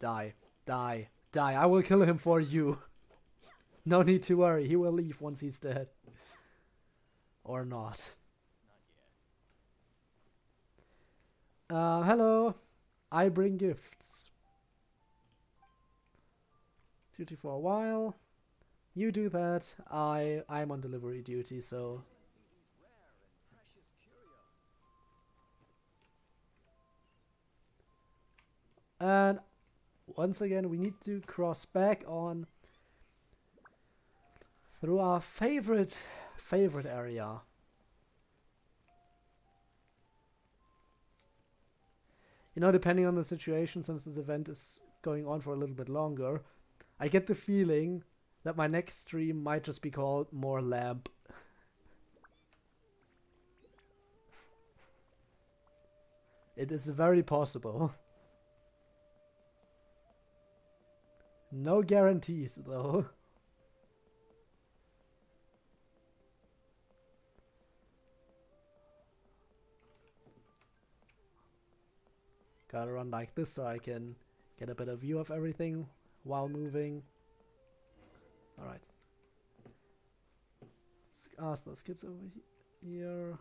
Die. Die. Die. I will kill him for you. no need to worry. He will leave once he's dead. Or not. Uh, hello. I bring gifts. Duty for a while. You do that. I I'm on delivery duty, so And once again, we need to cross back on through our favorite, favorite area. You know, depending on the situation, since this event is going on for a little bit longer, I get the feeling that my next stream might just be called More Lamp. it is very possible. No guarantees, though. Gotta run like this so I can get a better view of everything while moving. Alright. Ask those kids over here.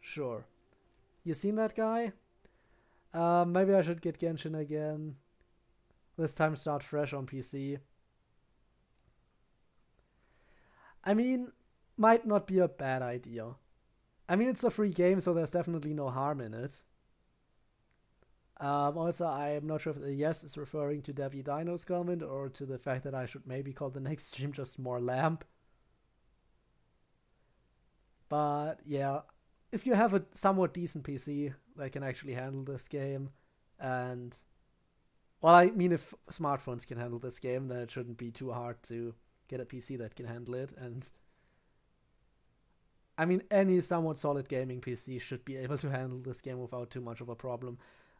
Sure. You seen that guy? Um, maybe I should get Genshin again. This time start fresh on PC. I mean, might not be a bad idea. I mean, it's a free game, so there's definitely no harm in it. Um, also, I'm not sure if the yes is referring to Devi Dino's comment or to the fact that I should maybe call the next stream just more lamp. But yeah, if you have a somewhat decent PC that can actually handle this game, and well, I mean, if smartphones can handle this game, then it shouldn't be too hard to get a PC that can handle it. And I mean, any somewhat solid gaming PC should be able to handle this game without too much of a problem.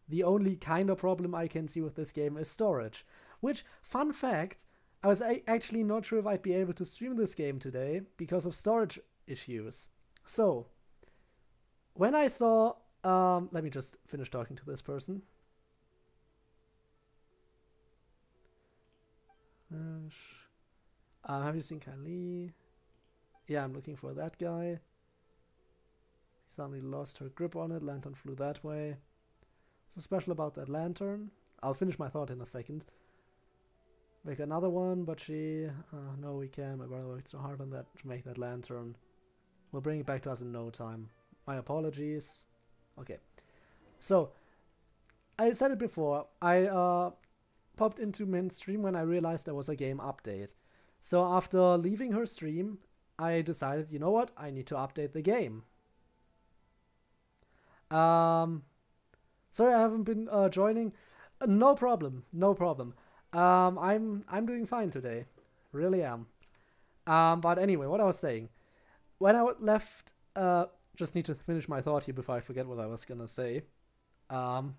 The only kind of problem I can see with this game is storage. Which, fun fact, I was actually not sure if I'd be able to stream this game today because of storage issues. So, when I saw, um, let me just finish talking to this person. Uh, have you seen Kylie? Yeah, I'm looking for that guy. He suddenly lost her grip on it. Lantern flew that way. What's special about that lantern? I'll finish my thought in a second. Make another one, but she... Uh, no, we can. My brother worked so hard on that to make that lantern. We'll bring it back to us in no time. My apologies. Okay. So, I said it before. I uh, popped into Min's stream when I realized there was a game update. So after leaving her stream, I decided, you know what, I need to update the game. Um, sorry, I haven't been uh, joining. Uh, no problem, no problem. Um, I'm I'm doing fine today, really am. Um, but anyway, what I was saying, when I left, uh, just need to finish my thought here before I forget what I was gonna say. Um,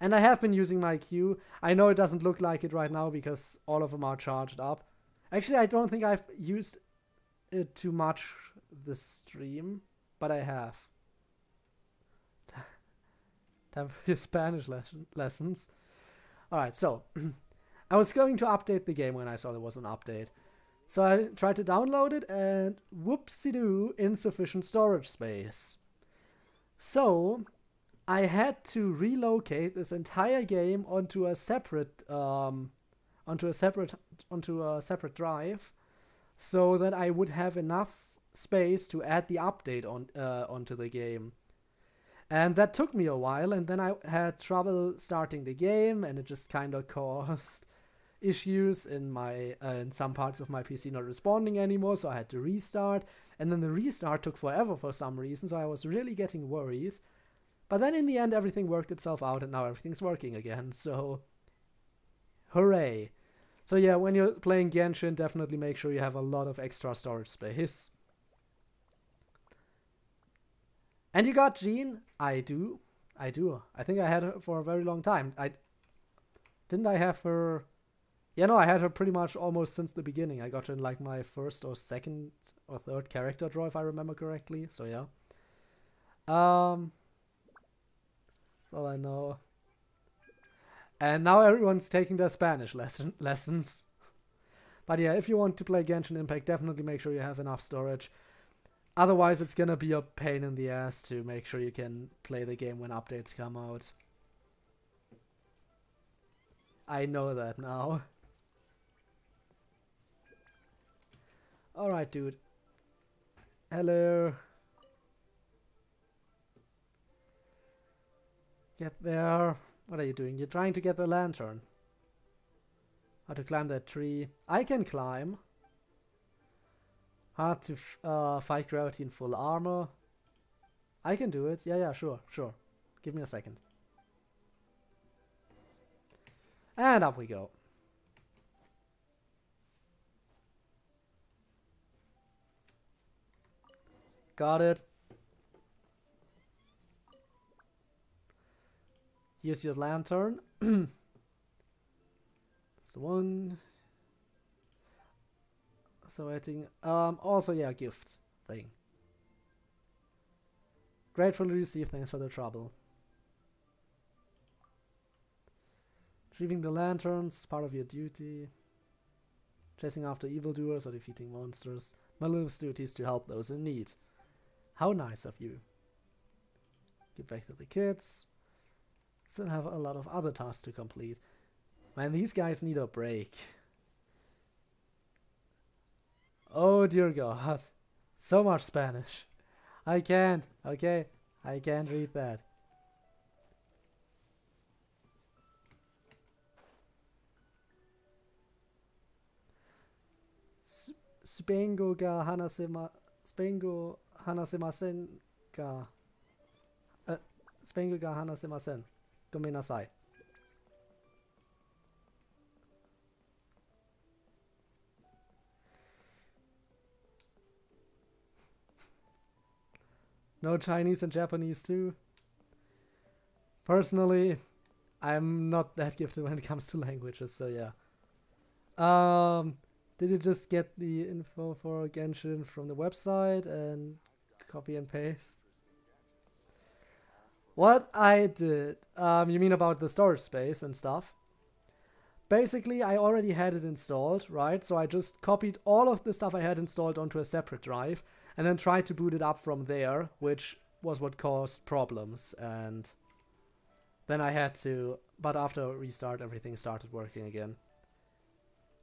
and I have been using my queue. I know it doesn't look like it right now because all of them are charged up. Actually, I don't think I've used it too much this stream, but I have. have your Spanish lesson lessons. Alright, so I was going to update the game when I saw there was an update. So I tried to download it and whoopsie doo, insufficient storage space. So I had to relocate this entire game onto a separate um, onto a separate onto a separate drive so that I would have enough space to add the update on uh, onto the game. And that took me a while, and then I had trouble starting the game, and it just kind of caused issues in my uh, in some parts of my PC not responding anymore, so I had to restart. And then the restart took forever for some reason, so I was really getting worried. But then in the end, everything worked itself out, and now everything's working again. So, hooray! So yeah, when you're playing Genshin, definitely make sure you have a lot of extra storage space. And you got Jean? I do. I do. I think I had her for a very long time. I didn't I have her yeah, no, I had her pretty much almost since the beginning. I got her in like my first or second or third character draw, if I remember correctly. So yeah. Um, that's all I know. And now everyone's taking their Spanish lesson lessons. but yeah, if you want to play Genshin Impact, definitely make sure you have enough storage. Otherwise, it's gonna be a pain in the ass to make sure you can play the game when updates come out. I know that now. Alright, dude. Hello. Get there. What are you doing? You're trying to get the lantern. How to climb that tree. I can climb. Hard to uh, fight gravity in full armor. I can do it. Yeah, yeah, sure, sure. Give me a second. And up we go. Got it. Use your lantern. That's the one. So I think, um, also yeah, gift thing. Gratefully receive, thanks for the trouble. Retrieving the lanterns, part of your duty. Chasing after evildoers or defeating monsters. My Malum's duty is to help those in need. How nice of you. Get back to the kids. Still have a lot of other tasks to complete. Man, these guys need a break. Oh dear god. So much Spanish. I can't, okay? I can't read that. Spengo ga hanasema Spengo hanasemasen ga uh, Spengo ga hanasemasen. Gomenasai. No Chinese and Japanese too. Personally, I'm not that gifted when it comes to languages, so yeah. Um, did you just get the info for Genshin from the website and copy and paste? What I did, um, you mean about the storage space and stuff? Basically, I already had it installed, right? So I just copied all of the stuff I had installed onto a separate drive and then tried to boot it up from there, which was what caused problems. And then I had to, but after restart, everything started working again.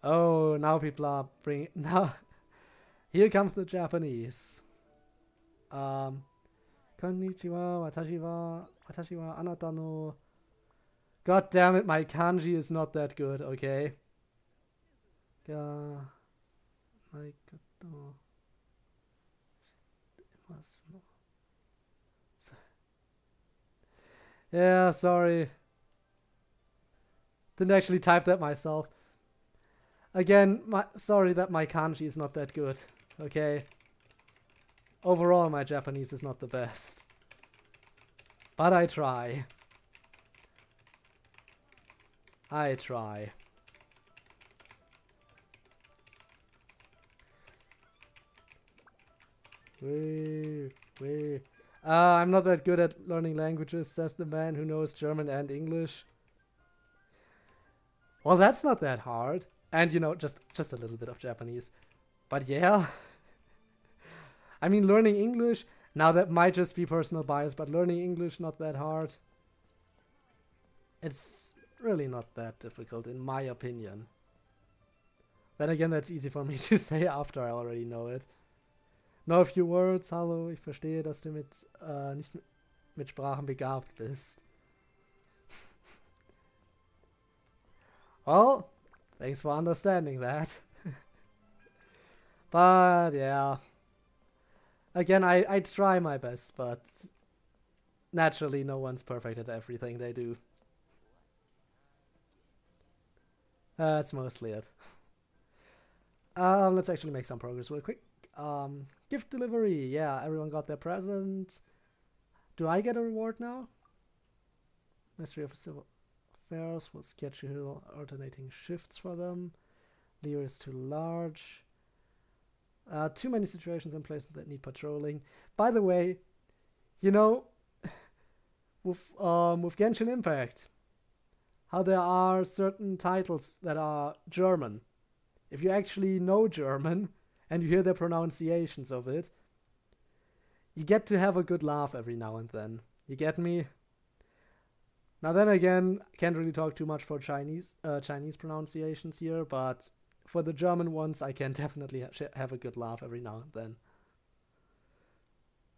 Oh, now people are bringing, now, here comes the Japanese. Um, konnichiwa, watashi wa, watashi wa anata no. God damn it, my kanji is not that good, okay? Yeah, sorry. Didn't actually type that myself. Again, my sorry that my kanji is not that good. Okay. Overall, my Japanese is not the best. But I try. I try. Wee, wee. Uh, I'm not that good at learning languages, says the man who knows German and English. Well, that's not that hard. And, you know, just, just a little bit of Japanese. But yeah. I mean, learning English, now that might just be personal bias, but learning English not that hard. It's really not that difficult, in my opinion. Then again, that's easy for me to say after I already know it. Know a few words, hallo, ich verstehe, dass du mit, äh, nicht mit Sprachen begabt bist. well, thanks for understanding that. but yeah. Again, I, I try my best, but naturally no one's perfect at everything they do. That's mostly it. Um, let's actually make some progress real quick. Um, gift delivery. Yeah, everyone got their present. Do I get a reward now? Ministry of Civil Affairs will schedule alternating shifts for them. Liyue is too large. Uh, too many situations and places that need patrolling. By the way, you know, with um, with Genshin Impact, how there are certain titles that are German. If you actually know German, and you hear the pronunciations of it, you get to have a good laugh every now and then. You get me? Now then again, can't really talk too much for Chinese uh, Chinese pronunciations here, but for the German ones, I can definitely ha have a good laugh every now and then.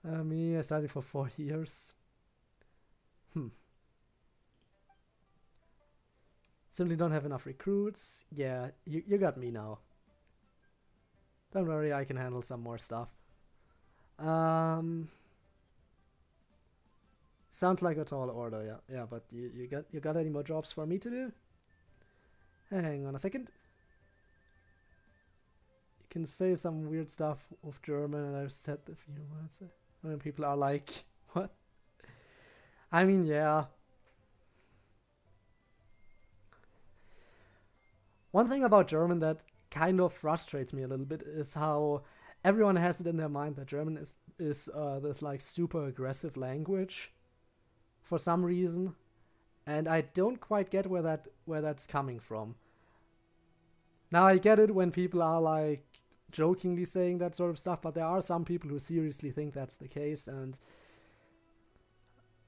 Uh, me, I studied for four years. Hmm. Simply don't have enough recruits. Yeah, you, you got me now. Don't worry, I can handle some more stuff. Um, sounds like a tall order, yeah. Yeah, but you, you got you got any more jobs for me to do? Hang on a second. Can say some weird stuff with German, and I've said a few words. I mean, people are like, what? I mean, yeah. One thing about German that kind of frustrates me a little bit is how everyone has it in their mind that German is is uh, this like super aggressive language for some reason, and I don't quite get where that where that's coming from. Now I get it when people are like jokingly saying that sort of stuff, but there are some people who seriously think that's the case, and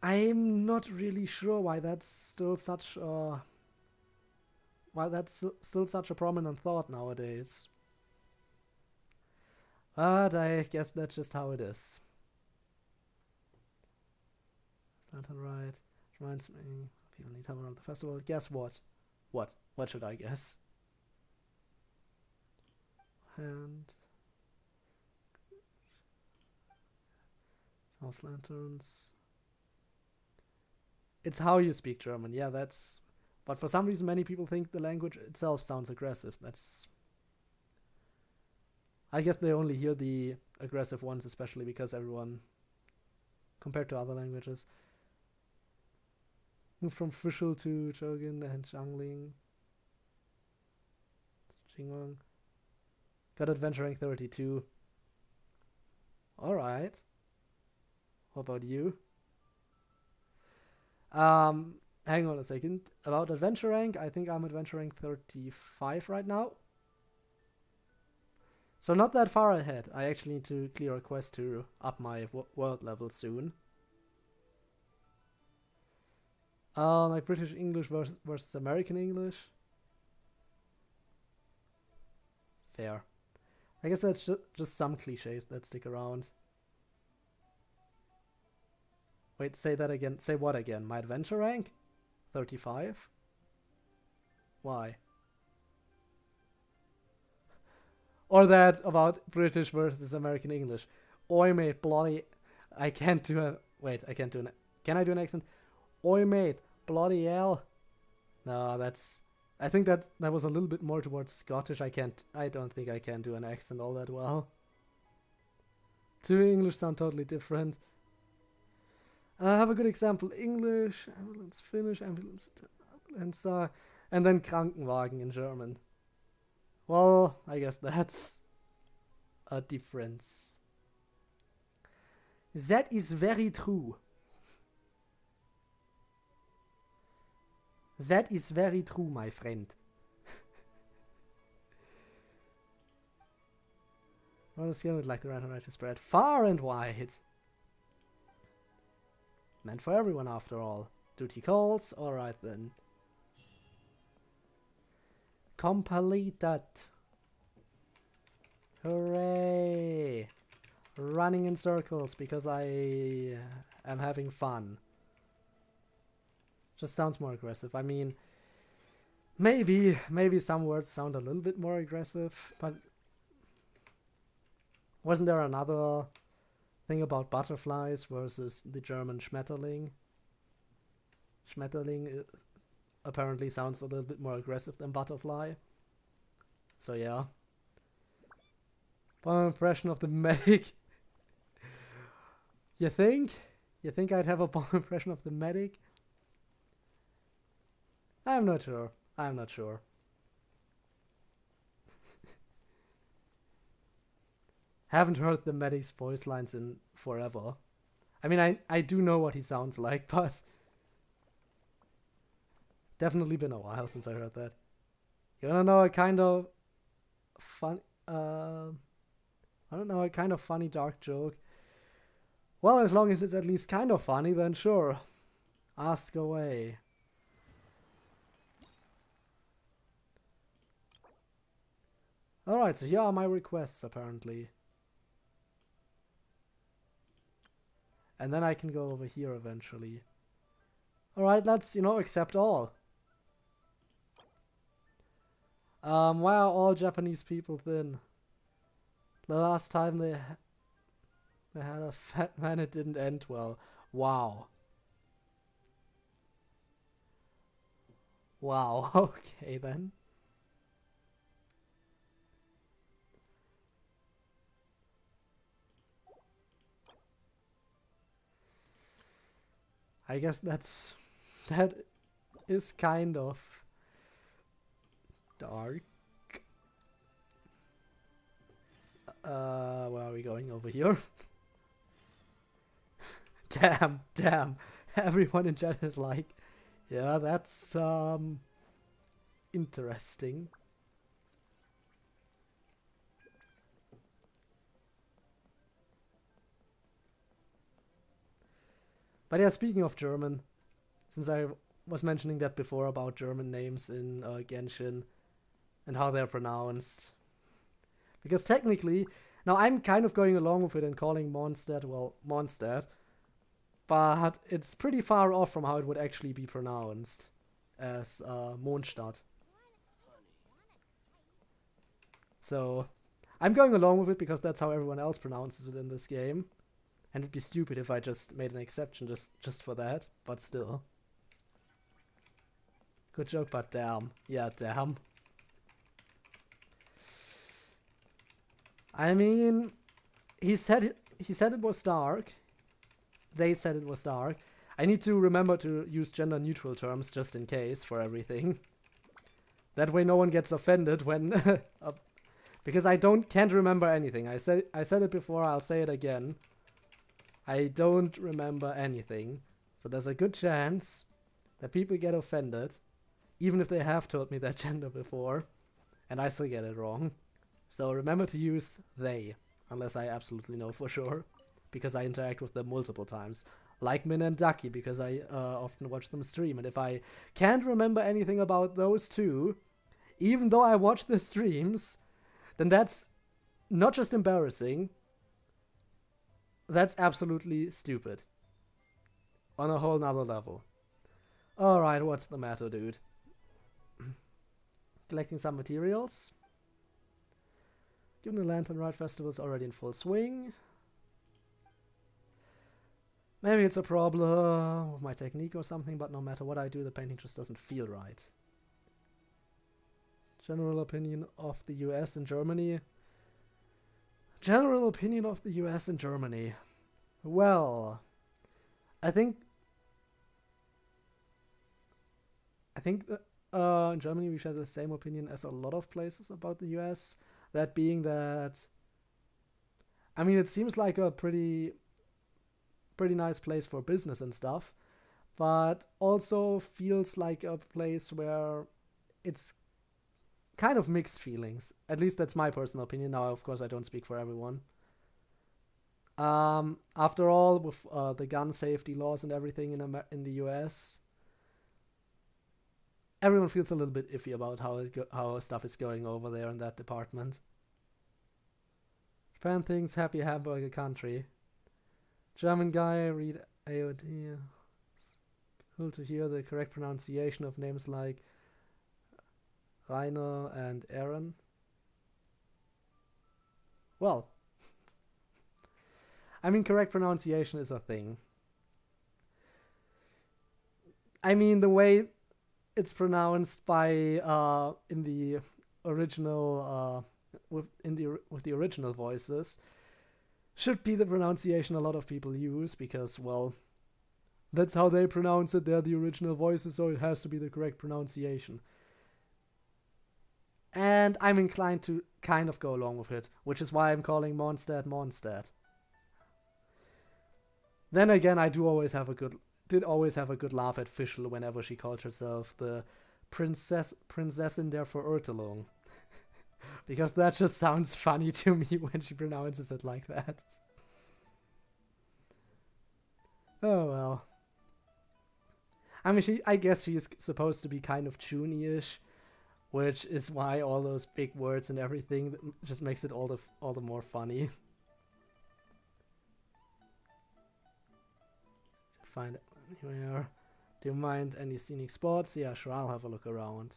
I'm not really sure why that's still such a why that's still such a prominent thought nowadays. But I guess that's just how it is. Lantern Rite. Reminds me, people need help around the festival. Guess what? What? What should I guess? And house lanterns. It's how you speak German. Yeah, that's. But for some reason, many people think the language itself sounds aggressive. That's I guess they only hear the aggressive ones, especially because everyone, compared to other languages, moved from Fischl to Jurgen and Zhangling. Xinguang. Got adventure rank 32. Alright. What about you? Um, hang on a second. About adventure rank, I think I'm adventure rank 35 right now. So not that far ahead. I actually need to clear a quest to up my world level soon. Uh, like British English versus, versus American English. Fair. I guess that's just some cliches that stick around. Wait, say that again. Say what again? My adventure rank? 35? Why? Or that about British versus American English. Oi mate, bloody... I can't do a... Wait, I can't do an... Can I do an accent? Oi mate, bloody hell. No, that's... I think that that was a little bit more towards Scottish. I can't... I don't think I can do an accent all that well. Two English sound totally different. I have a good example. English, ambulance, Finnish, ambulance, ambulance, uh, and then Krankenwagen in German. Well, I guess that's a difference. That is very true. That is very true, my friend. what a skill would like the random to spread far and wide. Meant for everyone after all. Duty calls? Alright then. Completed. Hooray! Running in circles because I am having fun. Just sounds more aggressive. I mean, maybe, maybe some words sound a little bit more aggressive, but wasn't there another thing about butterflies versus the German Schmetterling? Schmetterling uh, apparently sounds a little bit more aggressive than butterfly. So yeah. Bomb impression of the medic. you think? You think I'd have a bomb impression of the medic? I'm not sure. I'm not sure. Haven't heard the medic's voice lines in forever. I mean, I, I do know what he sounds like, but Definitely been a while since I heard that. You wanna know a kind of fun uh I don't know, a kind of funny dark joke. Well, as long as it's at least kind of funny, then sure. Ask away. Alright, so here are my requests, apparently. And then I can go over here eventually. Alright, let's, you know, accept all. Um, why are all Japanese people thin? The last time they ha they had a fat man, it didn't end well. Wow. Wow. Okay then. I guess that's that is kind of dark. Uh, where are we going over here? damn, damn. Everyone in chat is like, Yeah, that's um interesting. But yeah, speaking of German, since I was mentioning that before about German names in uh, Genshin and how they're pronounced. Because technically, now I'm kind of going along with it and calling Mondstadt, well, Mondstadt, but it's pretty far off from how it would actually be pronounced as uh, Mondstadt. So, I'm going along with it because that's how everyone else pronounces it in this game. And it'd be stupid if I just made an exception just, just for that, but still. Good joke, but damn. Yeah, damn. I mean, he said it, he said it was dark. They said it was dark. I need to remember to use gender neutral terms just in case for everything. That way no one gets offended when because I don't can't remember anything. I said I said it before, I'll say it again. I don't remember anything. So there's a good chance that people get offended even if they have told me their gender before and I still get it wrong. So remember to use they, unless I absolutely know for sure, because I interact with them multiple times. Like Min and Ducky, because I uh, often watch them stream, and if I can't remember anything about those two, even though I watch the streams, then that's not just embarrassing, that's absolutely stupid. On a whole nother level. Alright, what's the matter, dude? Collecting some materials. Given the Lantern Rite Festival is already in full swing. Maybe it's a problem with my technique or something, but no matter what I do, the painting just doesn't feel right. General opinion of the US and Germany. General opinion of the US and Germany. Well, I think I think that, uh, in Germany we share the same opinion as a lot of places about the US. That being that, I mean, it seems like a pretty, pretty nice place for business and stuff, but also feels like a place where it's kind of mixed feelings. At least that's my personal opinion. Now, of course, I don't speak for everyone. Um, after all, with uh, the gun safety laws and everything in Amer- in the US, everyone feels a little bit iffy about how go- how stuff is going over there in that department. Japan thinks happy hamburger country. German guy read AOD. Cool to hear the correct pronunciation of names like Reiner and Eren. Well, I mean, correct pronunciation is a thing. I mean, the way it's pronounced by uh, in the original uh, with in the with the original voices should be the pronunciation a lot of people use because well that's how they pronounce it they're the original voices so it has to be the correct pronunciation and i'm inclined to kind of go along with it which is why i'm calling mondstadt mondstadt then again i do always have a good did always have a good laugh at Fischl whenever she called herself the princess princess Prinzessin der Verurteilung. because that just sounds funny to me when she pronounces it like that. Oh well. I mean, she. I guess she's supposed to be kind of chuuni-ish, which is why all those big words and everything just makes it all the all the more funny. Find anywhere. Do you mind any scenic spots? Yeah, sure. I'll have a look around.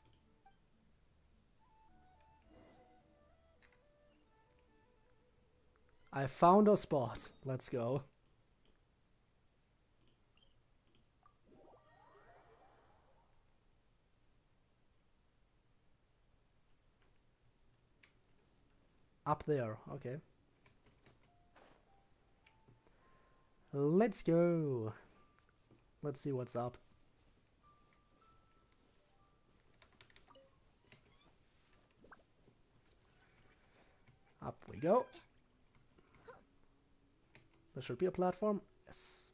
I found a spot. Let's go. Up there, okay. Let's go. Let's see what's up. Up we go. There should be a platform. Yes.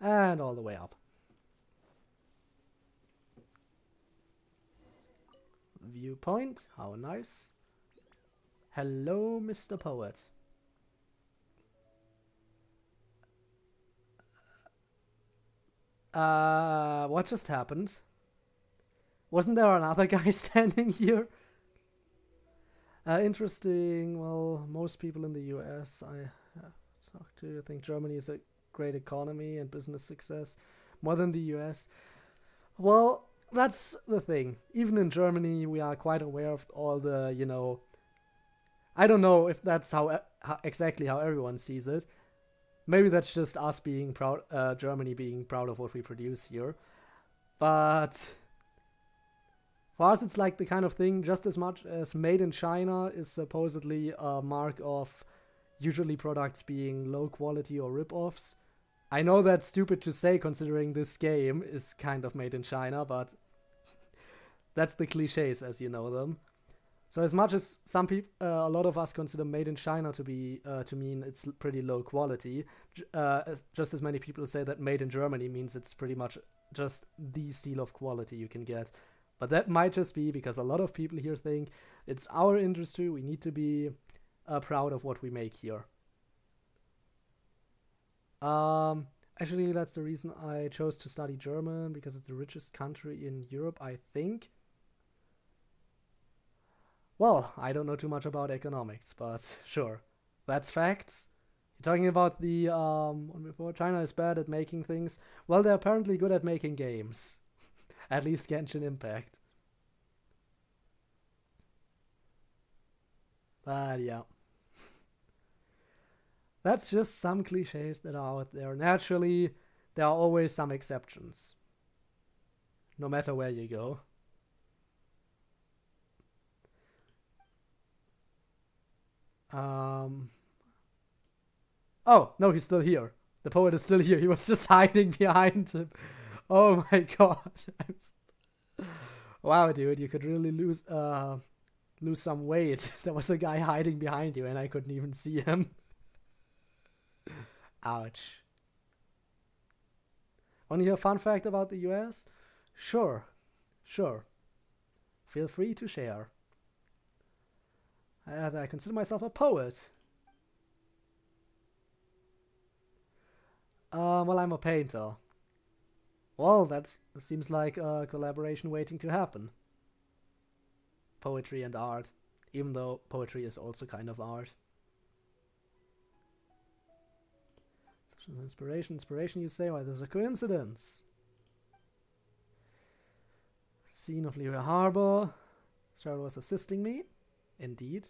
And all the way up. Viewpoint, how nice. Hello, Mr. Poet. Uh, what just happened? Wasn't there another guy standing here? Uh, interesting. Well, most people in the US I have talked to I think Germany is a great economy and business success, more than the US. Well, that's the thing. Even in Germany, we are quite aware of all the, you know. I don't know if that's how, how exactly how everyone sees it. Maybe that's just us being proud, uh, Germany being proud of what we produce here. But for us, it's like the kind of thing, just as much as made in China is supposedly a mark of usually products being low quality or rip-offs. I know that's stupid to say considering this game is kind of made in China, but that's the cliches as you know them. So as much as some people, uh, a lot of us consider made in China to be uh, to mean it's pretty low quality, uh, as, just as many people say that made in Germany means it's pretty much just the seal of quality you can get. But that might just be because a lot of people here think it's our industry. We need to be uh, proud of what we make here. Um, actually, that's the reason I chose to study German because it's the richest country in Europe, I think. Well, I don't know too much about economics, but sure. That's facts. You're talking about the um before China is bad at making things. Well, they're apparently good at making games. at least Genshin Impact. But yeah. That's just some cliches that are out there. Naturally, there are always some exceptions. No matter where you go. Um. Oh, no, he's still here. The poet is still here. He was just hiding behind him. Oh my god. wow, dude, you could really lose uh lose some weight. There was a guy hiding behind you and I couldn't even see him. Ouch. Want to hear a fun fact about the US? Sure. Sure. Feel free to share. I consider myself a poet. Uh, well, I'm a painter. Well, that seems like a collaboration waiting to happen. Poetry and art, even though poetry is also kind of art. Inspiration, inspiration, you say? Why, there's a coincidence. Scene of Liyue Harbor. Strahd was assisting me. Indeed.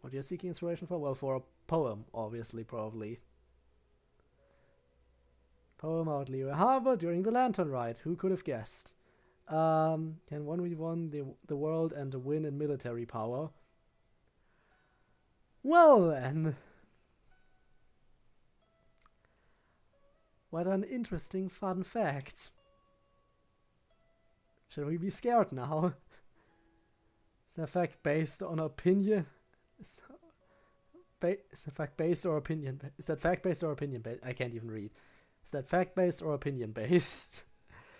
What you're seeking inspiration for? Well, for a poem, obviously, probably. Poem about Liyue Harbor during the Lantern Rite. Who could have guessed? Um, can 1v1 the, the world and win in military power? Well then. What an interesting fun fact. Should we be scared now? Is the fact based on opinion? Is, the fact based or opinion? Is that fact based or opinion based? I can't even read. Is that fact based or opinion based?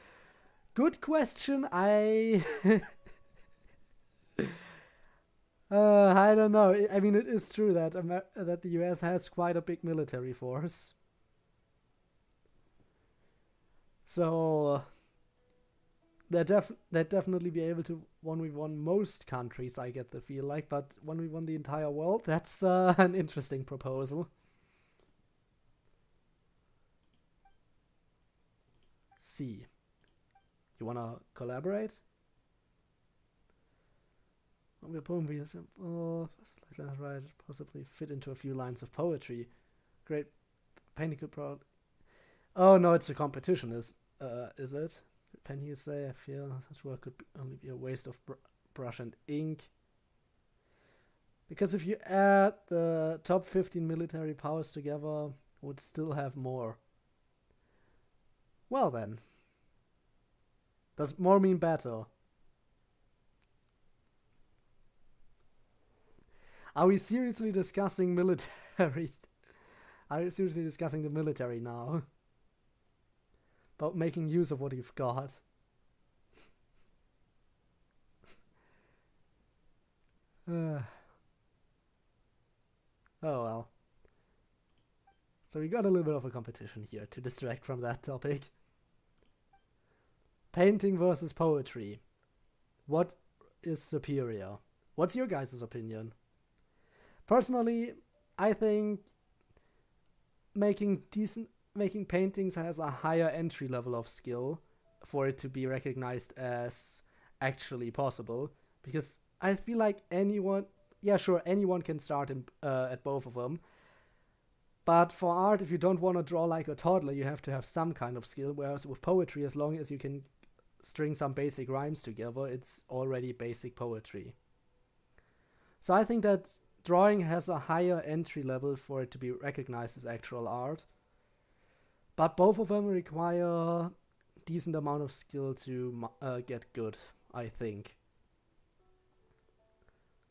Good question. I. uh, I don't know. I mean, it is true that Amer that the US has quite a big military force. So they def they'd definitely be able to one v one most countries. I get the feel like, but one v one the entire world. That's uh, an interesting proposal. C. You wanna collaborate? Your poem be simple, right? Possibly fit into a few lines of poetry. Great painting could. Oh no, it's a competition. Is uh, is it? Can you say I feel such work could only be a waste of br brush and ink? Because if you add the top 15 military powers together, would still have more. Well then. Does more mean better? Are we seriously discussing military? Are we seriously discussing the military now? About making use of what you've got. Uh. Oh well. So we got a little bit of a competition here to distract from that topic. Painting versus poetry. What is superior? What's your guys' opinion? Personally, I think making decent making paintings has a higher entry level of skill for it to be recognized as actually possible because I feel like anyone yeah sure anyone can start in, uh, at both of them. But for art if you don't want to draw like a toddler you have to have some kind of skill whereas with poetry as long as you can string some basic rhymes together it's already basic poetry. So I think that drawing has a higher entry level for it to be recognized as actual art but both of them require decent amount of skill to uh, get good, I think.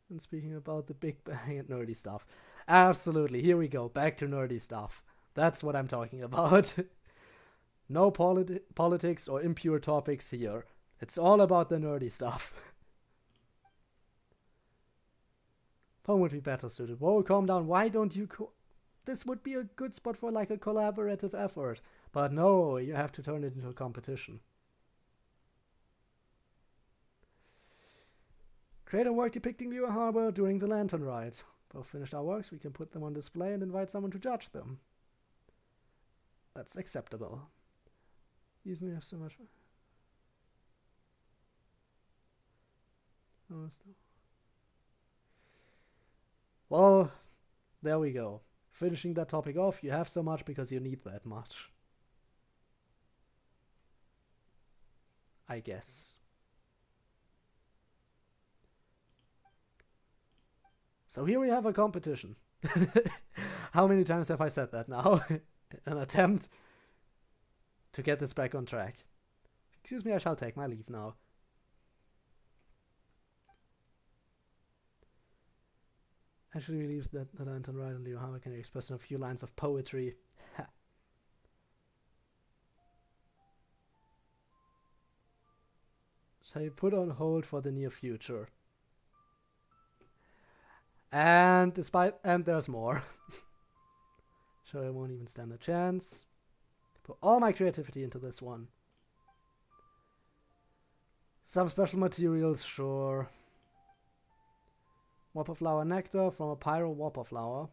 And speaking about the Big Bang and nerdy stuff, absolutely, here we go, back to nerdy stuff. That's what I'm talking about. no politi politics or impure topics here. It's all about the nerdy stuff. Phone would be better suited. Whoa, calm down. Why don't you this would be a good spot for like a collaborative effort. But no, you have to turn it into a competition. Create a work depicting Liyue Harbor during the Lantern Rite. Both finished our works, we can put them on display and invite someone to judge them. That's acceptable. We have so much. Oh, well, there we go finishing that topic off, you have so much because you need that much. I guess. So here we have a competition. How many times have I said that now? An attempt to get this back on track. Excuse me, I shall take my leave now. Actually believes that Lantern Rite and Liyue can express in a few lines of poetry. Shall you put on hold for the near future? And despite and there's more. sure I won't even stand a chance. Put all my creativity into this one. Some special materials, sure. Whopperflower nectar from a pyro whopperflower.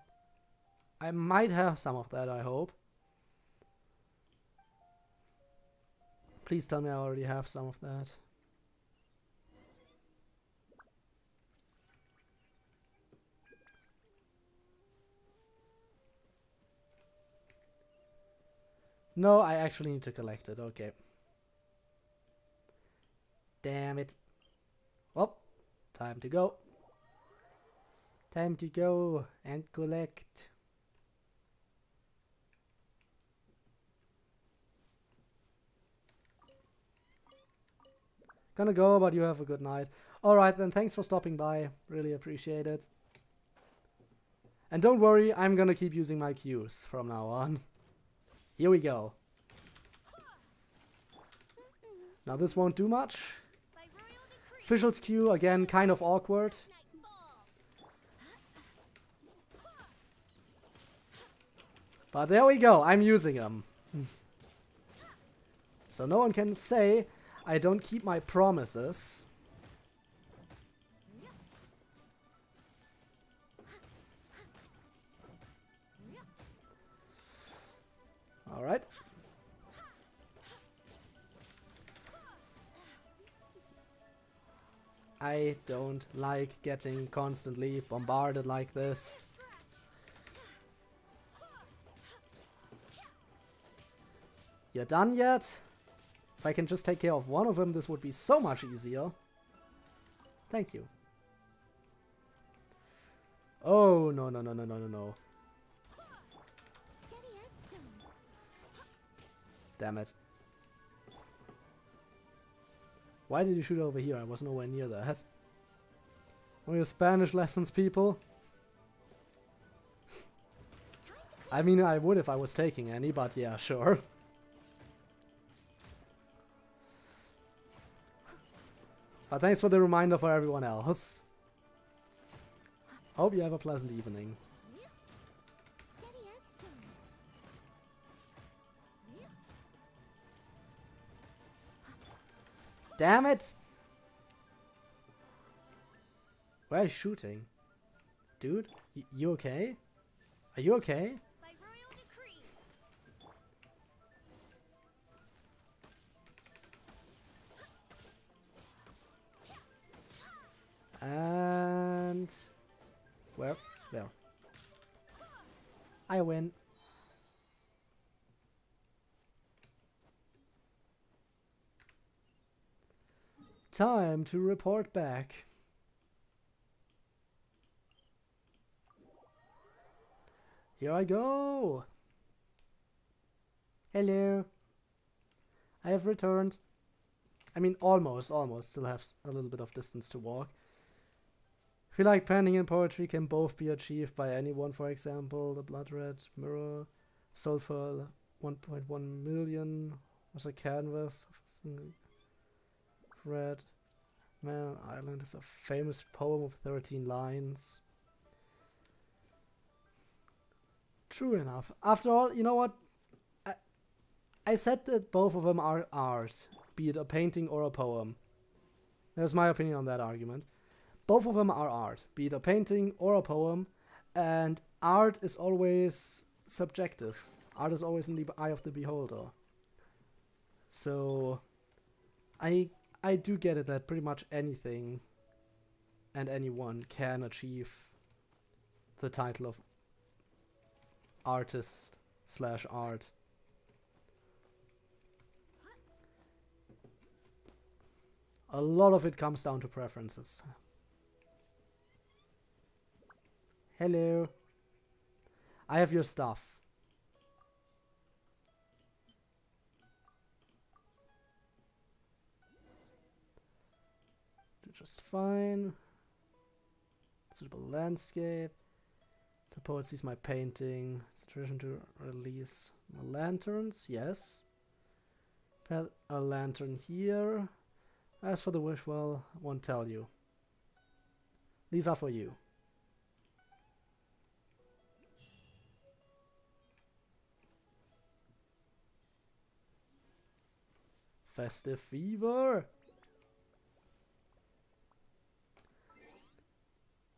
I might have some of that, I hope. Please tell me I already have some of that. No, I actually need to collect it. Okay. Damn it. Well, time to go. Time to go and collect. Gonna go, but you have a good night. Alright then, thanks for stopping by. Really appreciate it. And don't worry, I'm gonna keep using my cues from now on. Here we go. Now this won't do much. Fischl's cue, again, kind of awkward. But there we go, I'm using them. so no one can say I don't keep my promises. Alright. I don't like getting constantly bombarded like this. You're done yet? If I can just take care of one of them, this would be so much easier. Thank you. Oh, no, no, no, no, no, no, no. Damn it. Why did you shoot over here? I was nowhere near that. Are your Spanish lessons, people? I mean, I would if I was taking any, but yeah, sure. But thanks for the reminder for everyone else. Hope you have a pleasant evening. Damn it! Where is shooting? Dude, you okay? Are you okay? And where? There. I win. Time to report back. Here I go. Hello. I have returned. I mean, almost, almost. Still have a little bit of distance to walk. Feel like painting and poetry can both be achieved by anyone, for example, the Blood Red Mirror, Sulfur 1.1 million was a canvas of red. Man Island is a famous poem of 13 lines. True enough. After all, you know what? I, I said that both of them are art, be it a painting or a poem. There's my opinion on that argument. Both of them are art, be it a painting or a poem, and art is always subjective. Art is always in the eye of the beholder. So, I I do get it that pretty much anything and anyone can achieve the title of artist slash art. A lot of it comes down to preferences. Hello. I have your stuff. Just fine. Suitable landscape. The poet sees my painting. It's a tradition to release the lanterns. Yes. Put a lantern here. As for the wish, well, I won't tell you. These are for you. Festive fever.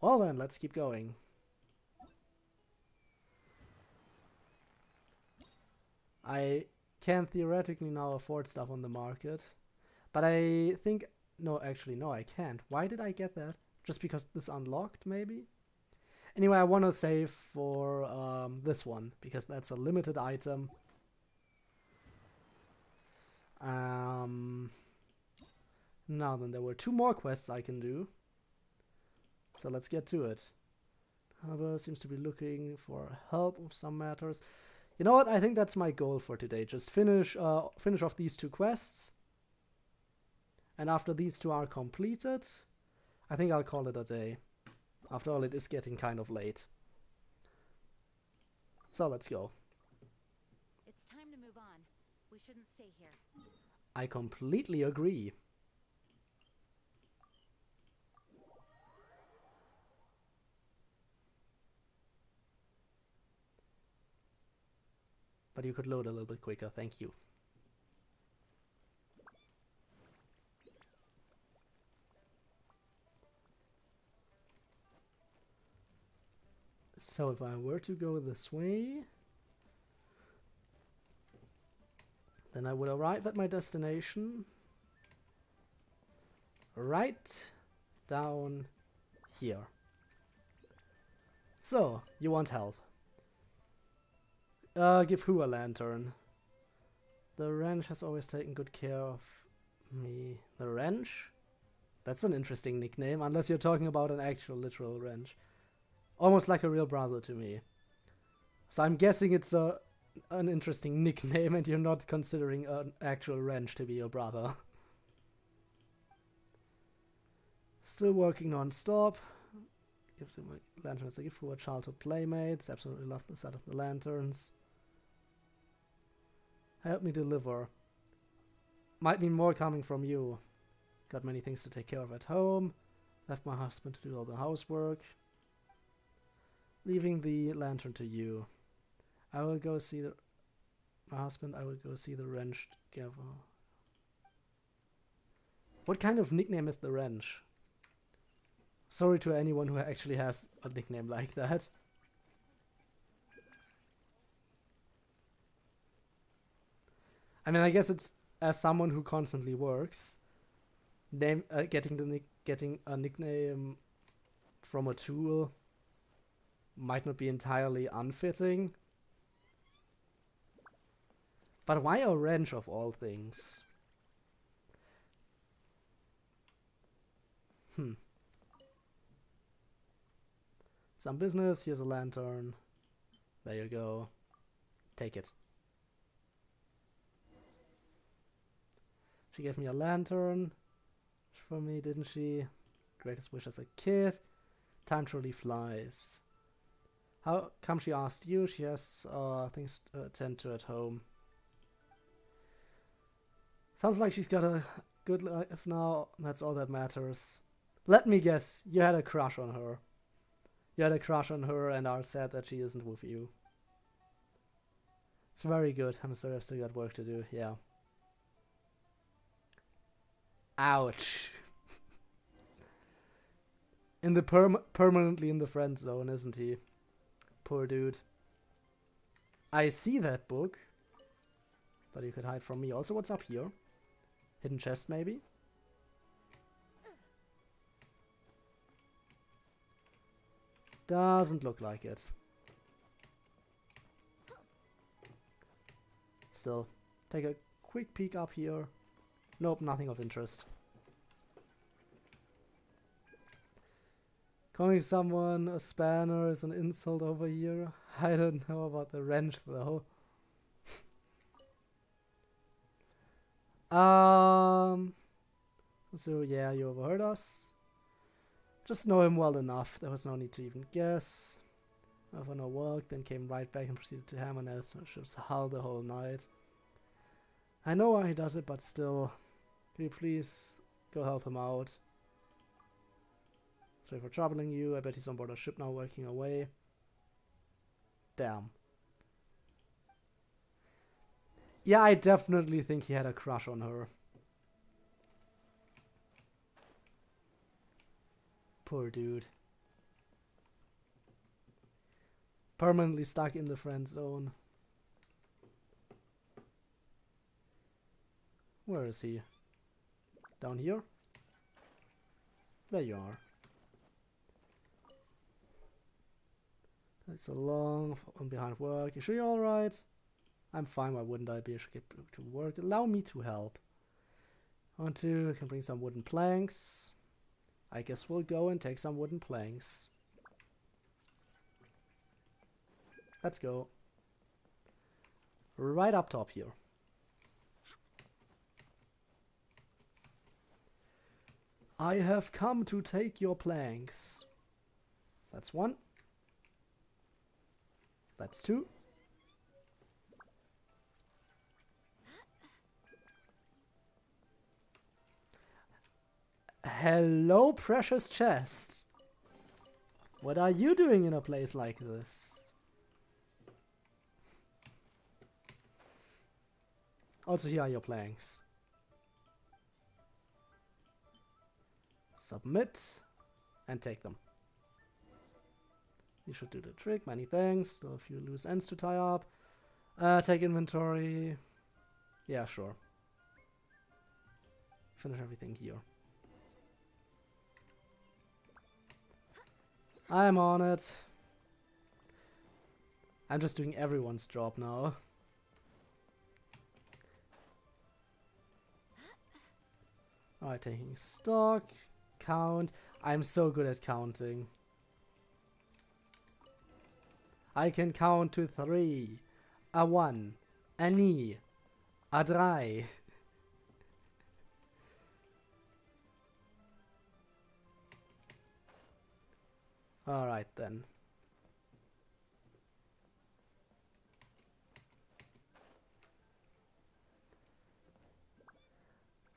Well then, let's keep going. I can theoretically now afford stuff on the market. But I think... No, actually, no, I can't. Why did I get that? Just because this unlocked, maybe? Anyway, I want to save for um, this one, because that's a limited item. Um, now then, there were two more quests I can do. So let's get to it. Harbor seems to be looking for help with some matters. You know what? I think that's my goal for today. Just finish uh, finish off these two quests. And after these two are completed, I think I'll call it a day. After all, it is getting kind of late. So let's go. It's time to move on. We shouldn't stay here. I completely agree. But you could load a little bit quicker, thank you. So if I were to go this way, then I will arrive at my destination right down here. So, you want help. Uh, give who a lantern? The wrench has always taken good care of me. The wrench? That's an interesting nickname, unless you're talking about an actual literal wrench. Almost like a real brother to me. So I'm guessing it's a an interesting nickname and you're not considering an actual wrench to be your brother. Still working non-stop. Give them a lantern as a gift for childhood playmates. Absolutely love the sight of the lanterns. Help me deliver. Might mean more coming from you. Got many things to take care of at home. Left my husband to do all the housework. Leaving the lantern to you. I will go see the my husband. I will go see the wrenched Gavin. What kind of nickname is the wrench? Sorry to anyone who actually has a nickname like that. I mean, I guess it's as someone who constantly works, name uh, getting the getting a nickname from a tool might not be entirely unfitting. But why a wrench of all things? Hmm. Some business, here's a lantern. There you go. Take it. She gave me a lantern for me, didn't she? Greatest wish as a kid. Time truly flies. How come she asked you? She has uh, things to attend to at home. Sounds like she's got a good life now. That's all that matters. Let me guess, you had a crush on her. You had a crush on her and are sad that she isn't with you. It's very good. I'm sorry I've still got work to do. Yeah. Ouch. in the perm permanently in the friend zone, isn't he? Poor dude. I see that book. That you could hide from me. Also, what's up here? Hidden chest, maybe? Doesn't look like it. Still, take a quick peek up here. Nope, nothing of interest. Calling someone a spanner is an insult over here. I don't know about the wrench though. Um. So yeah, you overheard us. Just know him well enough. There was no need to even guess. Over no work, then came right back and proceeded to hammer Nelson's hull the whole night. I know why he does it, but still, can you please go help him out? Sorry for troubling you. I bet he's on board a ship now working away. Damn. Yeah, I definitely think he had a crush on her. Poor dude. Permanently stuck in the friend zone. Where is he? Down here? There you are. It's a long one behind work. You sure you're alright? I'm fine, why wouldn't I be? I should get to work. Allow me to help. Want to, can bring some wooden planks. I guess we'll go and take some wooden planks. Let's go. Right up top here. I have come to take your planks. That's one. That's two. Hello, precious chest. What are you doing in a place like this? Also, here are your planks. Submit and take them. You should do the trick. Many thanks. Still a few loose ends to tie up. Uh, take inventory. Yeah, sure. Finish everything here. I'm on it. I'm just doing everyone's job now. Alright, taking stock, count. I'm so good at counting. I can count to three. A one. A knee. A drei. Alright then.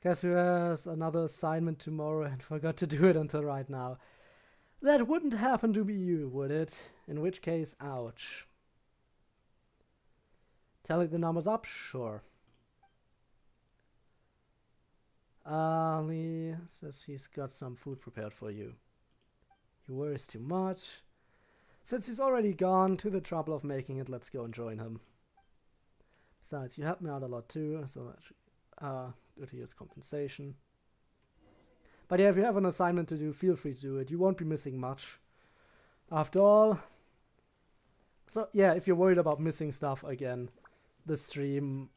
Guess who has another assignment tomorrow and forgot to do it until right now? That wouldn't happen to be you, would it? In which case, ouch. Telling the numbers up? Sure. Ali says he's got some food prepared for you. Worries too much. Since he's already gone to the trouble of making it, let's go and join him. Besides, you helped me out a lot too, so that uh, good to use compensation. But yeah, if you have an assignment to do, feel free to do it. You won't be missing much. After all, so yeah, if you're worried about missing stuff again, the stream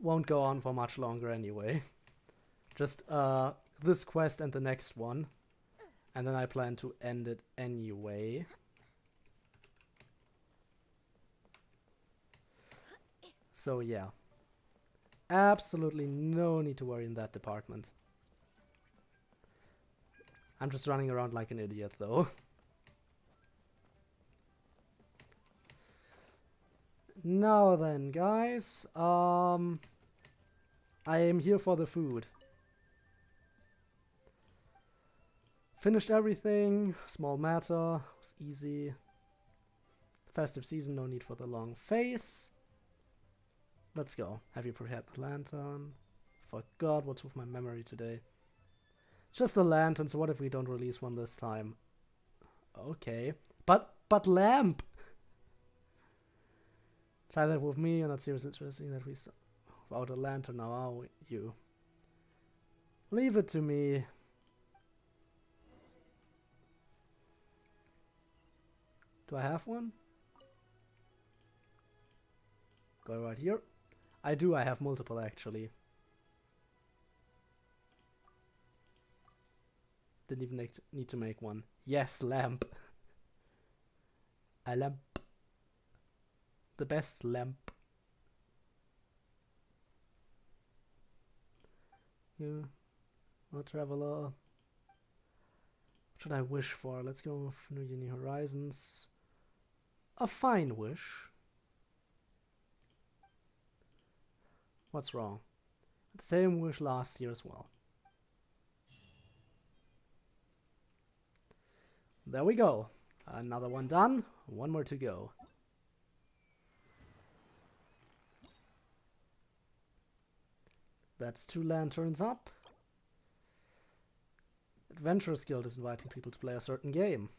won't go on for much longer anyway. Just uh, this quest and the next one. And then I plan to end it anyway. So yeah. Absolutely no need to worry in that department. I'm just running around like an idiot though. now then, guys. Um, I am here for the food. Finished everything. Small matter. Was easy. Festive season, no need for the long face. Let's go. Have you prepared the lantern? Forgot what's with my memory today. Just a lantern, so what if we don't release one this time? Okay. But, but lamp! Try that with me, you're not seriously interesting that we without a lantern now, are you? Leave it to me. Do I have one? Go right here. I do, I have multiple actually. Didn't even need to make one. Yes, lamp. A lamp. The best lamp. You, a traveler. What should I wish for? Let's go with New Uni Horizons. A fine wish. What's wrong? The same wish last year as well. There we go. Another one done. One more to go. That's two lanterns up. Adventurers Guild is inviting people to play a certain game.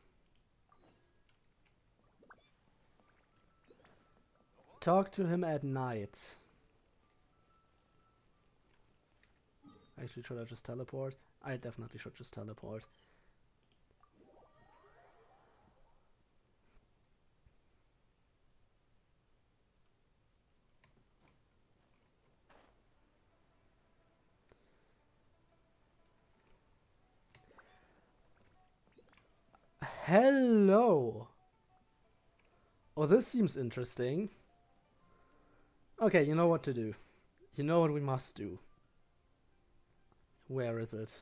Talk to him at night. Actually, should I just teleport? I definitely should just teleport. Hello! Oh, this seems interesting. Okay, you know what to do. You know what we must do. Where is it?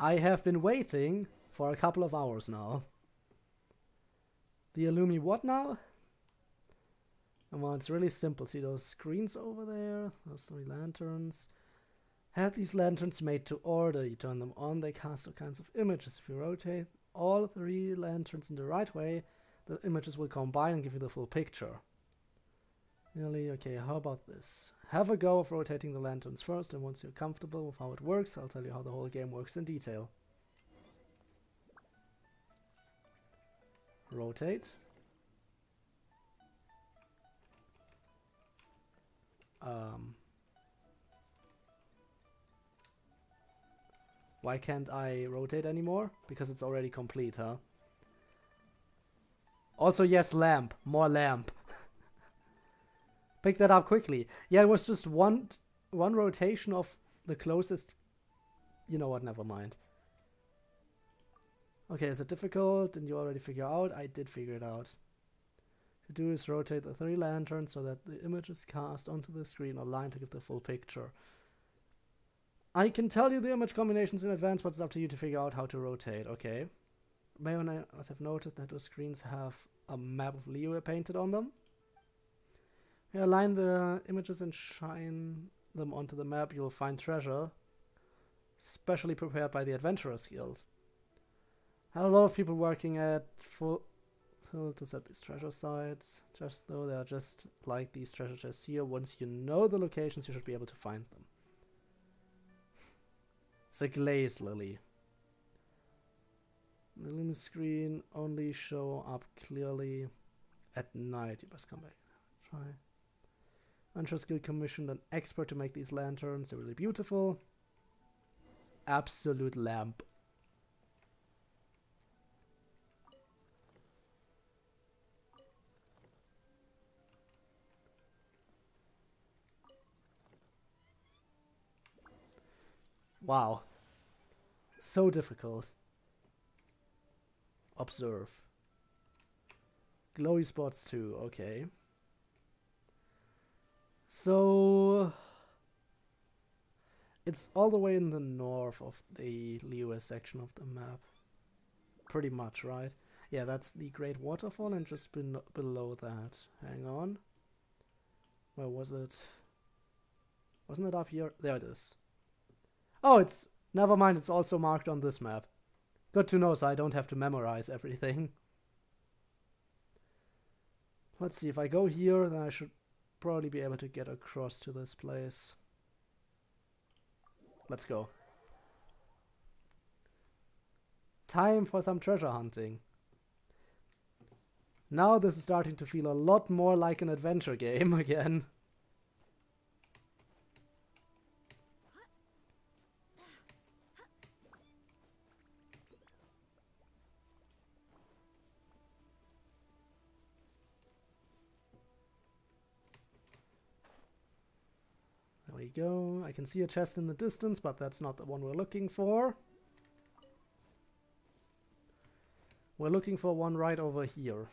I have been waiting for a couple of hours now. The Illumi what now? well, it's really simple. See those screens over there? Those three lanterns. Have these lanterns made to order. You turn them on, they cast all kinds of images. If you rotate all three lanterns in the right way, the images will combine and give you the full picture. Really? Okay, how about this? Have a go of rotating the lanterns first, and once you're comfortable with how it works, I'll tell you how the whole game works in detail. Rotate. Um, why can't I rotate anymore? Because it's already complete, huh? Also, yes, lamp. More lamp. Pick that up quickly. Yeah, it was just one one rotation of the closest... You know what, never mind. Okay, is it difficult? Didn't you already figure out? I did figure it out. to do is rotate the three lanterns so that the image is cast onto the screen aligned to give the full picture. I can tell you the image combinations in advance, but it's up to you to figure out how to rotate, okay? May or not have noticed that those screens have a map of Liyue painted on them. Align the images and shine them onto the map, you'll find treasure, specially prepared by the Adventurers Guild. Had a lot of people working at full to set these treasure sites, just though they are just like these treasure chests here. Once you know the locations, you should be able to find them. it's a glaze lily. The limit screen only show up clearly at night. You must come back. Try. Adventurers Guild commissioned an expert to make these lanterns. They're really beautiful. Absolute lamp. Wow. So difficult. Observe. Glowy spots too, okay. So... It's all the way in the north of the Liyue section of the map. Pretty much, right? Yeah, that's the Great Waterfall and just be below that. Hang on. Where was it? Wasn't it up here? There it is. Oh, it's... Never mind, it's also marked on this map. Good to know, so I don't have to memorize everything. Let's see, if I go here, then I should probably be able to get across to this place. Let's go. Time for some treasure hunting. Now this is starting to feel a lot more like an adventure game again. We go. I can see a chest in the distance, but that's not the one we're looking for. We're looking for one right over here.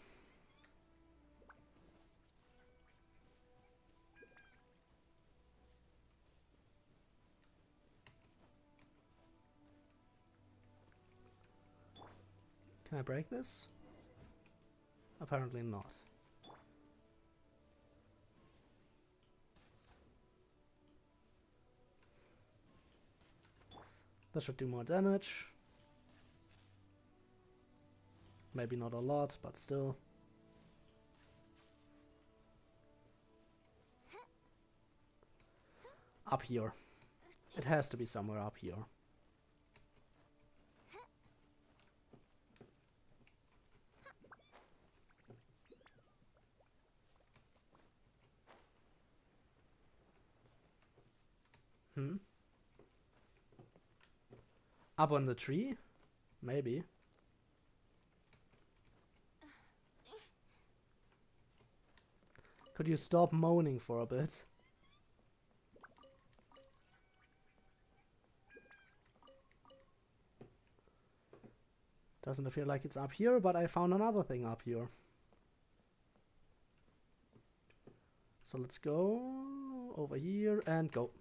Can I break this? Apparently not. That should do more damage. Maybe not a lot, but still. Up here. It has to be somewhere up here. Hmm? Up on the tree? Maybe. Could you stop moaning for a bit? Doesn't feel like it's up here, but I found another thing up here. So let's go over here and go.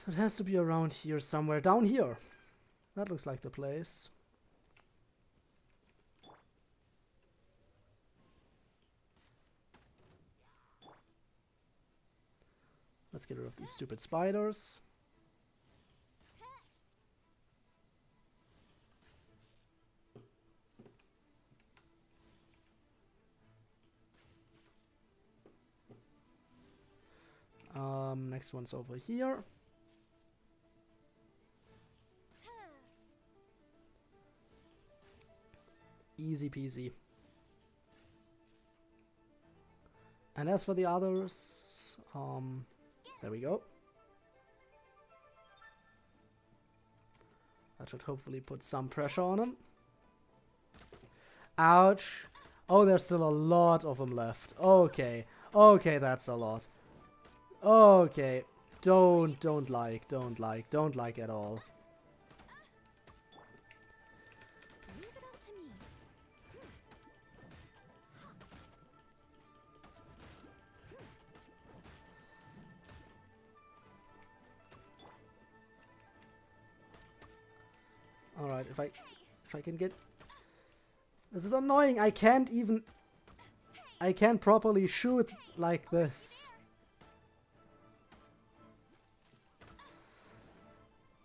So it has to be around here somewhere. Down here. That looks like the place. Let's get rid of these stupid spiders. Um, next one's over here. Easy peasy. And as for the others, um, there we go. That should hopefully put some pressure on them. Ouch. Oh, there's still a lot of them left. Okay. Okay, that's a lot. Okay. Don't, don't like, don't like, don't like at all. Alright, if I if I can get This is annoying. I can't even I can't properly shoot like this.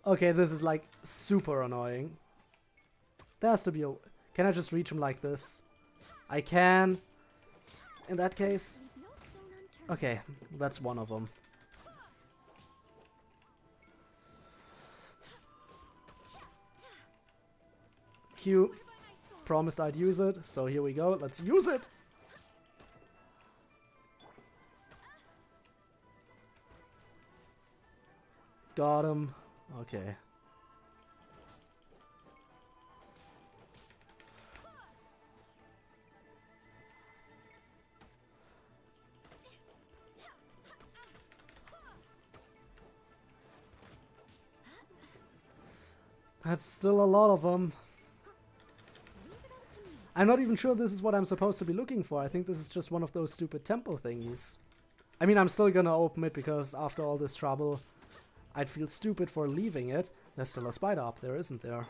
Okay, this is like super annoying. There has to be a... Can I just reach him like this? I can. In that case... Okay, that's one of them. Q promised I'd use it, so here we go. Let's use it! Got him. Okay. That's still a lot of them. I'm not even sure this is what I'm supposed to be looking for. I think this is just one of those stupid temple thingies. I mean, I'm still gonna open it because after all this trouble, I'd feel stupid for leaving it. There's still a spider up there, isn't there?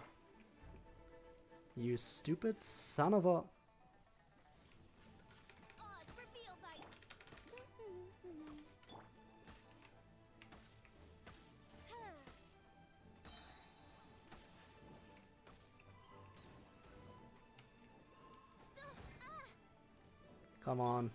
You stupid son of a... Come on.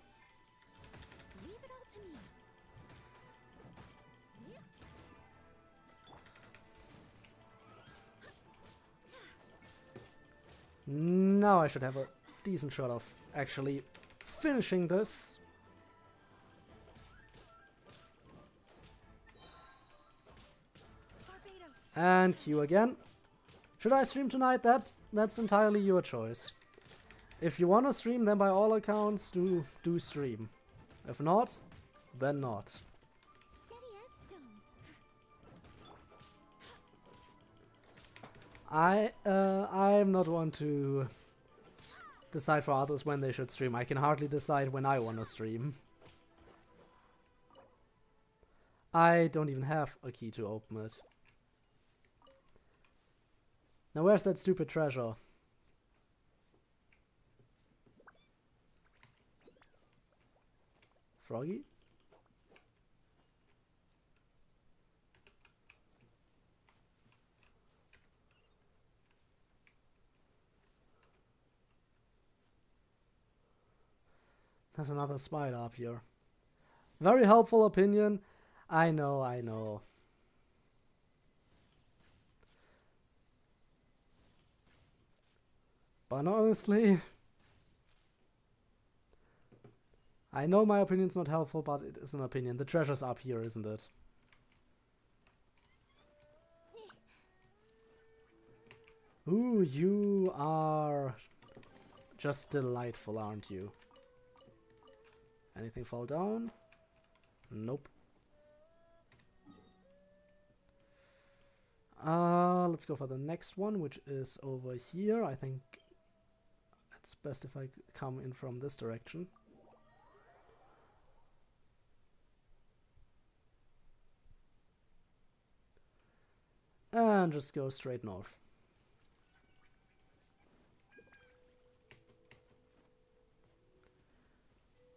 Now I should have a decent shot of actually finishing this. And Q again. Should I stream tonight? That That's entirely your choice. If you wanna stream, then by all accounts, do do stream. If not, then not. I uh, I'm not one to decide for others when they should stream. I can hardly decide when I want to stream. I don't even have a key to open it. Now where's that stupid treasure? Froggy? There's another spider up here. Very helpful opinion. I know, I know. But honestly, I know my opinion's not helpful, but it is an opinion. The treasure's up here, isn't it? Ooh, you are just delightful, aren't you? Anything fall down? Nope. Uh, let's go for the next one, which is over here. I think it's best if I come in from this direction. And just go straight north.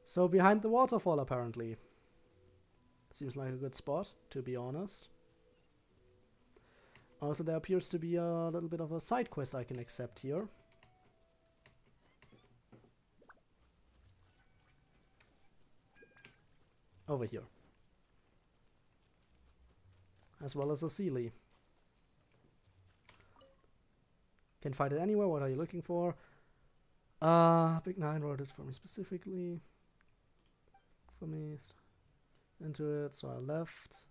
So behind the waterfall apparently. Seems like a good spot, to be honest. Also there appears to be a little bit of a side quest I can accept here. Over here. As well as a Seelie. Can find it anywhere, what are you looking for? Uh, Big Nine wrote it for me specifically for me into it, so I left.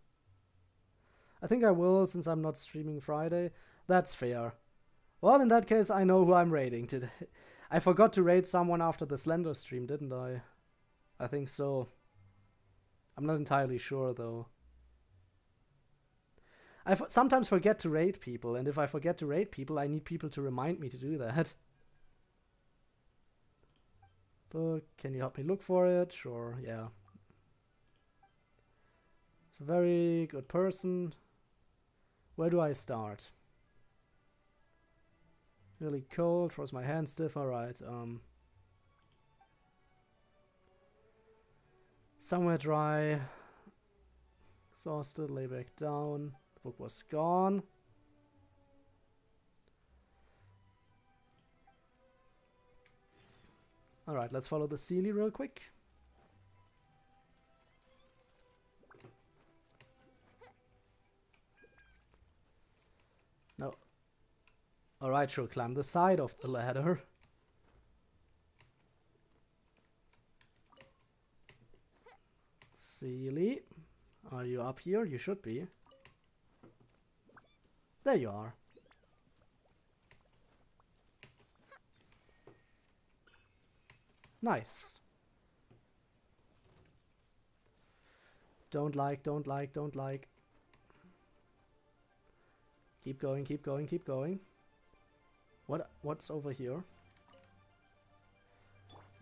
I think I will since I'm not streaming Friday. That's fair. Well, in that case, I know who I'm raiding today. I forgot to raid someone after the Slender stream, didn't I? I think so. I'm not entirely sure, though. I sometimes forget to raid people, and if I forget to raid people, I need people to remind me to do that. Can you help me look for it? Sure, yeah. It's a very good person. Where do I start? Really cold, froze my hand stiff, alright. Um, somewhere dry. Exhausted, lay back down. Book was gone. Alright, let's follow the Seelie real quick. No. Alright, sure, climb the side of the ladder. Seelie, are you up here? You should be. There you are. Nice. Don't like, don't like, don't like. Keep going, keep going, keep going. What what's over here?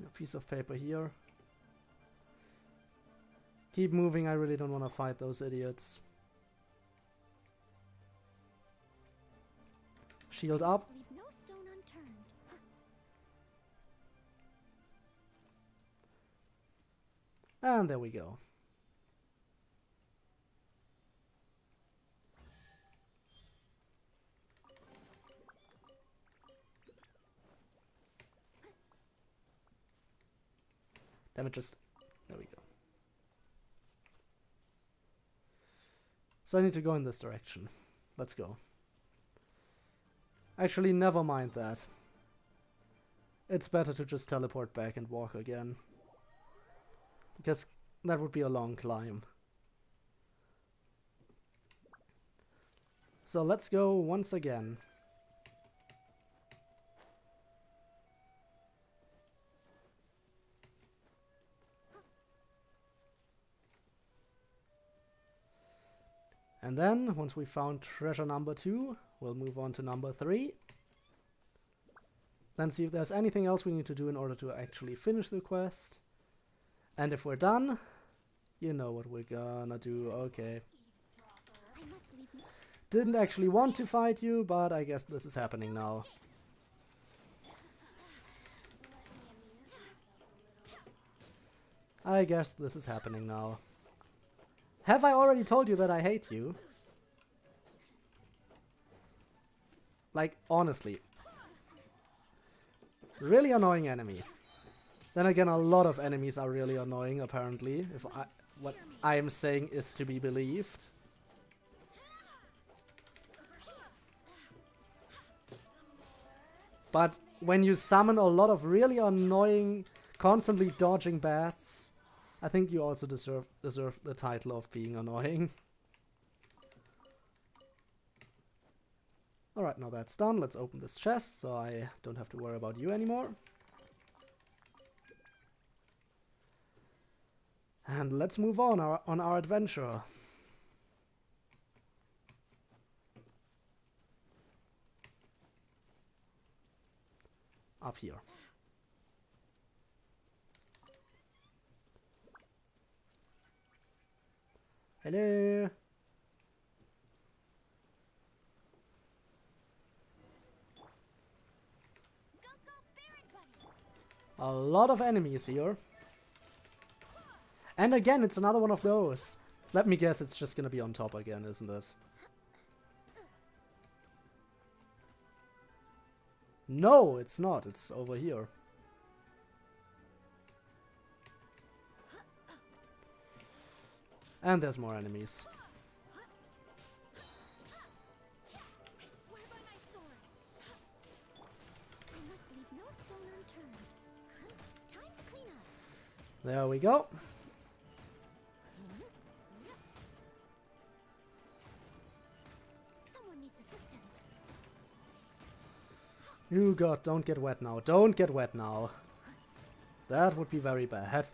A piece of paper here. Keep moving, I really don't want to fight those idiots. Shield up. Leave no stone unturned. And there we go. Damn it, just... There we go. So I need to go in this direction. Let's go. Actually, never mind that. It's better to just teleport back and walk again. Because that would be a long climb. So let's go once again. And then, once we found treasure number two, we'll move on to number three. Then see if there's anything else we need to do in order to actually finish the quest. And if we're done, you know what we're gonna do, okay. Didn't actually want to fight you, but I guess this is happening now. I guess this is happening now. Have I already told you that I hate you? Like, honestly. Really annoying enemy. Then again, a lot of enemies are really annoying, apparently. If I, what I am saying is to be believed. But when you summon a lot of really annoying, constantly dodging bats, I think you also deserve deserve the title of being annoying. Alright, now that's done. Let's open this chest so I don't have to worry about you anymore. And let's move on our, on our adventure. Up here. Hello. A lot of enemies here. And again, it's another one of those. Let me guess, it's just gonna be on top again, isn't it? No, it's not. It's over here. And there's more enemies. There we go. You god, don't get wet now. Don't get wet now. That would be very bad.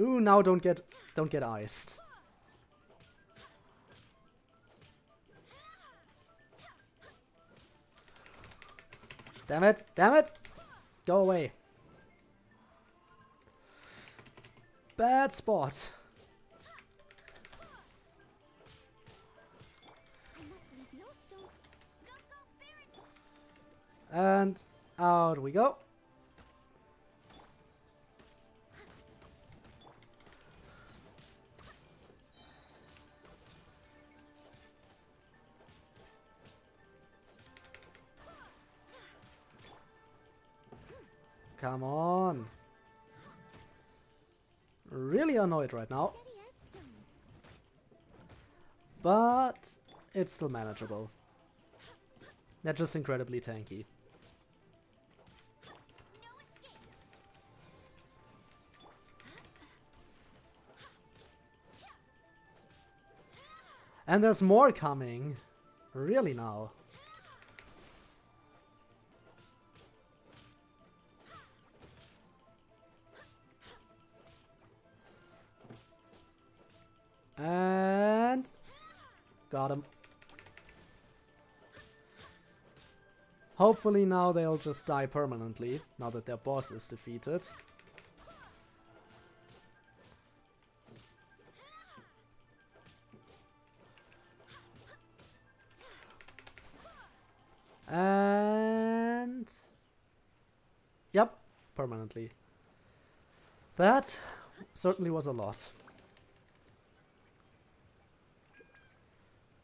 Ooh, now don't get don't get iced. Damn it! Damn it! Go away. Bad spot. And out we go. Come on. Really annoyed right now. But it's still manageable. They're just incredibly tanky. And there's more coming. Really now. And got him. Hopefully now they'll just die permanently, now that their boss is defeated. And... Yep, permanently. That certainly was a lot.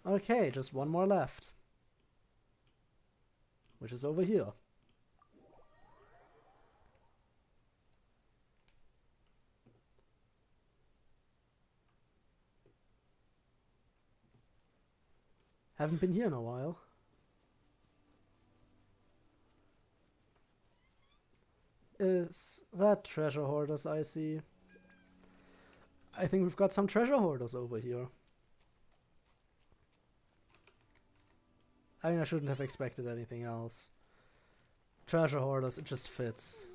Okay, just one more left. Which is over here. Haven't been here in a while. Is that treasure hoarders I see? I think we've got some treasure hoarders over here. I mean, I shouldn't have expected anything else. Treasure hoarders, it just fits.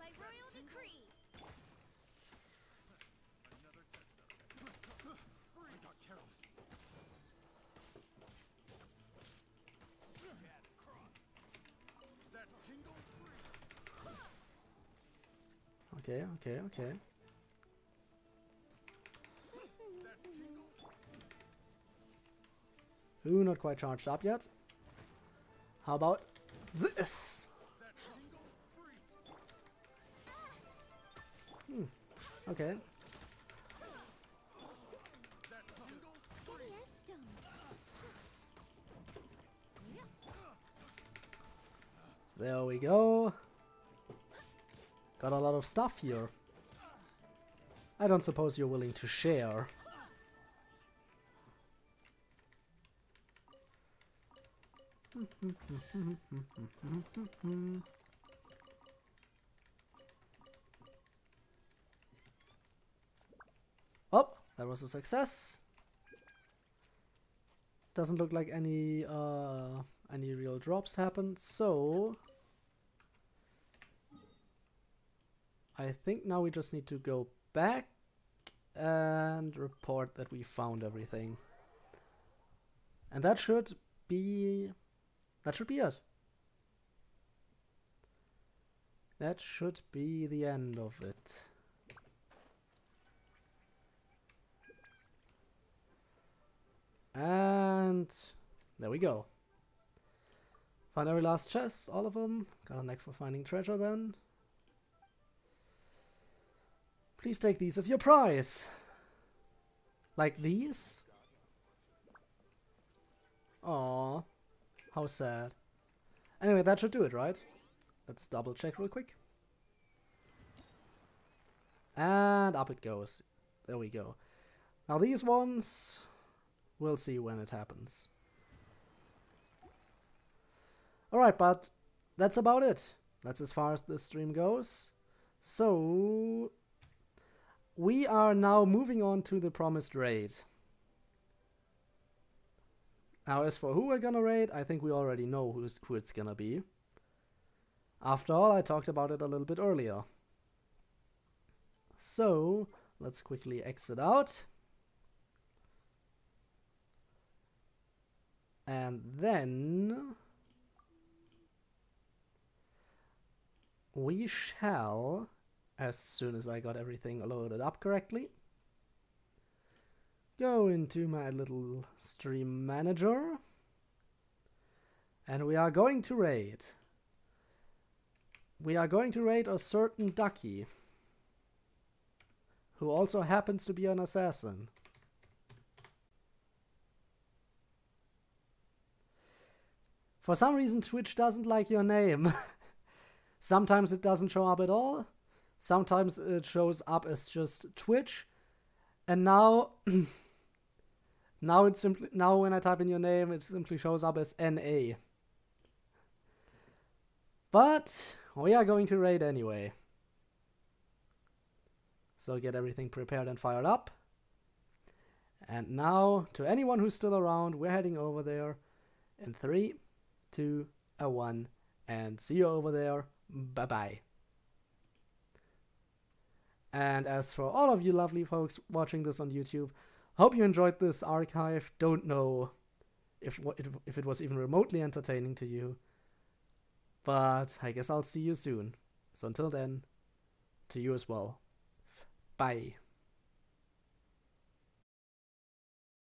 By royal decree. Okay, okay, okay. Ooh, not quite charged up yet. How about this? Hmm. Okay. There we go. Got a lot of stuff here. I don't suppose you're willing to share. Oh, that was a success. Doesn't look like any uh, any real drops happened, so I think now we just need to go back and report that we found everything. And that should be that should be it. That should be the end of it. And there we go. Find every last chest, all of them. Got a knack for finding treasure then. Please take these as your prize. Like these? Aww. How sad. Anyway, that should do it, right? Let's double check real quick. And up it goes. There we go. Now these ones, we'll see when it happens. Alright, but that's about it. That's as far as this stream goes. So, we are now moving on to the promised raid. Now, as for who we're gonna raid, I think we already know who's, who it's gonna be. After all, I talked about it a little bit earlier. So, let's quickly exit out. And then... We shall, as soon as I got everything loaded up correctly, go into my little stream manager And we are going to raid. We are going to raid a certain Ducky. Who also happens to be an assassin. For some reason Twitch doesn't like your name. Sometimes it doesn't show up at all. Sometimes it shows up as just Twitch. And now now it simply now when I type in your name it simply shows up as NA. But we are going to raid anyway. So get everything prepared and fired up. And now, to anyone who's still around, we're heading over there in three, two, a one, and see you over there. Bye bye. And as for all of you lovely folks watching this on YouTube, hope you enjoyed this archive. Don't know if if it was even remotely entertaining to you. But I guess I'll see you soon. So until then, to you as well. Bye.